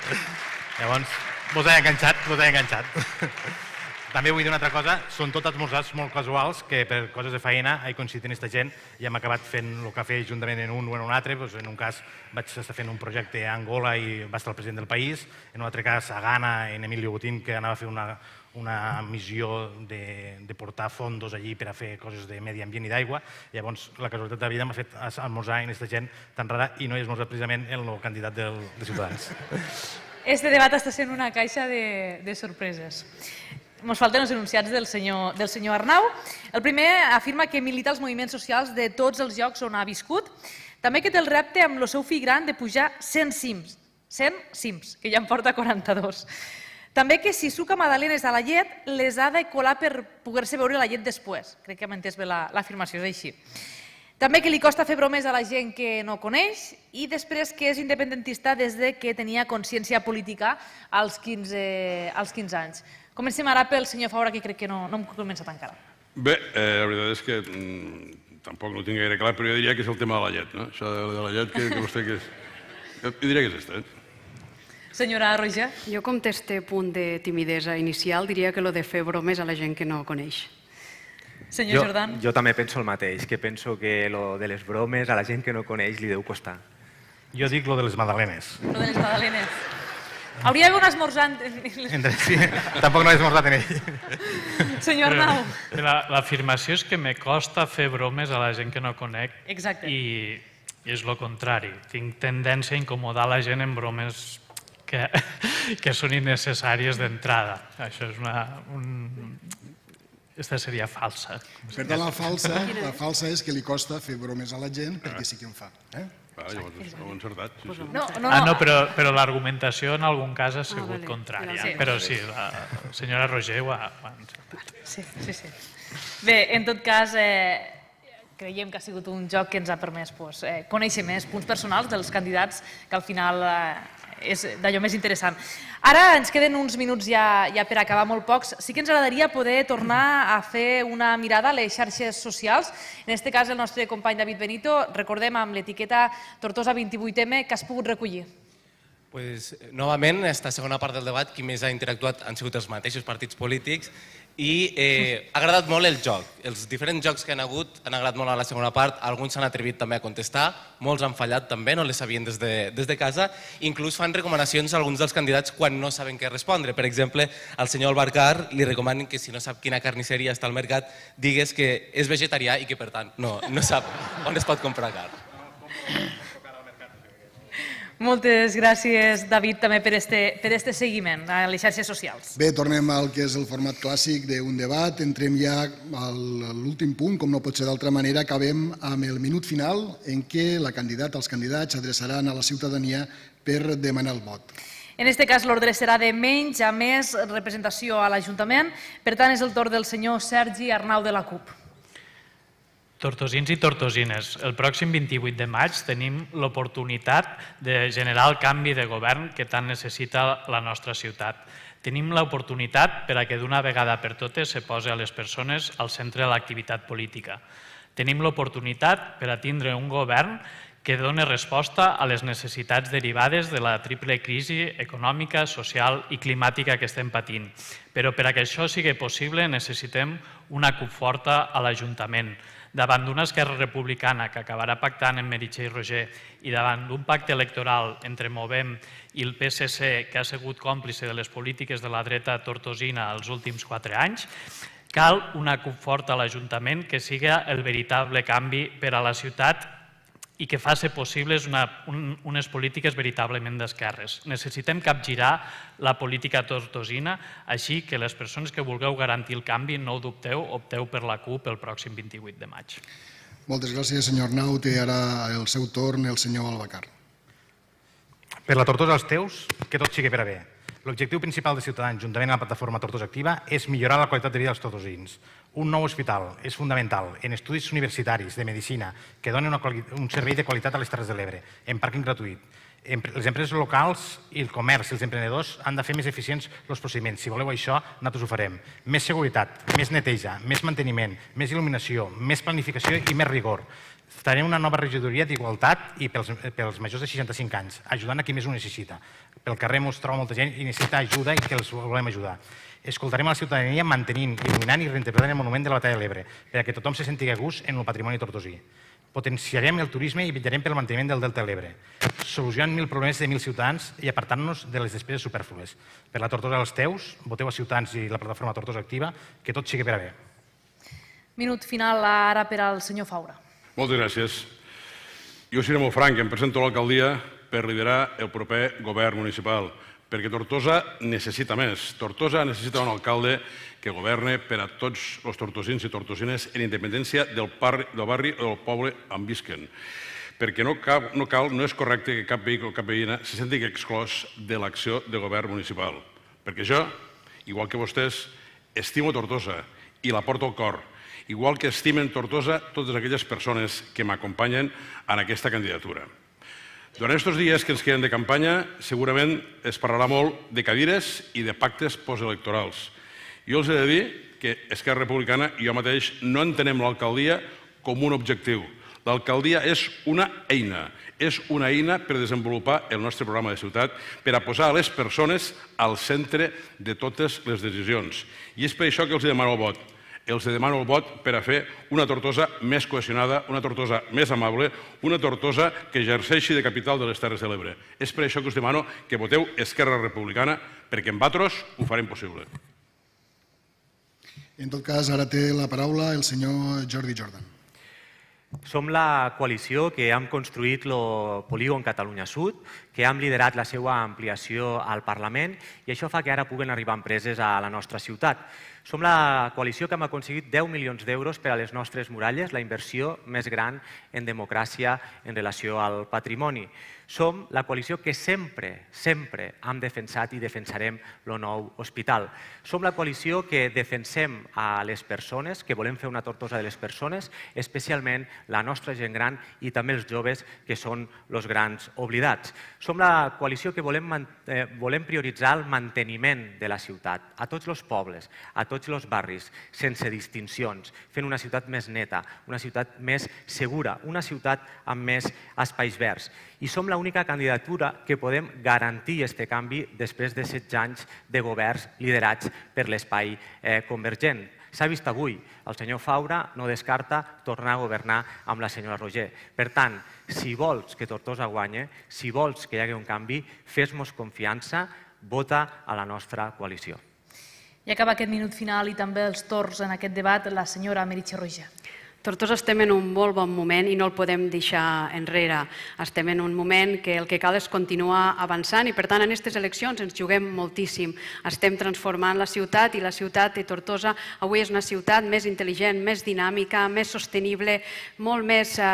S8: Llavors, vos he enganxat, vos he enganxat. També vull dir una altra cosa, són tots esmorzars molt casuals que per coses de feina he coincidit amb aquesta gent i hem acabat fent el fer juntament en un o en un altre. Doncs en un cas vaig estar fent un projecte a Angola i va estar el president del país, en un altre cas a Ghana, en Emilio Botín, que anava a fer una, una missió de, de portar fondos allí per a fer coses de medi ambient i d'aigua. Llavors, la casualitat de la vida m'ha fet esmorzar en aquesta gent tan rara i no he esmorzat precisament en el candidat del, de Ciutadans.
S3: Este debat està sent una caixa de, de sorpreses. Ens falten els enunciats del senyor, del senyor Arnau. El primer afirma que milita els moviments socials de tots els llocs on ha viscut. També que té el repte amb el seu fill gran de pujar 100 cims. 100 cims, que ja en porta 42. També que si suca magdalenes a la llet, les ha de colar per poder-se veure la llet després. Crec que hem entès bé la- l'afirmació, és així. També que li costa fer bromes a la gent que no coneix i després que és independentista des de que tenia consciència política als 15, als 15 anys. Comencem ara pel senyor Faura, que crec que no, no hem començat encara.
S7: Bé, eh, la veritat és que mm, tampoc no ho tinc gaire clar, però jo diria que és el tema de la llet, no? Això de, de la llet, que, que vostè que és... Jo, jo diria que és este, eh?
S3: Senyora Roger.
S5: Jo, com té este punt de timidesa inicial, diria que lo de fer bromes a la gent que no coneix.
S3: Senyor
S6: jo,
S3: Jordan.
S6: Jo també penso el mateix, que penso que lo de les bromes a la gent que no coneix li deu costar.
S8: Jo dic lo de les magdalenes.
S3: Lo de les magdalenes. Hauria d'haver un esmorzant.
S8: Entre, sí, tampoc no he esmorzat en ell.
S3: Senyor Arnau.
S9: Però la- L'afirmació és que me costa fer bromes a la gent que no conec
S3: Exacte.
S9: i, i és el contrari. Tinc tendència a incomodar la gent en bromes que, que són innecessàries d'entrada. Això és una... Un... Esta seria falsa.
S4: Per tant, la falsa, la falsa és que li costa fer bromes a la gent perquè sí que en fa. Eh?
S7: Ah, llavors encertat. Sí, sí.
S3: No, no,
S9: Ah, no, però, però l'argumentació en algun cas ha sigut
S3: vale.
S9: contrària.
S3: Sí.
S9: Però sí, la senyora Roger ho ha, ho ha encertat.
S3: Sí, sí, sí. Bé, en tot cas, eh, creiem que ha sigut un joc que ens ha permès pues, eh, conèixer més punts personals dels candidats que al final eh, és d'allò més interessant. Ara ens queden uns minuts ja, ja per acabar, molt pocs. Sí que ens agradaria poder tornar a fer una mirada a les xarxes socials. En aquest cas, el nostre company David Benito, recordem amb l'etiqueta Tortosa 28M, que has pogut recollir.
S12: Pues, novament, esta segona part del debat, qui més ha interactuat han sigut els mateixos partits polítics i eh, ha agradat molt el joc. Els diferents jocs que han hagut han agradat molt a la segona part, alguns s'han atrevit també a contestar, molts han fallat també, no les sabien des de, des de casa, inclús fan recomanacions a alguns dels candidats quan no saben què respondre. Per exemple, al senyor Albarcar li recomanen que si no sap quina carnisseria està al mercat, digues que és vegetarià i que per tant no, no sap on es pot comprar carn.
S3: Moltes gràcies, David, també per este, per este seguiment a les xarxes socials.
S4: Bé, tornem al que és el format clàssic d'un debat. Entrem ja a l'últim punt, com no pot ser d'altra manera, acabem amb el minut final en què la candidata, els candidats s'adreçaran a la ciutadania per demanar el vot.
S3: En aquest cas, l'ordre serà de menys a més representació a l'Ajuntament. Per tant, és el torn del senyor Sergi Arnau de la CUP.
S9: Tortosins i tortosines, el pròxim 28 de maig tenim l'oportunitat de generar el canvi de govern que tant necessita la nostra ciutat. Tenim l'oportunitat per a que d'una vegada per totes se posi a les persones al centre de l'activitat política. Tenim l'oportunitat per a tindre un govern que doni resposta a les necessitats derivades de la triple crisi econòmica, social i climàtica que estem patint. Però per a que això sigui possible necessitem una CUP forta a l'Ajuntament, davant d'una Esquerra Republicana que acabarà pactant amb Meritxell Roger i davant d'un pacte electoral entre Movem i el PSC que ha sigut còmplice de les polítiques de la dreta tortosina els últims quatre anys, cal una CUP forta a l'Ajuntament que siga el veritable canvi per a la ciutat i que faci possibles una, un, unes polítiques veritablement d'esquerres. Necessitem capgirar la política tortosina, així que les persones que vulgueu garantir el canvi, no ho dubteu, opteu per la CUP el pròxim 28 de maig.
S4: Moltes gràcies, senyor Arnau. Té ara el seu torn el senyor Albacar.
S8: Per la Tortosa als teus, que tot sigui per a bé. L'objectiu principal de Ciutadans, juntament amb la plataforma Tortosa Activa, és millorar la qualitat de vida dels tortosins. Un nou hospital és fundamental en estudis universitaris de medicina que donen un servei de qualitat a les Terres de l'Ebre, en pàrquing gratuït. Les empreses locals i el comerç i els emprenedors han de fer més eficients els procediments. Si voleu això, nosaltres ho farem. Més seguretat, més neteja, més manteniment, més il·luminació, més planificació i més rigor. Farem una nova regidoria d'igualtat i pels, pels majors de 65 anys, ajudant a qui més ho necessita. Pel carrer mos troba molta gent i necessita ajuda i que els volem ajudar escoltarem a la ciutadania mantenint, il·luminant i reinterpretant el monument de la batalla de l'Ebre, perquè tothom se senti a gust en el patrimoni tortosí. Potenciarem el turisme i vetllarem pel manteniment del Delta de l'Ebre, solucionant mil problemes de mil ciutadans i apartant-nos de les despeses superflues. Per la Tortosa dels teus, voteu a Ciutadans i la plataforma Tortosa Activa, que tot sigui per a bé.
S3: Minut final ara per al senyor Faura.
S7: Moltes gràcies. Jo seré molt franc, em presento a l'alcaldia per liderar el proper govern municipal perquè Tortosa necessita més. Tortosa necessita un alcalde que governe per a tots els tortosins i tortosines en independència del, barri, del barri o del poble on visquen. Perquè no, cal, no, cal, no és correcte que cap veí o cap veïna se senti exclòs de l'acció de govern municipal. Perquè jo, igual que vostès, estimo Tortosa i la porto al cor, igual que estimen Tortosa totes aquelles persones que m'acompanyen en aquesta candidatura. Durant aquests dies que ens queden de campanya, segurament es parlarà molt de cadires i de pactes postelectorals. Jo els he de dir que Esquerra Republicana i jo mateix no entenem l'alcaldia com un objectiu. L'alcaldia és una eina, és una eina per desenvolupar el nostre programa de ciutat, per a posar les persones al centre de totes les decisions. I és per això que els demano el vot els demano el vot per a fer una Tortosa més cohesionada, una Tortosa més amable, una Tortosa que exerceixi de capital de les Terres de l'Ebre. És per això que us demano que voteu Esquerra Republicana, perquè en Batros ho farem possible.
S4: En tot cas, ara té la paraula el senyor Jordi Jordan.
S6: Som la coalició que hem construït el polígon Catalunya Sud, que hem liderat la seva ampliació al Parlament i això fa que ara puguen arribar empreses a la nostra ciutat. Som la coalició que hem aconseguit 10 milions d'euros per a les nostres muralles, la inversió més gran en democràcia en relació al patrimoni. Som la coalició que sempre, sempre hem defensat i defensarem el nou hospital. Som la coalició que defensem a les persones, que volem fer una tortosa de les persones, especialment la nostra gent gran i també els joves, que són els grans oblidats. Som la coalició que volem, eh, volem prioritzar el manteniment de la ciutat, a tots els pobles, a tots els barris, sense distincions, fent una ciutat més neta, una ciutat més segura, una ciutat amb més espais verds. I som l'única candidatura que podem garantir aquest canvi després de 16 anys de governs liderats per l'espai eh, convergent. S'ha vist avui, el senyor Faura no descarta tornar a governar amb la senyora Roger. Per tant, si vols que Tortosa guanye, si vols que hi hagi un canvi, fes-nos confiança, vota a la nostra coalició.
S3: I acaba aquest minut final i també els torns en aquest debat la senyora Meritxell Roger.
S5: Tortosa estem en un molt bon moment i no el podem deixar enrere. Estem en un moment que el que cal és continuar avançant i, per tant, en aquestes eleccions ens juguem moltíssim. Estem transformant la ciutat i la ciutat de Tortosa avui és una ciutat més intel·ligent, més dinàmica, més sostenible, molt més eh,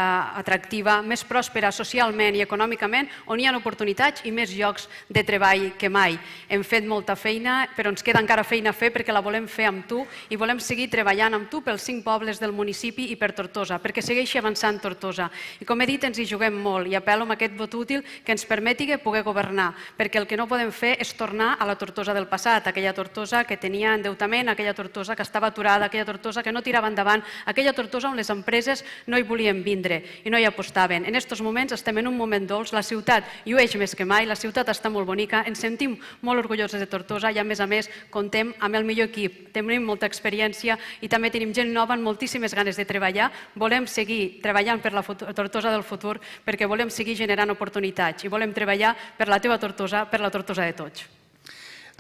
S5: atractiva, més pròspera socialment i econòmicament, on hi ha oportunitats i més llocs de treball que mai. Hem fet molta feina, però ens queda encara feina a fer perquè la volem fer amb tu i volem seguir treballant amb tu pels cinc pobles del municipi i per Tortosa, perquè segueixi avançant Tortosa. I com he dit, ens hi juguem molt i apel·lo amb aquest vot útil que ens permeti poder governar, perquè el que no podem fer és tornar a la Tortosa del passat, aquella Tortosa que tenia endeutament, aquella Tortosa que estava aturada, aquella Tortosa que no tirava endavant, aquella Tortosa on les empreses no hi volien vindre i no hi apostaven. En aquests moments estem en un moment dolç, la ciutat llueix més que mai, la ciutat està molt bonica, ens sentim molt orgulloses de Tortosa i a més a més contem amb el millor equip, tenim molta experiència i també tenim gent nova amb moltíssimes ganes de treballar treballar, volem seguir treballant per la Tortosa del futur perquè volem seguir generant oportunitats i volem treballar per la teva Tortosa, per la Tortosa de tots.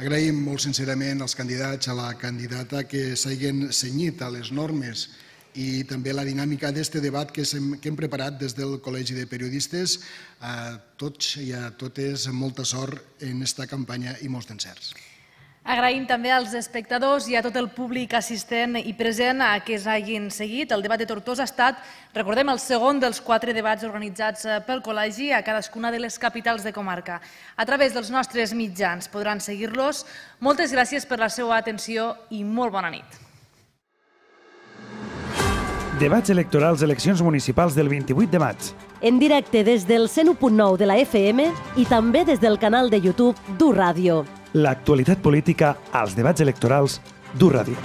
S4: Agraïm molt sincerament als candidats, a la candidata que s'hagin senyit a les normes i també la dinàmica d'aquest debat que hem, que hem preparat des del Col·legi de Periodistes. A tots i a totes molta sort en aquesta campanya i molts d'encerts.
S3: Agraïm també als espectadors i a tot el públic assistent i present a que s'hagin seguit. El debat de Tortosa ha estat, recordem, el segon dels quatre debats organitzats eh, pel Col·legi a cadascuna de les capitals de comarca. A través dels nostres mitjans podran seguir-los. Moltes gràcies per la seva atenció i molt bona nit.
S1: Debats electorals eleccions municipals del 28 de maig.
S13: En directe des del 101.9 de la FM i també des del canal de YouTube d'U Ràdio
S1: l'actualitat política als debats electorals d'U Ràdio.